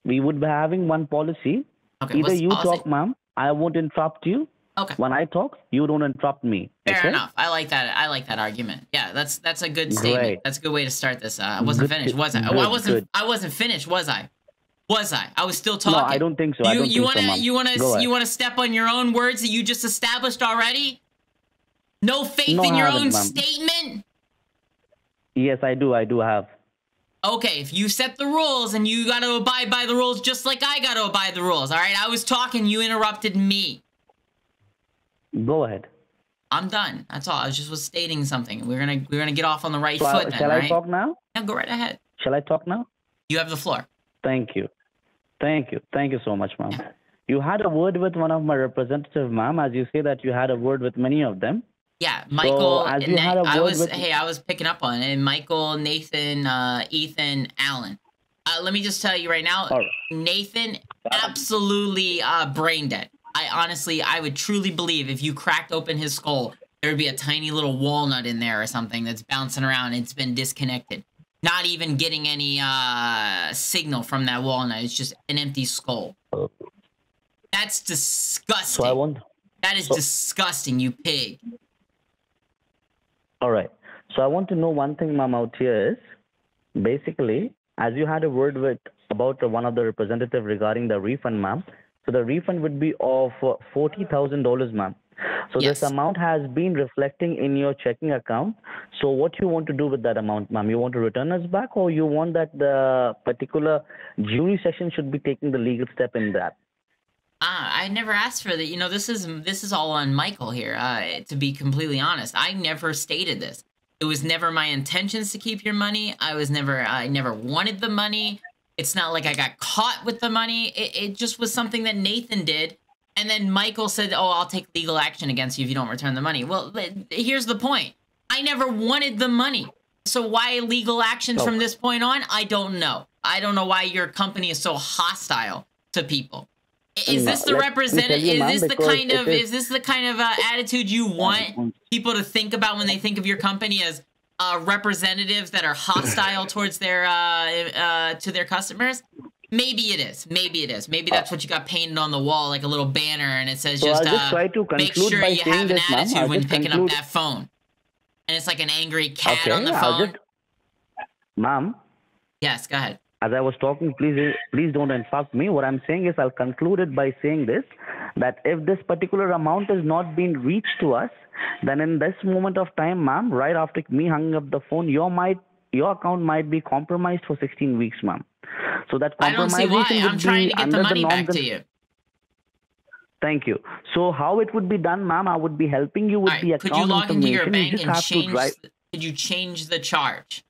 we would be having one policy. Okay, Either you talk, ma'am, I won't interrupt you. Okay. When I talk, you don't interrupt me. Fair okay? enough. I like that. I like that argument. Yeah, that's that's a good statement. Great. That's a good way to start this. Uh, I wasn't Good- finished, was I? good, I wasn't. good. I wasn't finished, was I? Was I? I was still talking. No. I don't think so. I You you wanna so, you wanna you wanna step on your own words that you just established already? No faith No, in your own statement. Yes, I do. I do have. Okay, if you set the rules and you got to abide by the rules just like I got to abide the rules. All right, I was talking, you interrupted me. Go ahead. I'm done. That's all. I was just was stating something. We're gonna we're gonna get off on the right So, foot then, shall right? I talk now? Now go right ahead. Shall I talk now? You have the floor. Thank you. Thank you. Thank you so much, ma'am. You had a word with one of my representatives, ma'am, as you say that you had a word with many of them. Yeah, Michael. as you Na- had a I was with- hey, I was picking up on it. Michael, Nathan, uh, Ethan, Allen. Uh, let me just tell you right now, right. Nathan, absolutely uh, brain dead. I honestly, I would truly believe if you cracked open his skull, there would be a tiny little walnut in there or something that's bouncing around. It's been disconnected. Not even getting any uh, signal from that walnut. It's just an empty skull. That's disgusting. So I want. that is so- disgusting, you pig. All right. So I want to know one thing, ma'am, out here is basically, as you had a word with about one of the representative regarding the refund, ma'am. So the refund would be of uh, forty thousand dollars, ma'am. So Yes. this amount has been reflecting in your checking account. So what you want to do with that amount, ma'am? You want to return us back, or you want that the particular jury section should be taking the legal step in that? Ah, I never asked for that. You know, this is this is all on Michael here. Uh, to be completely honest, I never stated this. It was never my intentions to keep your money. I was never. I never wanted the money. It's not like I got caught with the money. It, it just was something that Nathan did, and then Michael said, "Oh, I'll take legal action against you if you don't return the money." Well, here's the point. I never wanted the money. So why legal actions from this point on? I don't know. I don't know why your company is so hostile to people. Is No, this the let me tell representative? Is this the kind of is- is this the kind of uh, attitude you want people to think about when they think of your company as uh, representatives that are hostile towards their uh, uh, to their customers? Maybe it is. Maybe it is. Maybe that's what you got painted on the wall like a little banner, and it says So just, just uh, try to make sure you have an this, attitude when picking conclude- up that phone, and it's like an angry cat okay, on the phone. just, ma'am. Yes, go ahead. as I was talking, please please don't interrupt me. What I'm saying is I'll conclude it by saying this that if this particular amount has not been reached to us, then in this moment of time, ma'am, right after me hanging up the phone, your might your account might be compromised for 16 weeks, ma'am. So that I don't see why. I'm trying to get under the money norms back to you. Thank you. So how it would be done, ma'am? I would be helping you with All the account could you log into your bank you and change? the- Could you change the charge?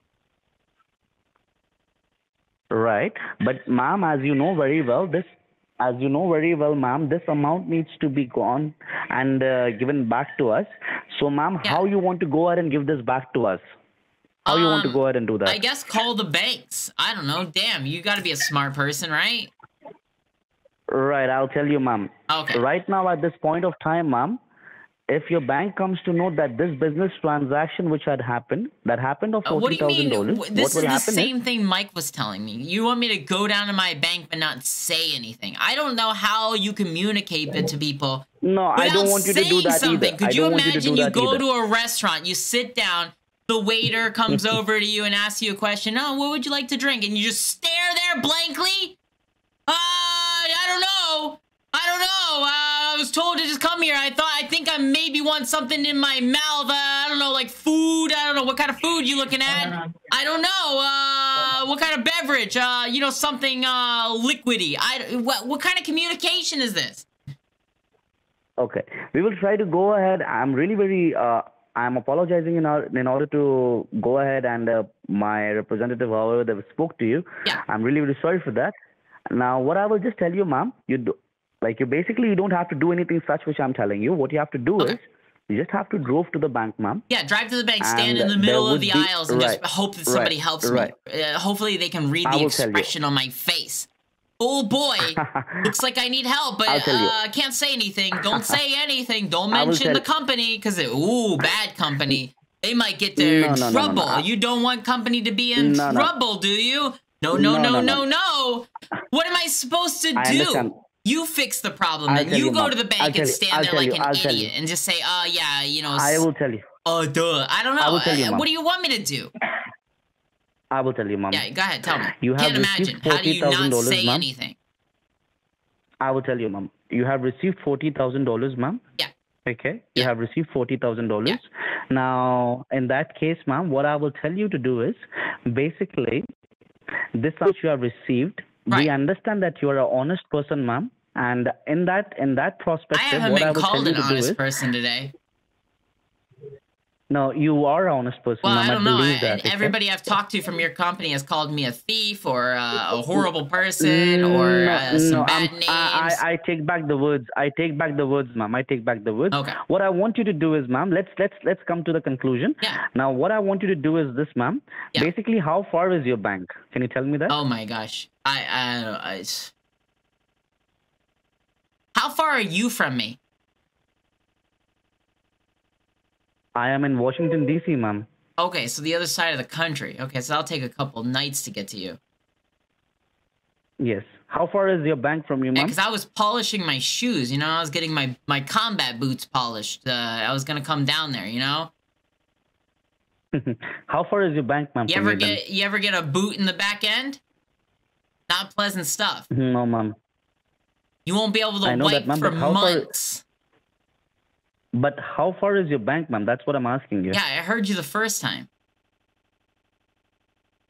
Right. But ma'am, as you know very well, this as you know very well, ma'am, this amount needs to be gone and uh, given back to us. So, ma'am, Yeah. how you want to go ahead and give this back to us? How you want to Um, go ahead and do that? I guess call the banks. I don't know. Damn, you got to be a smart person, right? Right. I'll tell you, ma'am. Okay. Right now, at this point of time, ma'am, if your bank comes to know that this business transaction which had happened, that happened of Uh, what forty do you thousand mean? dollars, what This will is the same thing Mike was telling me. You want me to go down to my bank but not say anything. I don't know how you communicate it to people no, I don't want you to do that something. either. Could I you don't want you to imagine do you that go either. to a restaurant, you sit down, the waiter comes over to you and asks you a question. Oh, what would you like to drink? And you just stare there blankly. Uh, I don't know. I don't know. Uh, I was told to just come here. I thought I think I maybe want something in my mouth. Uh, I don't know, like food. I don't know what kind of food you looking at. I don't know. Uh, what kind of beverage? Uh, you know, something uh liquidy. I what what kind of communication is this? Okay, we will try to go ahead. I'm really very. Uh, I'm apologizing in, our, in order to go ahead and uh, my representative, however, that spoke to you. Yeah. I'm really very sorry for that. Now, what I will just tell you, ma'am, you do, like you basically you don't have to do anything such which I'm telling you. What you have to do Okay. is you just have to drove to the bank, ma'am. Yeah, drive to the bank, stand in the middle of the be- aisles, and right, just hope that somebody right, helps right. me. Uh, hopefully, they can read I the will tell you. expression on my face. Oh boy, looks like I need help, but you. uh, can't say anything. Don't say anything. Don't mention the company because ooh, bad company. They might get their No, no, trouble. no. You don't want company to be in trouble, do you? No, no, No, no, no, no, no, no. What am I supposed to I do? understand. You fix the problem. You you, go Mom. to the bank and you. stand there like you. an I'll idiot and just say, "Oh yeah, you know." I will tell you. Oh, duh. I don't know. I will tell you, Uh, Mom. what do you want me to do? I will tell you, mom. Yeah, go ahead. Tell me. You have Can't imagine. How do you not say ma'am? anything? I will tell you, mom. You have received forty thousand dollars, ma'am. Yeah. Okay. You Yeah. have received forty thousand dollars. Now, in that case, ma'am, what I will tell you to do is, basically, this amount you have received. Right. We understand that you are an honest person, ma'am. And in that in that prospect, I haven't what I been tell called an honest is, person today. No, you are an honest person, Well. I don't know. I-? Everybody I've talked to from your company has called me a thief or uh, a horrible person or Mm, no, uh, some no, bad I'm- names. I, I, I take back the words. I take back the words, ma'am. I take back the words. Okay. What I want you to do is, ma'am, let's let's let's come to the conclusion. Yeah. Now, what I want you to do is this, ma'am. Yeah. Basically, how far is your bank? Can you tell me that? Oh my gosh. I, I, I, How far are you from me? I am in Washington D.C., ma'am. Okay, so the other side of the country. Okay, so that'll take a couple nights to get to you. Yes. How far is your bank from you, Yeah, ma'am? because I was polishing my shoes. You know, I was getting my my combat boots polished. Uh, I was gonna come down there. You know. how far is your bank, ma'am? You ever get you ever get a boot in the back end? Not pleasant stuff. No, ma'am. You won't be able to I know that, ma'am, for how far- months. But how far is your bank, ma'am? That's what I'm asking you. Yeah, I heard you the first time.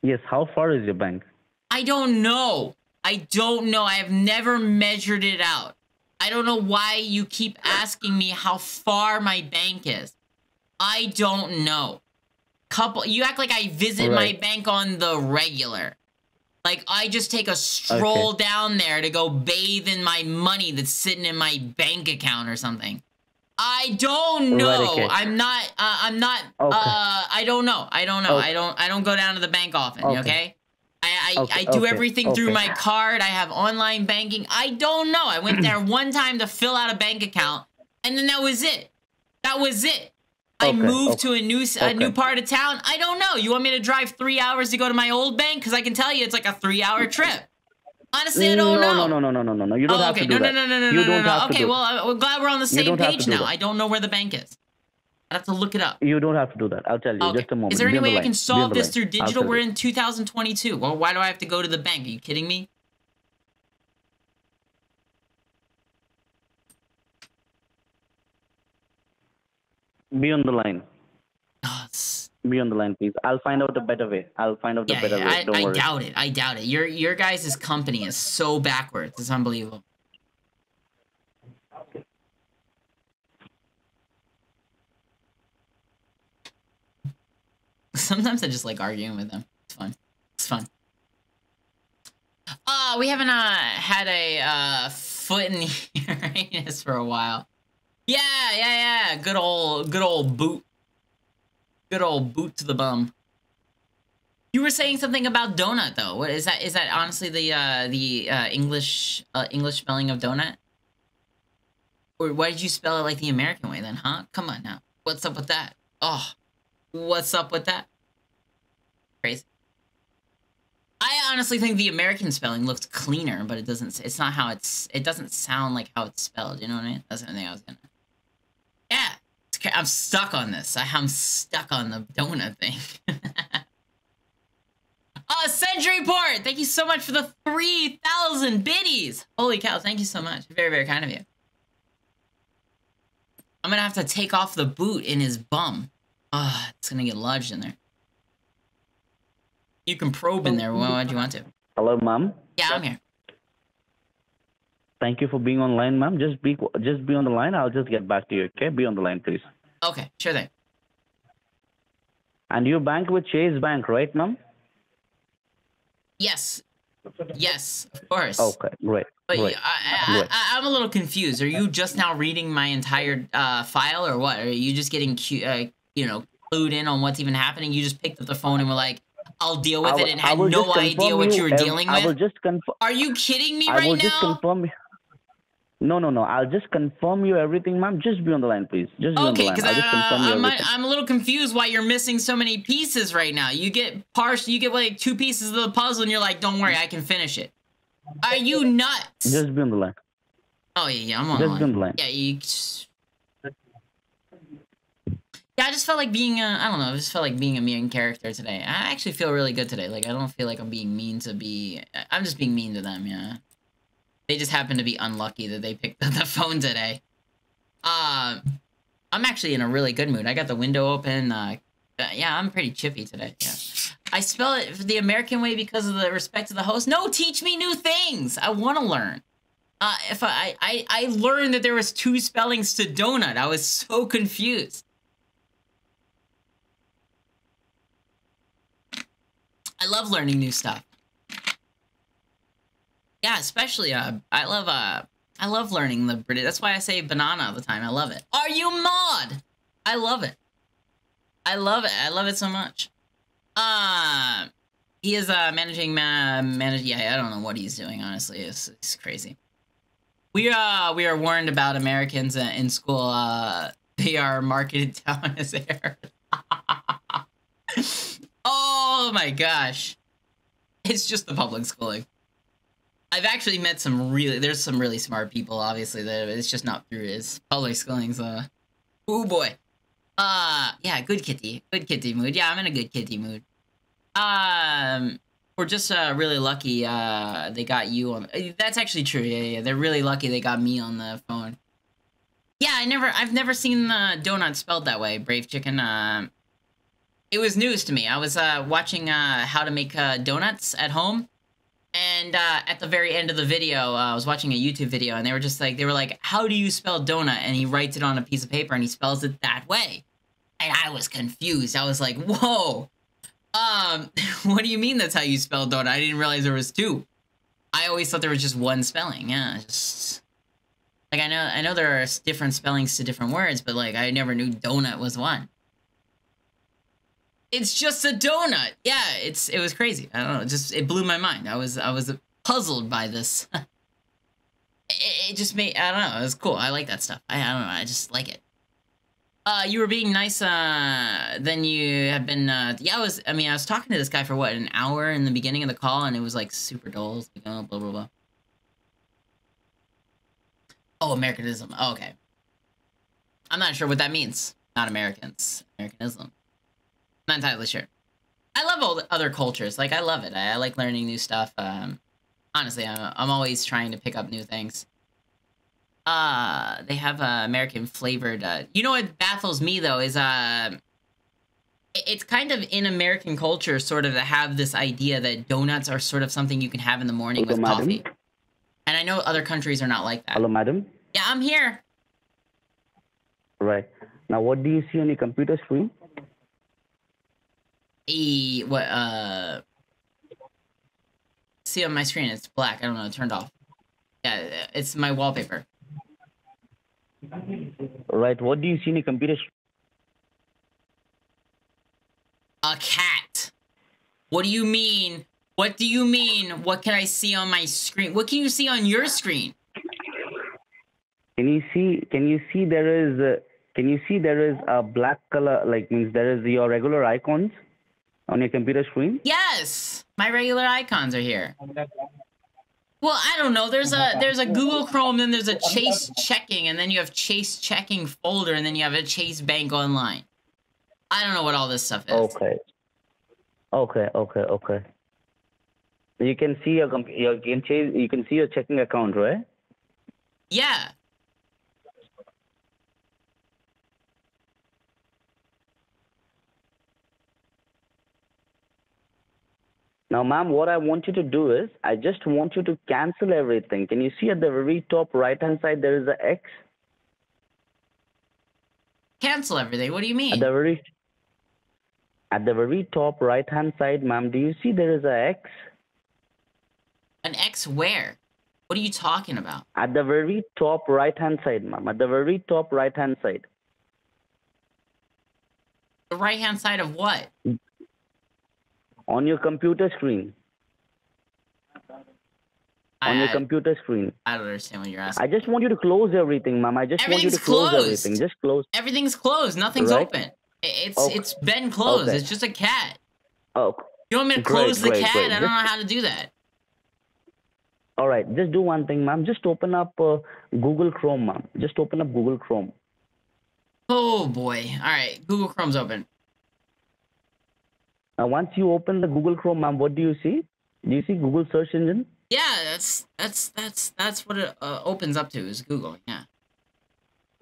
Yes. How far is your bank? I don't know. I don't know. I have never measured it out. I don't know why you keep asking me how far my bank is. I don't know. Couple you act like I visit my bank on the regular. Like I just take a stroll down there to go bathe in my money that's sitting in my bank account or something. I don't know. I'm not uh, I'm not Okay. uh I don't know. I don't know. Okay. I don't I don't go down to the bank often, Okay. okay? I, I, I do everything through my card. I have online banking. I don't know. I went there one time to fill out a bank account, and then that was it. That was it. I moved to a new a new part of town. I don't know. You want me to drive three hours to go to my old bank? Because I can tell you it's like a three hour trip. Honestly, I don't no, know. no, no, no, no, no, no. You don't oh, have okay. to do no, that. no, no, no, no, you no, no, no. Okay, well, I- we're glad we're on the same page now. I don't know where the bank is. I have to look it up. You don't have to do that. I'll tell you. Okay. Just a moment. Is there Be any the way I can solve this through digital? We're in 2022. Well, why do I have to go to the bank? Are you kidding me? Be on the line. Oh, Be on the line, please. I'll find out a better way. I'll find out a yeah, better yeah, way. I, Don't I worry. doubt it. I doubt it. Your your guys' company is so backwards. It's unbelievable. Sometimes I just like arguing with them. It's fun. It's fun. Uh, we haven't uh had a uh foot in the Uranus for a while. Yeah, yeah, yeah. Good old good old boot. Good old boot to the bum. You were saying something about donut though. What is that? Is that honestly the uh the uh English uh English spelling of donut? Or why did you spell it like the American way then, huh? Come on now. What's up with that? Oh, what's up with that? Crazy. I honestly think the American spelling looks cleaner, but it doesn't. It's not how it's. It doesn't sound like how it's spelled. You know what I mean? That's the only thing I was gonna. Yeah, it's ca- I'm stuck on this. I, I'm stuck on the donut thing. uh, Century Port, thank you so much for the 3,000 biddies. Holy cow, thank you so much. Very, very kind of you. I'm gonna have to take off the boot in his bum. Ah, it's gonna get lodged in there. You can probe in there. Why would you want to? Hello, Mom? Yeah, I'm here. Thank you for being online, ma'am. Just be just be on the line. I'll just get back to you. Okay, be on the line, please. Okay, sure thing. And you bank with Chase Bank, right, ma'am? Yes. Yes, of course. Okay, great. But great. I, I, I'm a little confused. Are you just now reading my entire uh, file, or what? Are you just getting, cu- uh, you know, clued in on what's even happening? You just picked up the phone and were like, "I'll deal with I it," and had no idea what you were dealing I will with. Are you kidding me I right now? Just. No, no, no. I'll just confirm you everything, ma'am. Just be on the line, please. Just be on the Okay, line. because I'll uh, I'm. I'm a little confused why you're missing so many pieces right now. You get partial, you get like two pieces of the puzzle, and you're like, "Don't worry, I can finish it." Are you nuts? Just be on the line. oh yeah, yeah, I'm on just the be on line. the line. Yeah, you. Yeah, I just felt like being a, I don't know, I just felt like being a mean character today. I actually feel really good today. Like I don't feel like I'm being mean to be. I'm just being mean to them. Yeah. They just happen to be unlucky that they picked up the phone today. Um, I'm actually in a really good mood. I got the window open. Uh, uh, yeah, I'm pretty chippy today. Yeah. I spell it the American way because of the respect to the host. No, teach me new things. I want to learn. Uh, if I, I I learned that there was two spellings to donut. I was so confused. I love learning new stuff. Yeah, especially uh, I love uh, I love learning the British. That's why I say banana all the time. I love it. Are you mod? I love it. I love it. I love it so much. Uh, he is uh managing ma- manage. Yeah, I don't know what he's doing. Honestly, it's, it's crazy. We uh we are warned about Americans uh, in school. Uh, they are marketed down as air. oh my gosh, it's just the public schooling. I've actually met some really there's some really smart people. Obviously, that it's just not through his public schooling. So, oh boy. Uh, yeah, good kitty, good kitty mood. Yeah, I'm in a good kitty mood. Um, we're just uh really lucky. Uh, they got you on. uh, That's actually true. Yeah, yeah, they're really lucky they got me on the phone. Yeah, I never, I've never seen the donut spelled that way. Brave chicken. Um, it was news to me. I was uh watching uh how to make uh, donuts at home. And uh, at the very end of the video, uh, I was watching a YouTube video, and they were just like, they were like, "How do you spell donut?" And he writes it on a piece of paper, and he spells it that way. And I was confused. I was like, "Whoa, um, what do you mean that's how you spell donut?" I didn't realize there was two. I always thought there was just one spelling. Yeah, just like I know, I know there are different spellings to different words, but like I never knew donut was one. It's just a donut. Yeah, it's it was crazy. I don't know. Just it blew my mind. I was I was puzzled by this. it, it just made I don't know. It was cool. I like that stuff. I, I don't know. I just like it. Uh, you were being nice. Uh, then you have been. Uh, yeah, I was. I mean, I was talking to this guy for what an hour in the beginning of the call, and it was like super dull. Like, oh, blah blah blah. Oh, Americanism. Oh, okay. I'm not sure what that means. Not Americans. Americanism. Not entirely sure. I love all the other cultures. Like I love it. I, I like learning new stuff. Um, honestly, I'm, I'm always trying to pick up new things. Uh, they have uh, American flavored. Uh, you know what baffles me though is uh, it's kind of in American culture, sort of to have this idea that donuts are sort of something you can have in the morning Hello, with madam. coffee. And I know other countries are not like that. Hello, madam. Yeah, I'm here. Right. Now, what do you see on your computer screen? E what uh see on my screen it's black. I don't know, it turned off. Yeah, it's my wallpaper. Right. What do you see in your computer? A cat. What do you mean? What do you mean? What can I see on my screen? What can you see on your screen? Can you see? Can you see there is? A, can you see there is a black color? Like means there is your regular icons on your computer screen. Yes, my regular icons are here. Well, I don't know. There's a there's a Google Chrome, then there's a Chase checking, and then you have Chase checking folder, and then you have a Chase Bank online. I don't know what all this stuff is. Okay. Okay. Okay. Okay. You can see your comp- your you can change, you can see your checking account, right? Yeah. Now, ma'am, what I want you to do is, I just want you to cancel everything. Can you see at the very top right hand side there is a X? Cancel everything. What do you mean? At the very at the very top right hand side, ma'am, do you see there is a X? An X where? What are you talking about? At the very top right hand side, ma'am. At the very top right hand side. The right hand side of what? On your computer screen. On your I, computer screen. I don't understand what you're asking. I just want you to close everything, ma'am. I just want you to Everything's close closed. everything. Just close. Everything's closed. Nothing's Right. open. I- It's Okay. it's been closed. Okay. It's just a cat. Oh, You want me to Great, close the great, cat? great. I don't know how to do that. all right. Just do one thing, ma'am. Just open up uh, Google Chrome, ma'am. Just open up Google Chrome. Oh boy. All right. Google Chrome's open. Now, once you open the Google Chrome, ma'am, what do you see? Do you see Google search engine? Yeah, that's that's that's that's what it uh, opens up to is Google. Yeah.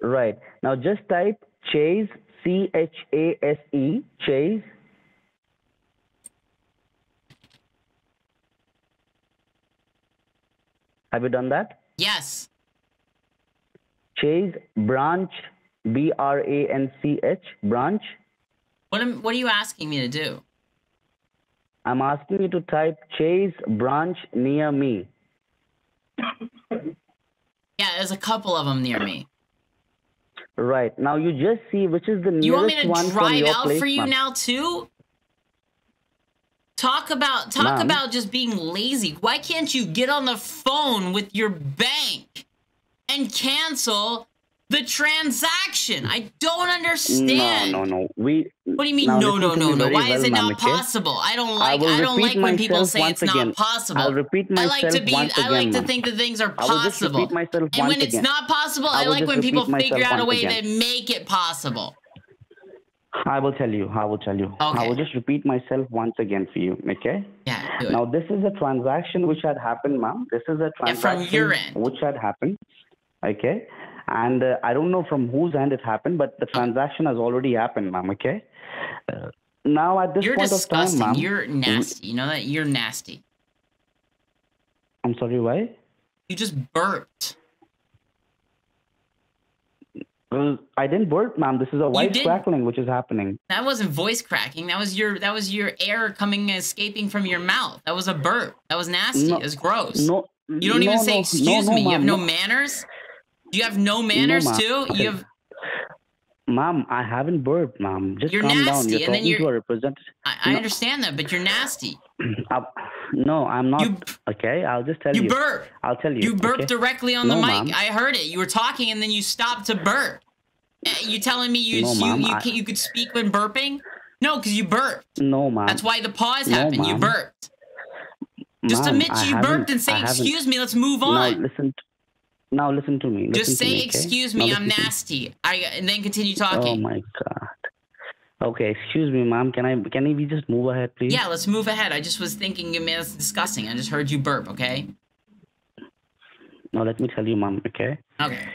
Right. Now, just type Chase, C H A S E, Chase. Have you done that? Yes. Chase branch, B R A N C H, branch. What am what are you asking me to do? I'm asking you to type Chase branch near me. Yeah, there's a couple of them near me. Right. Now you just see which is the nearest one You want me to from drive your out place, for you now too? Talk about talk about just being lazy. Why can't you get on the phone with your bank and cancel the transaction? I don't understand. No, no, no. We. What do you mean no no no no? Why is it not okay? possible? I don't like will I, don't like when people say it's not possible. I'll repeat myself I like to be once I like again, to think that things are I possible. And when it's again. not possible, I I, like when people figure out a way again. that make it possible. I will tell you. I will tell you. Okay. I will just repeat myself once again for you. Okay. Yeah. Now this is a transaction which had happened, ma'am. This is a Yeah, from transaction your end. which had happened. Okay. And uh, I don't know from whose end it happened, but the transaction has already happened, ma'am. Okay. Uh, now at this You're point disgusting. of time, ma'am. You're nasty. You know that? You're nasty. I'm sorry. Why? You just burped. Well, I didn't burp, ma'am. This is a voice crackling which is happening. That wasn't voice cracking. That was your that was your air coming escaping from your mouth. That was a burp. That was nasty. No, it was gross. No. you don't no, even say no, excuse me. you have no manners. Do you have no manners ma'am. too? You have Mom, I haven't burped, mom. Just You're calm down. You're and then talking to you're- a representative. I, I No. understand that, but you're nasty. Uh, no, I'm not. You- okay, I'll just tell you. You burp. I'll tell you. You burped okay? directly on No, the mic. I heard it. You were talking and then you stopped to burp. Eh, You telling me you No, you you, I- you could speak when burping? No, because you burped. No, mom. That's why the pause No, happened. You burped. Just admit I you burped and say excuse me. Let's move on. listen. Now listen to me. Listen Just say me, okay? excuse Now me. I'm listen to me. nasty. I and then continue talking. Oh my god. Okay, excuse me, ma'am. Can I can we just move ahead, please? yeah, let's move ahead. I just was thinking, you man, that's disgusting. I just heard you burp. Okay. Now let me tell you, ma'am. Okay. Okay.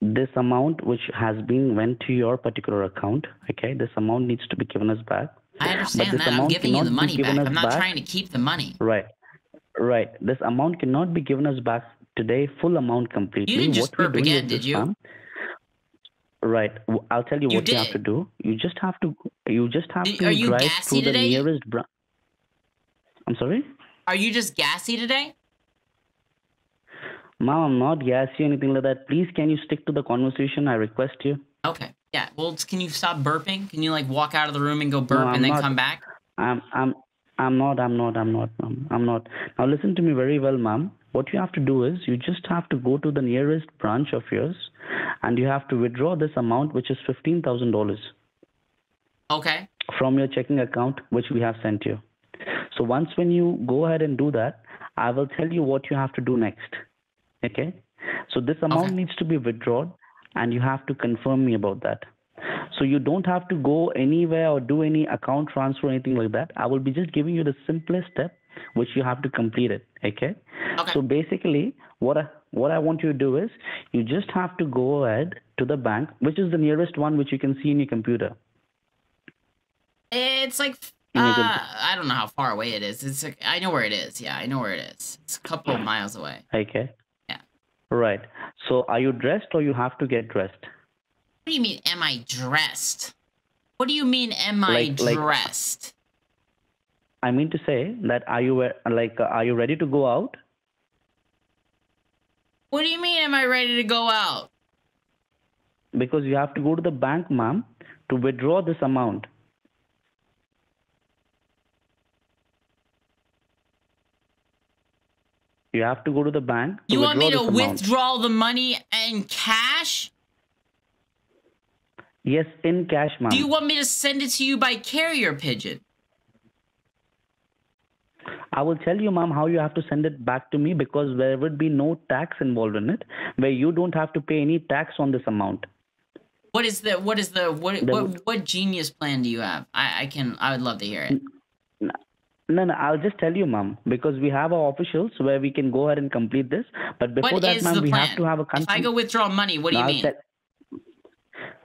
This amount which has been went to your particular account. Okay. This amount needs to be given us back. I understand that. I'm giving you the money back. I'm not back. trying to keep the money. Right. Right. This amount cannot be given us back today, full amount completely. You didn't just What burp again, did you? ma'am. Right. I'll tell you, You what you have to do. You just have to. You just have Did- to drive gassy to the nearest branch. I'm sorry, Are you just gassy today? ma'am. I'm not gassy or anything like that. Please, can you stick to the conversation? I request you. Okay. Yeah. Well, can you stop burping? Can you like walk out of the room and go burp I'm and then not. come back? I'm. I'm. I'm not. I'm not. I'm not. I'm not. Now listen to me very well, ma'am. What you have to do is you just have to go to the nearest branch of yours and you have to withdraw this amount, which is $15,000 Okay. from your checking account, which we have sent you. So once when you go ahead and do that, I will tell you what you have to do next. Okay? So this amount Okay. needs to be withdrawn and you have to confirm me about that. So you don't have to go anywhere or do any account transfer or anything like that. I will be just giving you the simplest step which you have to complete it. Okay? Okay. So basically what I what I want you to do is you just have to go ahead to the bank, which is the nearest one which you can see in your computer. It's like You need to- uh, I don't know how far away it is. It's like, I know where it is. Yeah, I know where it is. It's a couple of miles away. Okay. Yeah. Right. So are you dressed or you have to get dressed? What do you mean, am I dressed? What do you mean, am I Like- like- dressed? I mean to say that are you like are you ready to go out? What do you mean, am I ready to go out? Because you have to go to the bank, ma'am, to withdraw this amount. You have to go to the bank. To You want me to withdraw the money in cash? Yes, in cash, ma'am. Do you want me to send it to you by carrier pigeon? I will tell you, ma'am, how you have to send it back to me because there would be no tax involved in it, where you don't have to pay any tax on this amount. What is the what is the what There what, what genius plan do you have? I I can I would love to hear it. No, no, I'll just tell you, ma'am, because we have our officials where we can go ahead and complete this. But before What that, ma'am, we have to have a If I go withdraw money, what do No, you I'll mean? tell-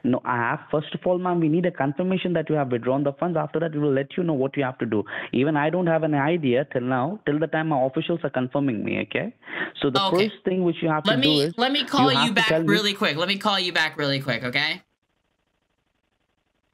No, I have. First of all, ma'am, we need a confirmation that you have withdrawn the funds. After that, we will let you know what you have to do. Even I don't have an idea till now, till the time our officials are confirming me. Okay. So the Okay. first thing which you have Let to do is let me call have you, back tell me- really quick. Let me call you back really quick, okay?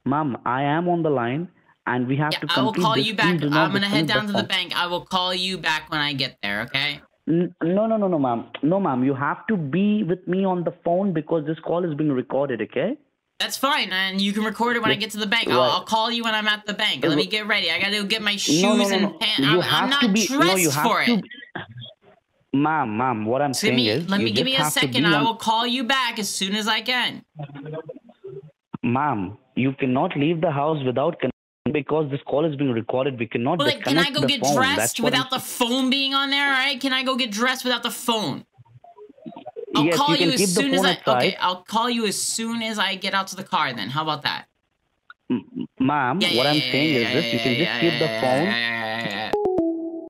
Ma'am, I am on the line and we have Yeah, to I will call this. you back. I'm gonna head down to the bank. I will call you back when I get there, okay? No, no, no, no, ma'am. No, ma'am. You have to be with me on the phone because this call is being recorded, okay? That's fine, and you can record it when I get to the bank. I'll, I'll call you when I'm at the bank. Let me get ready. I gotta get my shoes no, no, no, and pants. I'm, I'm not be, dressed no, you have for it. Mom, mom, what I'm give saying me, is, let me give me a second. I will call you back as soon as I can. Mom, you cannot leave the house without because this call is being recorded. We cannot Well, like, can I go get phone. dressed That's without the phone being on there? All right, can I go get dressed without the phone? I'll yes, call you you, as soon as I. Okay, I'll call you as soon as I get out to the car. Then, how about that? Ma'am, Yeah, what yeah, I'm yeah, saying is this: you can just keep the phone.